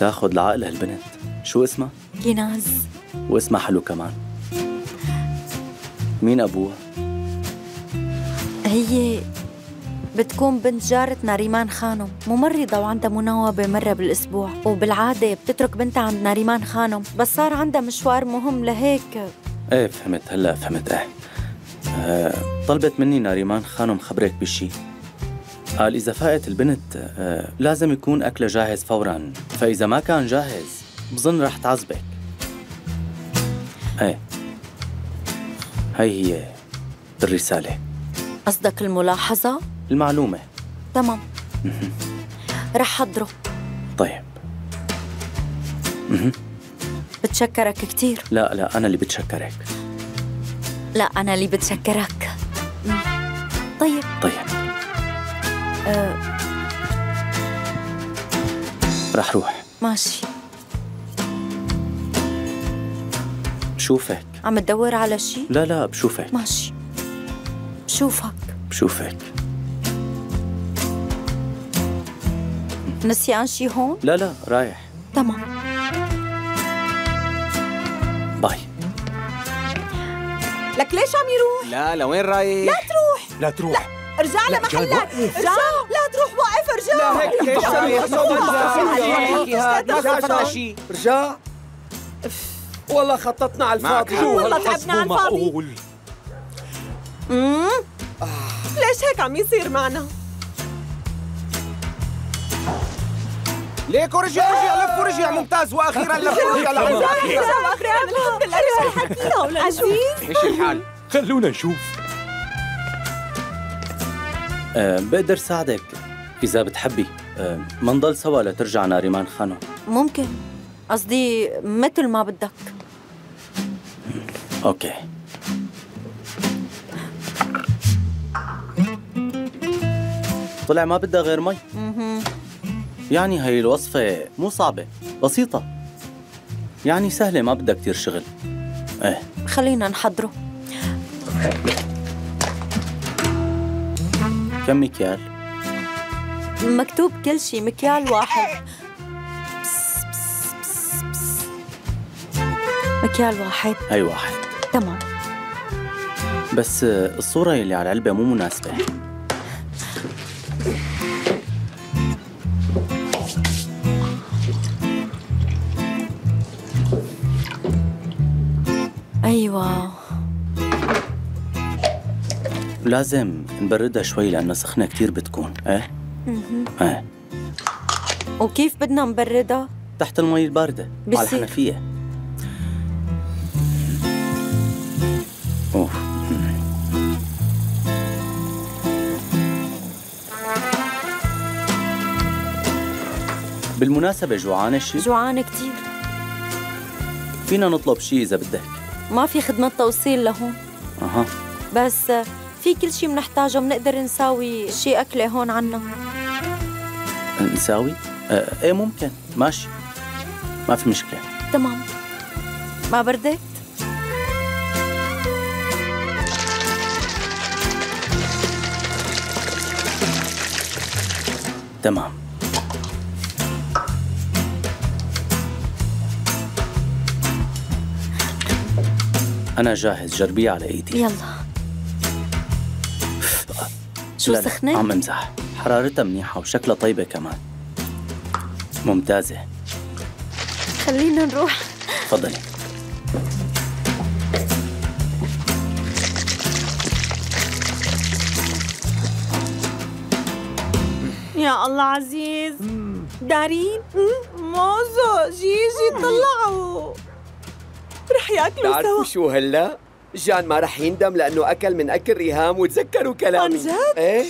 تاخد العقل هالبنت. شو اسمها؟ كناز واسمها حلو كمان. مين أبوها؟ هي بتكون بنت جارتنا ريمان خانم. ممرضة وعندها مناوبة مرة بالأسبوع وبالعادة بتترك بنتها عند ناريمان خانم. بس صار عندها مشوار مهم لهيك. إيه فهمت. هلا فهمت. إيه. آه طلبت مني ناريمان خانم خبرك بشي. قال إذا فاقت البنت آه لازم يكون أكله جاهز فورا. فإذا ما كان جاهز بظن رح تعذبك. إيه هي هي الرسالة. قصدك الملاحظة؟ المعلومة. تمام. رح حضره. طيب. بتشكرك كتير. لا لا أنا اللي بتشكرك. لا أنا اللي بتشكرك. طيب. طيب. آه. رح روح. ماشي. بشوفك. عم تدور على شي؟ لا لا بشوفك. ماشي. بشوفك. بشوفك. نسيان شي هون؟ لا لا رايح. تمام. باي. لك ليش عم يروح؟ لا لوين رايح؟ لا تروح. لا تروح. ارجع لا، لمحلك. ارجع لا تروح وقف ارجع لا هيك ليش ارجع. والله خططنا على الفاضي والله تعبنا على الفاضي امم ليش هيك عم يصير معنا؟ ليك ورجع رجع لف ورجع ممتاز وأخيرا لف ورجع لعندك. الحمد لله عزيز إيش الحال؟ خلونا نشوف أه بقدر ساعدك. إذا بتحبي أه ما نضل سوا لترجع ناريمان خانم ممكن. قصدي مثل ما بدك. أوكي. طلع ما بدها غير مي. يعني هي الوصفة مو صعبة بسيطة. يعني سهلة ما بدها كتير شغل. إيه. خلينا نحضره. كم مكيال؟ مكتوب كل شي مكيال واحد. بس بس بس بس. مكيال واحد. هي واحد. تمام. بس الصورة اللي على العلبة مو مناسبة. أيوة. لازم نبردها شوي لأنها سخنة كتير بتكون إيه مهم. إيه وكيف بدنا نبردها؟ تحت المي الباردة على. الحنفية أوف. بالمناسبة جوعانة شي؟ جوعانة كتير فينا نطلب شي إذا بدك ما في خدمة توصيل لهون أها بس في كل شي بنحتاجه بنقدر نساوي شي أكلة هون عنا. نساوي؟ آه إيه ممكن. ماشي. ما في مشكلة. تمام. ما بردت؟ تمام. أنا جاهز. جربيه على إيدي. يلا. شو سخنة؟ عم امزح حرارتها منيحة وشكلها طيبة كمان. ممتازة. خلينا نروح. تفضلي. يا الله عزيز. دارين؟ موزو جيجي طلعوا. رح ياكلوا بتعرفوا سوا. شو هلا؟ جان ما رح يندم لأنه أكل من أكل ريهام وتذكروا كلامي عن جد؟ إيه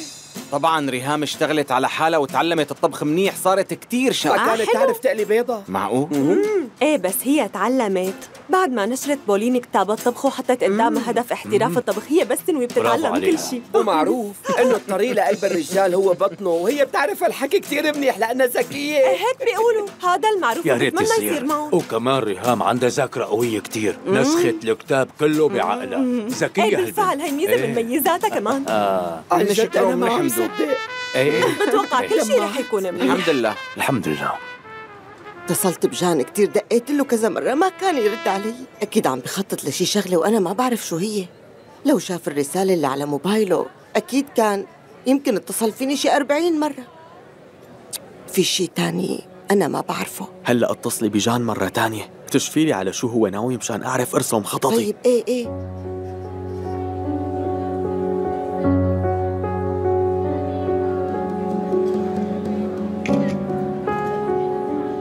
طبعا ريهام اشتغلت على حالها وتعلمت الطبخ منيح صارت كتير شاطرة كانت تعرف تقلي بيضة؟ معقول؟ إيه بس هي تعلمت بعد ما نشرت بولين كتاب الطبخ وحطت قدامها هدف احتراف الطبخ هي بس تنوي بتتعلم كل. شيء ومعروف إنه الطريق لقلب الرجال هو بطنه وهي بتعرف الحكي كتير منيح لأنها ذكية. إيه هيك بيقولوا. هذا المعروف يا ريت بتمنى يصير. وكمان ريهام عندها ذاكرة قوية كتير. نسخت الكتاب كله بعقلها. ذكية إيه هالبنت. بالفعل هي ميزة إيه. من ميزاتها كمان. آه. أنا ما عم نحمده. صدق إيه. بتوقع كل شيء رح يكون منيح. الحمد لله. الحمد لله. اتصلت بجان كتير دقيت له كذا مرة ما كان يرد علي. أكيد عم بخطط لشي شغلة وأنا ما بعرف شو هي. لو شاف الرسالة اللي على موبايله أكيد كان يمكن اتصل فيني شي أربعين مرة. في شي تاني أنا ما بعرفه. هلأ اتصلي بجان مرة تانية. لي على شو هو ناوي مشان أعرف أرسم خططي. طيب إيه إيه.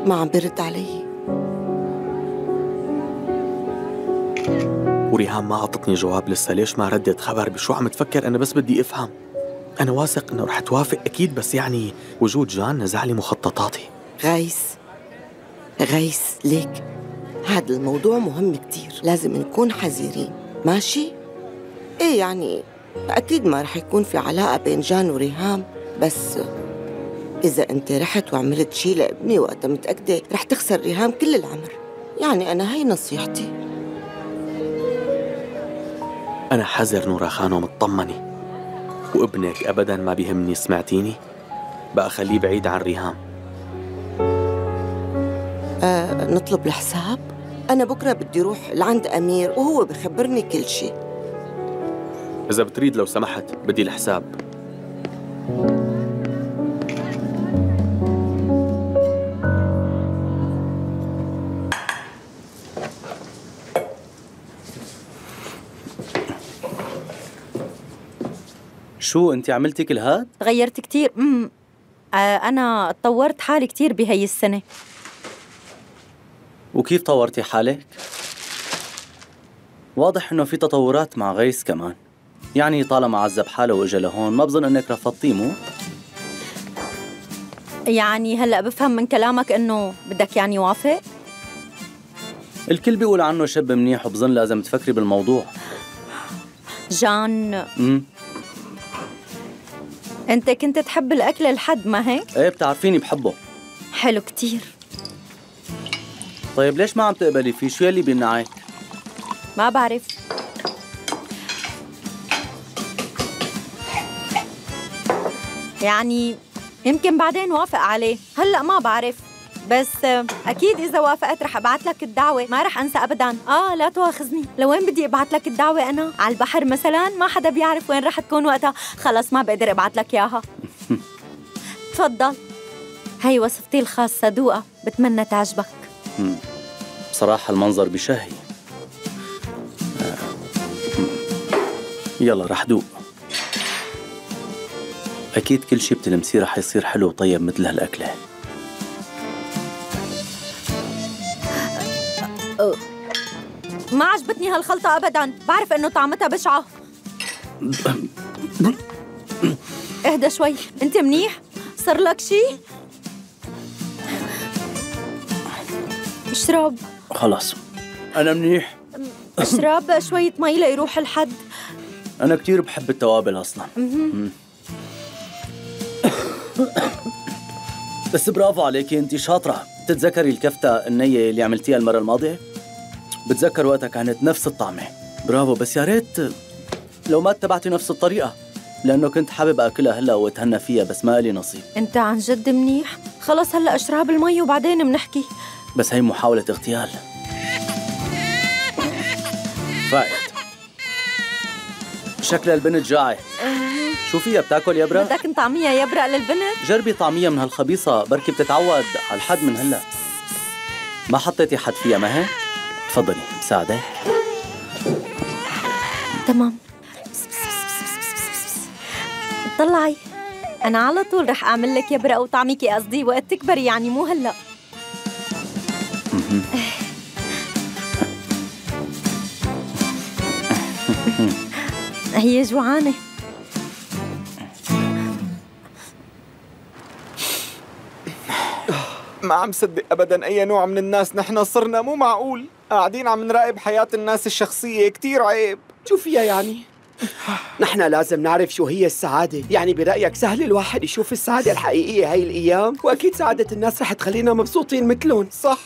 ما عم برد علي. وريهام ما عطتني جواب لسه. ليش ما ردت خبر؟ بشو عم تفكر؟ أنا بس بدي أفهم. أنا واثق إنه رح توافق أكيد بس يعني وجود جان نزع لي مخططاتي. غايس غايس ليك. هذا الموضوع مهم كتير. لازم نكون حذرين. ماشي؟ إيه يعني أكيد ما رح يكون في علاقة بين جان وريهام بس إذا أنت رحت وعملت شي لابني وقتها متأكدة رح تخسر ريهام كل العمر. يعني أنا هي نصيحتي. أنا حذر نورا خانو مطمنة وابنك أبدا ما بيهمني سمعتيني؟ بقى خليه بعيد عن ريهام. آه نطلب الحساب؟ أنا بكرة بدي روح لعند أمير وهو بخبرني كل شي. إذا بتريد لو سمحت بدي الحساب. شو انت عملتي كل هاد؟ تغيرت كتير امم آه أنا طورت حالي كتير بهي السنة وكيف طورتي حالك؟ واضح إنه في تطورات مع غيث كمان يعني طالما عذب حاله وإجا لهون ما بظن إنك رفضتيه مو؟ يعني هلأ بفهم من كلامك إنه بدك يعني يوافق؟ الكل بيقول عنه شاب منيح وبظن لازم تفكري بالموضوع جان امم أنت كنت تحب الأكل لحد ما هيك؟ إيه بتعرفيني بحبه. حلو كتير. طيب ليش ما عم تقبلي؟ فيه شو يلي بيمنعك؟ ما بعرف. يعني يمكن بعدين وافق عليه. هلأ ما بعرف. بس أكيد إذا وافقت رح ابعث لك الدعوة. ما رح أنسى ابدا. آه لا تواخذني. لوين بدي ابعث لك الدعوة أنا؟ على البحر مثلا؟ ما حدا بيعرف وين رح تكون وقتها. خلص ما بقدر ابعث لك إياها. تفضل. هي وصفتي الخاصة دوقه بتمنى تعجبك. بصراحة المنظر بشهي. يلا رح دوق. أكيد كل شي بتلمسيه رح يصير حلو وطيب مثل هالأكلة. ما عجبتني هالخلطة أبدا. بعرف إنه طعمتها بشعة. اهدى شوي. أنت منيح؟ صار لك شي؟ اشرب. خلاص. أنا منيح. اشرب شوية مي ليروح الحد. أنا كتير بحب التوابل أصلا. بس برافو عليكي انت شاطرة. بتتذكري الكفتة النية اللي عملتيها المرة الماضية؟ بتذكر وقتها كانت نفس الطعمة. برافو بس يا ريت لو ما اتبعتي نفس الطريقة لأنه كنت حابب أكلها هلأ وأتهنى فيها بس ما إلي نصيب. أنت عن جد منيح؟ خلص هلأ اشرب المي وبعدين بنحكي بس هي محاولة اغتيال. فايت. شكلها البنت جاعت شو فيها؟ بتاكل يبرق؟ بدك نطعميها يبرق للبنت؟ جربي طعمية من هالخبيصة بركي بتتعود على الحد من هلأ. ما حطيتي حد فيها ما هيك؟ تفضلي بساعدك تمام. طلعي. أنا على طول رح أعمل لك يبرق وطعميكي قصدي وقت تكبري يعني مو هلأ. هي جوعانة. ما عم صدق ابدا أي نوع من الناس. نحن صرنا مو معقول. قاعدين عم نراقب حياة الناس الشخصية. كتير عيب. شو فيها يعني؟ نحن لازم نعرف شو هي السعادة. يعني برأيك سهل الواحد يشوف السعادة الحقيقية هاي الأيام؟ وأكيد سعادة الناس رح تخلينا مبسوطين مثلهم. صح.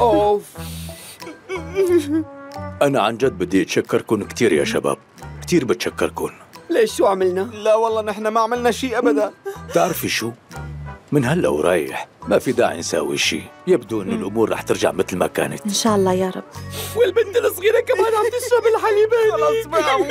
أوف. أنا عن جد بدي أتشكركم كتير يا شباب. كتير بتشكركم ليش شو عملنا؟ لا والله نحن ما عملنا شيء أبدا. بتعرفي شو؟ من هلا ورايح. ما في داعي نساوي شيء. يبدو انه الأمور رح ترجع مثل ما كانت. إن شاء الله يا رب. والبنت الصغيرة كمان عم تشرب الحليب خلص بقى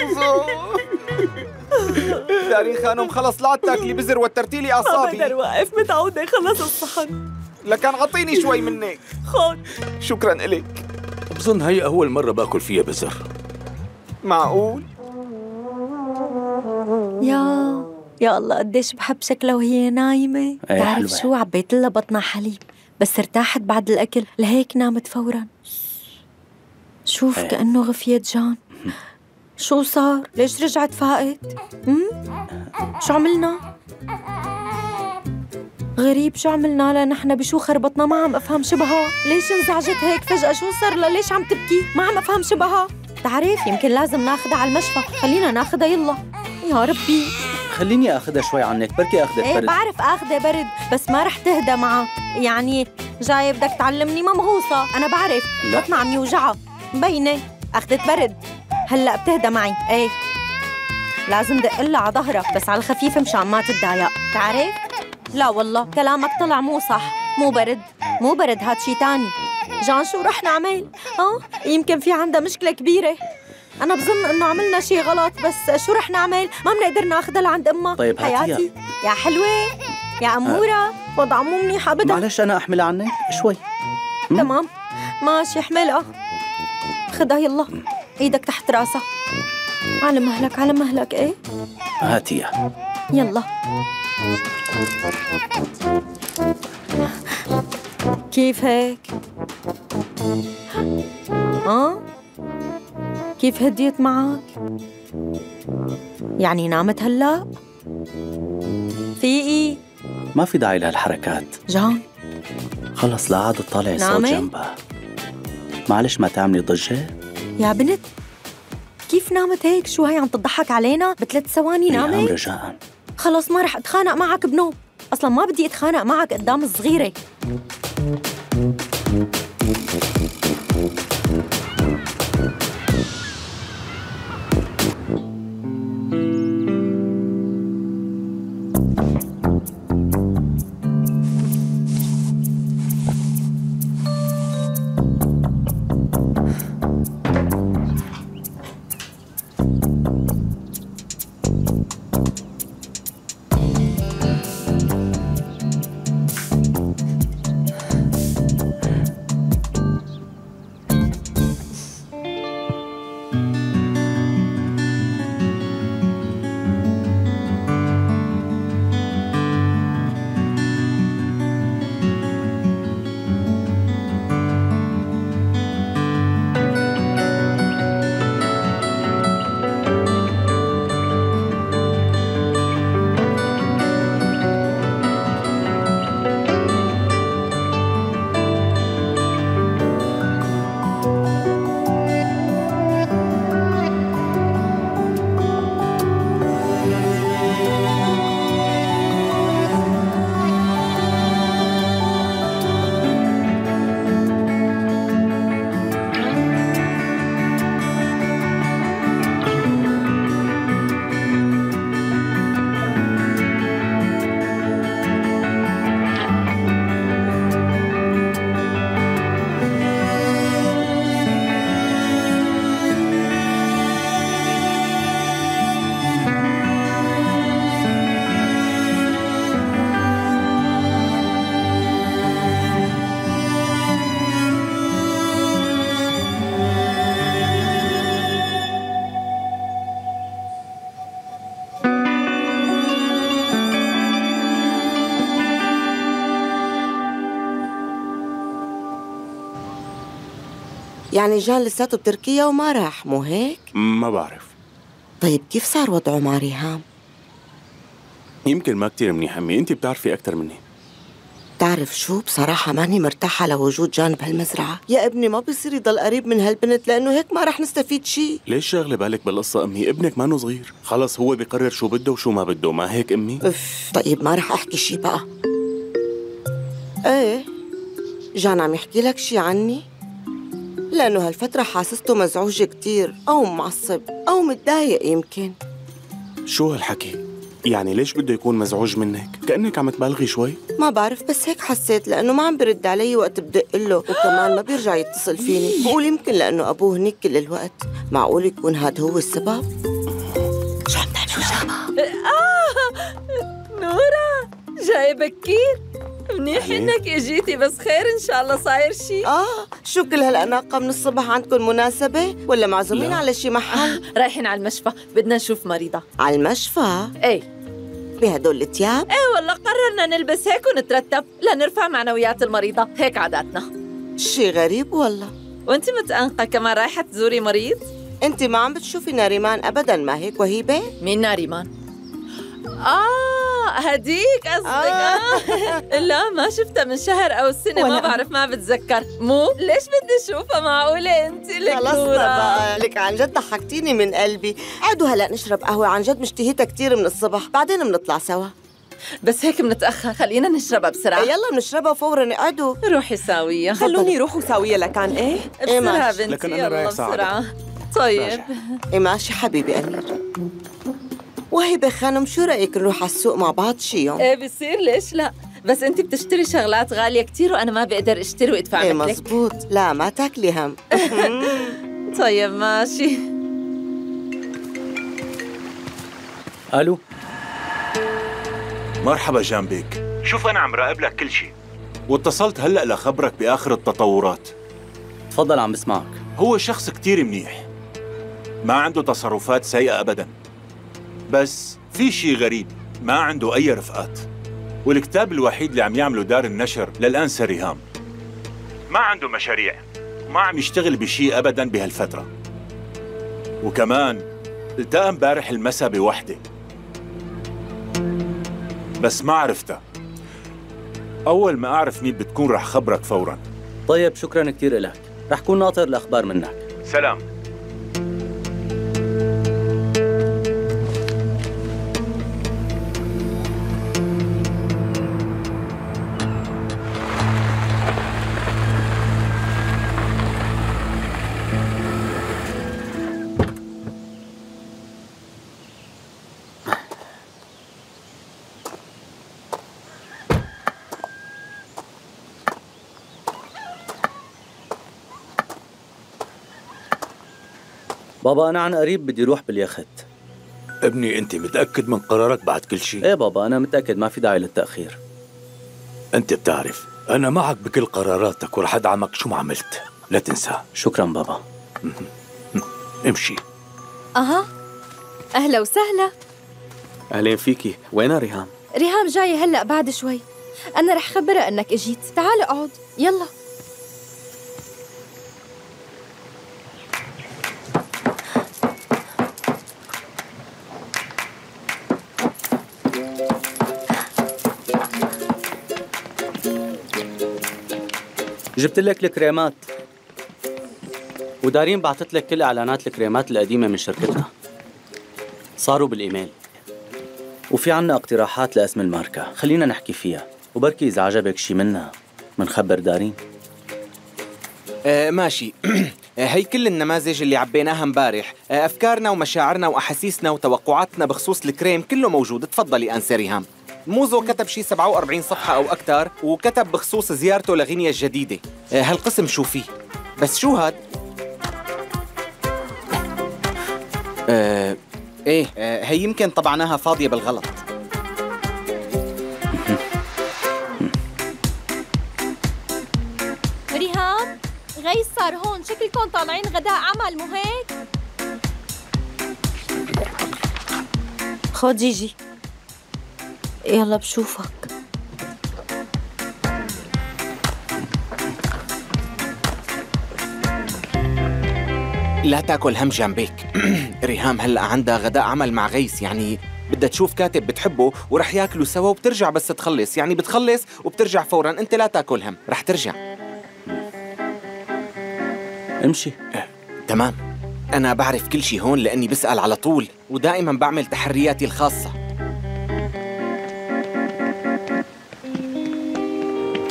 دارين خانم خلص لا تاكلي بزر وترتي لي ما بقدر أعصابي. واقف متعودة خلص الصحن. لكان عطيني شوي منك. خد شكرا إلك بظن هي اول مره باكل فيها بزر. معقول؟ يا يا الله قديش بحب شكلها وهي نايمة إيه، تعرف حلوة. شو عبيت لها بطنها حليب بس ارتاحت بعد الأكل لهيك نامت فورا شوف إيه. كأنه غفيت جان شو صار؟ ليش رجعت فاقت؟ هم؟ شو عملنا؟ غريب شو عملنا لها نحن بشو خربطنا ما عم أفهم شبهها ليش انزعجت هيك فجأة شو صار لها ليش عم تبكي ما عم أفهم شبهها تعرف يمكن لازم ناخدها على المشفى. خلينا ناخدها يلا. يا ربي. خليني اخذها شوي عنك بركي اخذت إيه برد. بعرف اخذة برد بس ما رح تهدى معها يعني جاي بدك تعلمني ممغوصة. أنا بعرف. بطنها عم يوجعها مبينة. أخذت برد. هلأ بتهدى معي. إيه. لازم دق لها على ظهرها بس على الخفيف مشان ما تتضايق. تعرف؟ لا والله كلامك طلع مو صح. مو برد. مو برد هاد شي تاني. جان شو رح نعمل. آه يمكن في عندها مشكلة كبيرة. أنا بظن إنه عملنا شي غلط بس شو رح نعمل؟ ما بنقدر ناخذها لعند أمها. طيب هاتيها. حياتي. يا حلوة يا أمورة. وضع مو منيح أبدا. معلش أنا أحملها عنك شوي. تمام. ماشي احملها خدها يلا. إيدك تحت راسها. على مهلك على مهلك إيه؟ هاتيها. يلا. كيف هيك؟ ها؟ كيف هديت معك؟ يعني نامت هلا؟ فيقي ما في داعي لهالحركات جان خلص لا عاد تطالعي صوت؟ جنبها معلش ما تعملي ضجة يا بنت كيف نامت هيك؟ شو هي عم تضحك علينا؟ بثلاث ثواني نامت؟ رجاء خلص ما رح أتخانق معك بنوم أصلا ما بدي أتخانق معك قدام الصغيره يعني جان لساته بتركيا وما راح مو هيك؟ ما بعرف. طيب كيف صار وضعه مع ريهام؟ يمكن ما كتير منيح أمي. أنت بتعرفي أكتر مني. بتعرف شو؟ بصراحة ماني مرتاحة لوجود جان بهالمزرعة. يا ابني ما بيصير يضل قريب من هالبنت لأنه هيك ما رح نستفيد شيء ليش شاغلة بالك بالقصة أمي؟ ابنك مانو صغير. خلص هو بيقرر شو بده وشو ما بده ما هيك أمي؟ اف طيب ما رح أحكي شي بقى. إيه جان عم يحكي لك شي عني؟ لأنه هالفترة حاسسته مزعوج كتير أو معصب أو متضايق يمكن. شو هالحكي؟ يعني ليش بده يكون مزعوج منك؟ كأنك عم تبالغي شوي؟ ما بعرف بس هيك حسيت لأنه ما عم برد علي وقت بدق له وكمان ما بيرجع يتصل فيني. بقول يمكن لأنه أبوه هنيك كل الوقت. معقول يكون هاد هو السبب؟ شو عم تعمل؟ آه! نورا! جاي بكير منيح. إنك إجيتي بس خير إن شاء الله صاير شيء آه شو كل هالأناقة من الصبح عندكم مناسبة ولا معزومين. على شي محل؟ رايحين على المشفى بدنا نشوف مريضة على المشفى؟ إيه بهدول التياب؟ إيه والله قررنا نلبس هيك ونترتب لنرفع معنويات المريضة هيك عاداتنا شي غريب والله وانت متأنقة كمان رايحة تزوري مريض؟ انت ما عم بتشوفي ناريمان ابدا ما هيك وهيبة؟ مين ناريمان؟ آه هديك قصدك. آه. لا ما شفتها من شهر أو سنة ما بعرف ما بتذكر. مو؟ ليش بدي أشوفها؟ معقولة أنت لك خلصنا نورا بقى لك عن جد ضحكتيني من قلبي. عادوا هلا نشرب قهوة عن جد مشتهيتها كثير من الصبح. بعدين بنطلع سوا. بس هيك بنتأخر خلينا نشربها بسرعة. يلا بنشربها فورا اقعدوا روحي ساوية. خلوني يروحوا ساوية لكان إيه؟ إيه بسرعة ماشي. بنتي لكن أنا رايح. بسرعة. طيب. إيه ماشي حبيبي أمير وهبة خانم شو رأيك نروح على السوق مع بعض شي يوم؟ إيه بصير ليش لا؟ بس انت بتشتري شغلات غالية كتير وأنا ما بقدر أشتري وأدفع إيه مثلك مزبوط. لا ما تاكلي هم. طيب ماشي. ألو؟ مرحبا جنبك شوف أنا عم راقب لك كل شيء واتصلت هلأ لخبرك بآخر التطورات. تفضل عم بسمعك. هو شخص كتير منيح. ما عنده تصرفات سيئة ابدا. بس في شيء غريب. ما عنده أي رفقات. والكتاب الوحيد اللي عم يعمله دار النشر للآن سريهام. ما عنده مشاريع. وما عم يشتغل بشيء ابدا بهالفترة. وكمان التقى امبارح المساء بوحدة. بس ما عرفتها. أول ما أعرف مين بتكون رح خبرك فوراً. طيب شكرا كثير لك رح كون ناطر الأخبار منك. سلام. بابا أنا عن قريب بدي روح باليخت. ابني أنت متأكد من قرارك بعد كل شيء؟ إيه بابا أنا متأكد ما في داعي للتأخير. أنت بتعرف أنا معك بكل قراراتك ورح أدعمك شو ما عملت. لا تنسى. شكرا بابا. امشي. أها. أهلا وسهلا. أهلين فيكي. وينها ريهام؟ ريهام جاية هلأ بعد شوي. أنا رح خبرها إنك إجيت. تعال أقعد. يلا. جبت لك الكريمات. ودارين بعثت لك كل إعلانات الكريمات القديمة من شركتنا. صاروا بالإيميل. وفي عنا اقتراحات لاسم الماركة. خلينا نحكي فيها. وبركي إذا عجبك شي منها منخبر دارين. آه ماشي. آه، هي كل النماذج اللي عبيناها امبارح. آه، أفكارنا ومشاعرنا وأحاسيسنا وتوقعاتنا بخصوص الكريم كله موجود. تفضلي انسه ريهام موزو كتب شي 47 صفحة أو أكثر وكتب بخصوص زيارته لغينيا الجديدة. آه، هالقسم شو فيه؟ بس شو هاد؟ آه إيه آه هي يمكن طبعناها فاضية بالغلط. ريهام غيث صار هون. شكلكم طالعين غداء عمل مو هيك؟ خد جيجي. يلا بشوفك. لا تاكل هم جنبك ريهام هلا عندها غداء عمل مع غيث يعني بدها تشوف كاتب بتحبه ورح ياكلوا سوا وبترجع بس تخلص يعني بتخلص وبترجع فورا. انت لا تاكل هم رح ترجع. امشي. تمام. أنا بعرف كل شي هون لأني بسأل على طول ودائما بعمل تحرياتي الخاصة.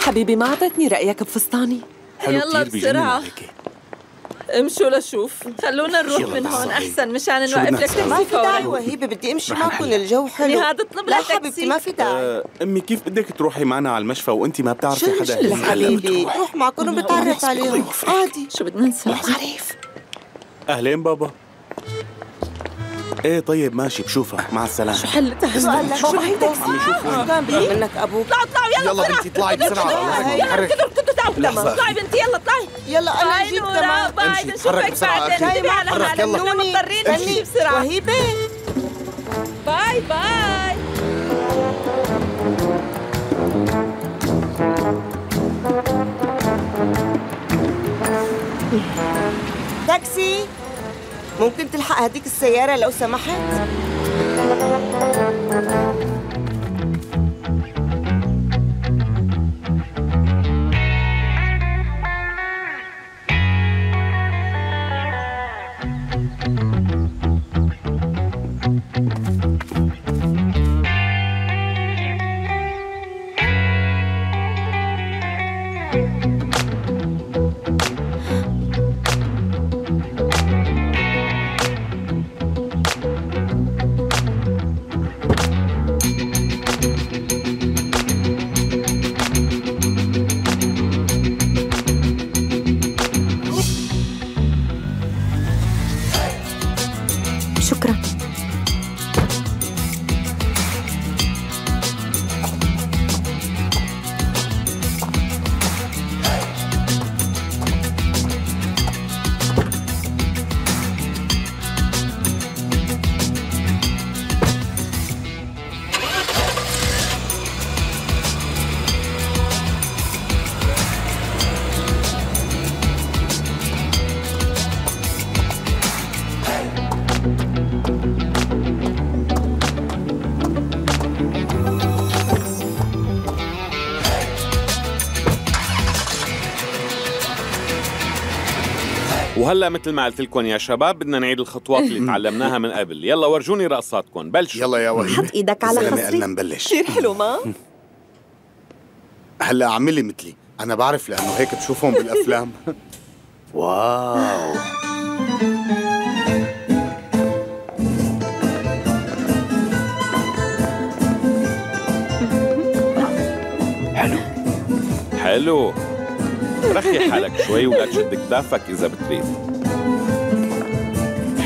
حبيبي ما أعطيتني رأيك بفستاني. حلو يلا بسرعة. امشوا لشوف. خلونا نروح من هون. أحسن مشان شو نوقف لك؟ ما في داعي وهيبة بدي أمشي معكم. الجو حلو. نهاد اطلب لا لها تاكسي. حبيبتي ما في داعي. آه، أمي كيف بدك تروحي معنا على المشفى وانت ما بتعرفي شو حدا؟ هناك؟ حبيبي روح معكم وبتعرف عليهم. عادي. شو بدنا نسوي عريف. أهلين بابا. إيه طيب ماشي بشوفك مع السلامة. شو لك شو نشوف وين. كان بيجي منك أبوك اطلعوا اطلعوا يلا يلا بسرعة. بنتي اطلعي هي. حرك. كدوا كدوا تعوا لحظة. اطلعي بنتي يلا اطلعي يلا أنا جيت اتحرك بسرعة. بعدين. أخي. انتبهي على حالك. يلا. مضطرين نمشي بسرعة. وهيبه باي باي. تاكسي. ممكن تلحق هديك السيارة لو سمحت؟ وهلا مثل ما قلت لكم يا شباب بدنا نعيد الخطوات اللي تعلمناها من قبل. يلا ورجوني رقصاتكم بلشوا. يلا يا وهيبة حط إيدك على خصري قلنا نبلش. كثير حلو ما؟ هلا اعملي مثلي. أنا بعرف لأنه هيك بشوفهم بالأفلام. واو. حلو. حلو. رخي حالك شوي ولا تشد كتافك إذا بتريد.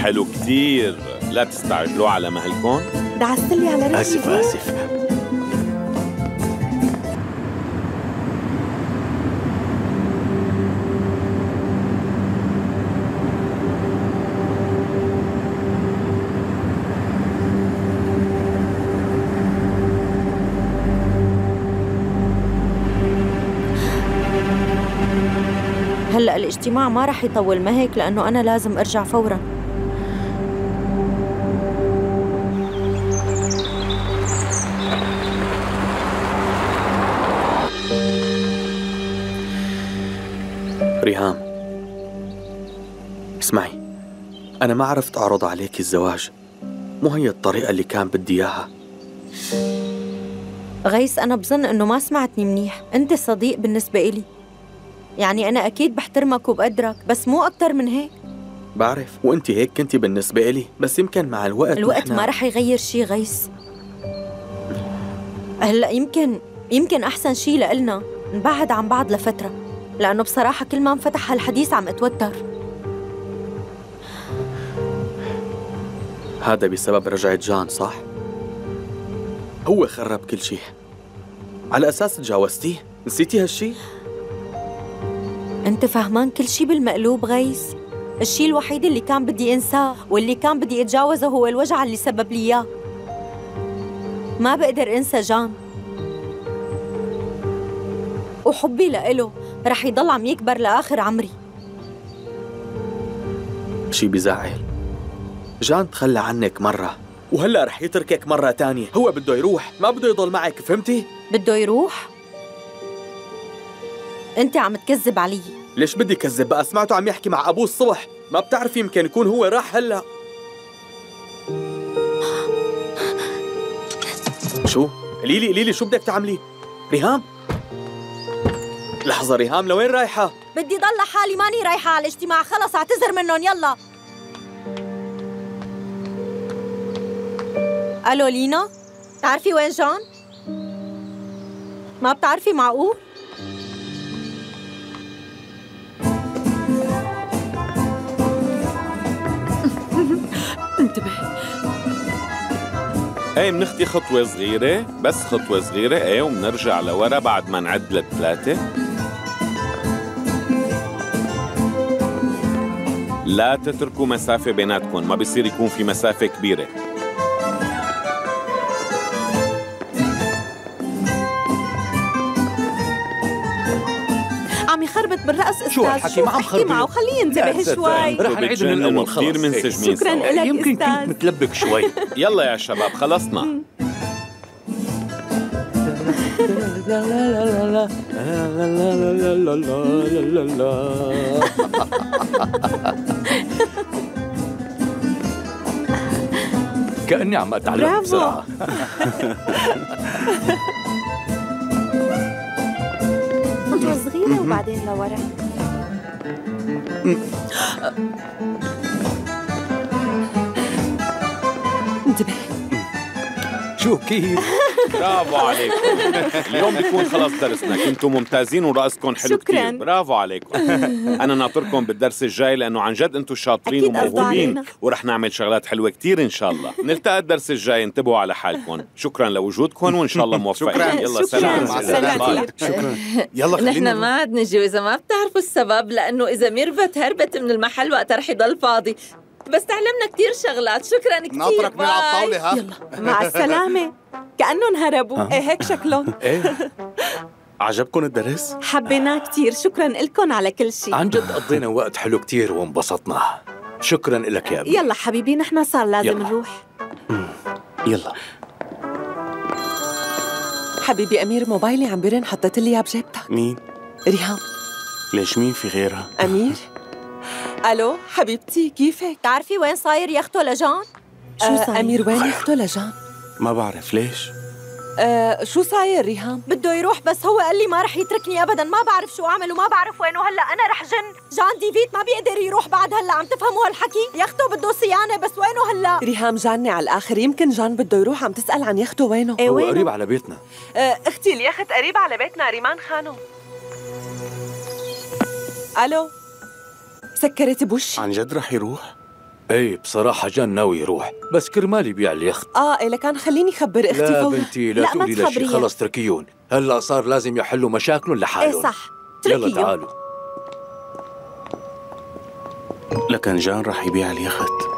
حلو كتير. لا تستعجلوا على مهلكم دعست لي على رجلي آسف آسف. الاجتماع ما رح يطول ما هيك لأنه أنا لازم أرجع فورا. ريهام اسمعي. أنا ما عرفت أعرض عليك الزواج. مو هي الطريقة اللي كان بدي إياها؟ غيس أنا بظن إنه ما سمعتني منيح. أنت صديق بالنسبة إلي. يعني أنا أكيد بحترمك وبقدرك بس مو أكتر من هيك. بعرف وأنت هيك كنتي بالنسبة إلي بس يمكن مع الوقت الوقت ما رح يغير شي غيس هلأ يمكن يمكن أحسن شي لإلنا نبعد عن بعض لفترة لأنه بصراحة كل ما انفتح هالحديث عم أتوتر. هذا بسبب رجعة جان صح؟ هو خرب كل شيء على أساس تجاوزتيه؟ نسيتي هالشي؟ أنت فهمان كل شي بالمقلوب غيس الشي الوحيد اللي كان بدي أنساه واللي كان بدي أتجاوزه هو الوجع اللي سبب لي إياه. ما بقدر أنسى جان. وحبي لإله رح يضل عم يكبر لآخر عمري. شي بزعل. جان تخلى عنك مرة. وهلأ رح يتركك مرة تانية. هو بده يروح. ما بده يضل معك فهمتي؟ بده يروح؟ أنت عم تكذب علي. ليش بدي كذب بقى سمعته عم يحكي مع أبوه الصبح ما بتعرفي يمكن يكون هو راح هلا شو؟ قولي لي قولي لي شو بدك تعملي؟ ريهام لحظة ريهام لوين رايحة؟ بدي ضل حالي ماني رايحة على الاجتماع خلص اعتذر منهم يلا ألو لينا بتعرفي وين جان؟ ما بتعرفي معقول؟ إيه بنخطي خطوة صغيرة بس خطوة صغيرة إيه وبنرجع لورا بعد ما نعد للثلاثة. لا تتركوا مسافة بيناتكم ما بيصير يكون في مسافة كبيرة. بالرقص أستاذ شو هالحكي؟ ما عم احكي معه. خليه ينتبه شوي رح نعيد من الأول خلص كثير منسجمين شكراً. لك، يمكن كنت. متلبك شوي يلا يا شباب خلصنا كأني عم أتعلم. بسرعة وبعدين لورا انتبه شو كيف؟ برافو عليكم. اليوم بيكون خلص درسنا. كنتوا ممتازين ورأسكم حلو شكراً. كتير برافو عليكم. أنا ناطركم بالدرس الجاي لأنه عن جد أنتوا شاطرين وموهوبين. ورح نعمل شغلات حلوة كتير إن شاء الله. نلتقى الدرس الجاي. انتبهوا على حالكم. شكرا لوجودكم وإن شاء الله موفقين. شكراً. يلا. سلام. مع السلامة. شكرا. نحن ما عاد نجي وإذا ما بتعرفوا السبب لأنه إذا ميرفت هربت من المحل وقتها رح يضل فاضي. بس تعلمنا كثير شغلات. شكرا كثير ناطرك على الطاولة، ها؟ يلا. مع السلامة. كأنهم هربوا. ها؟ إيه هيك شكلهم. إيه. عجبكم الدرس؟ حبيناه كثير شكرا لكم على كل شيء. عن جد قضينا وقت حلو كتير وانبسطنا. شكرا لك يا ابني يلا حبيبي نحن صار لازم يلا. نروح. يلا. حبيبي أمير موبايلي عم برن حطيت لي إياه بجيبتك مين؟ ريهام. ليش مين في غيرها؟ أمير. ألو حبيبتي كيفك؟ بتعرفي وين صاير يخته لجان؟ شو صاير؟ أمير وين يخته لجان؟ ما بعرف ليش؟ آه شو صاير ريهام؟ بده يروح بس هو قال لي ما رح يتركني ابدا. ما بعرف شو أعمل وما بعرف وينه. هلأ أنا رح جن. جان ديفيد ما بيقدر يروح بعد. هلأ عم تفهموا هالحكي؟ يخته بده صيانة بس وينه هلأ؟ ريهام جاني على الآخر. يمكن جان بده يروح. عم تسأل عن يخته وينه؟ هو قريب على بيتنا. آه أختي اليخت قريب على بيتنا ريمان خانم. ألو؟ سكرت بوشي؟ عن جد رح يروح؟ إيه بصراحة جان ناوي يروح بس كرمال يبيع اليخت. آه إيه لكان خليني خبر أختي لا فورا بنتي لا, لا تقولي لها شي تخبريها. خلص تركيون. هلا صار لازم يحلوا مشاكلهم لحالهم. إيه صح. يلا تركيهم. تعالوا. لكن جان رح يبيع اليخت.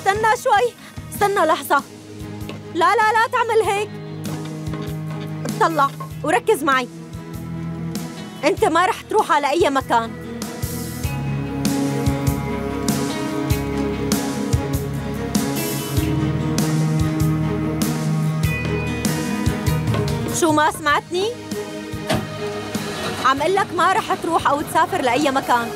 استنى شوي. استنى لحظة. لا لا لا تعمل هيك. اطلع وركز معي. انت ما رح تروح على أي مكان. شو ما سمعتني؟ عم قلك ما رح تروح أو تسافر لأي مكان.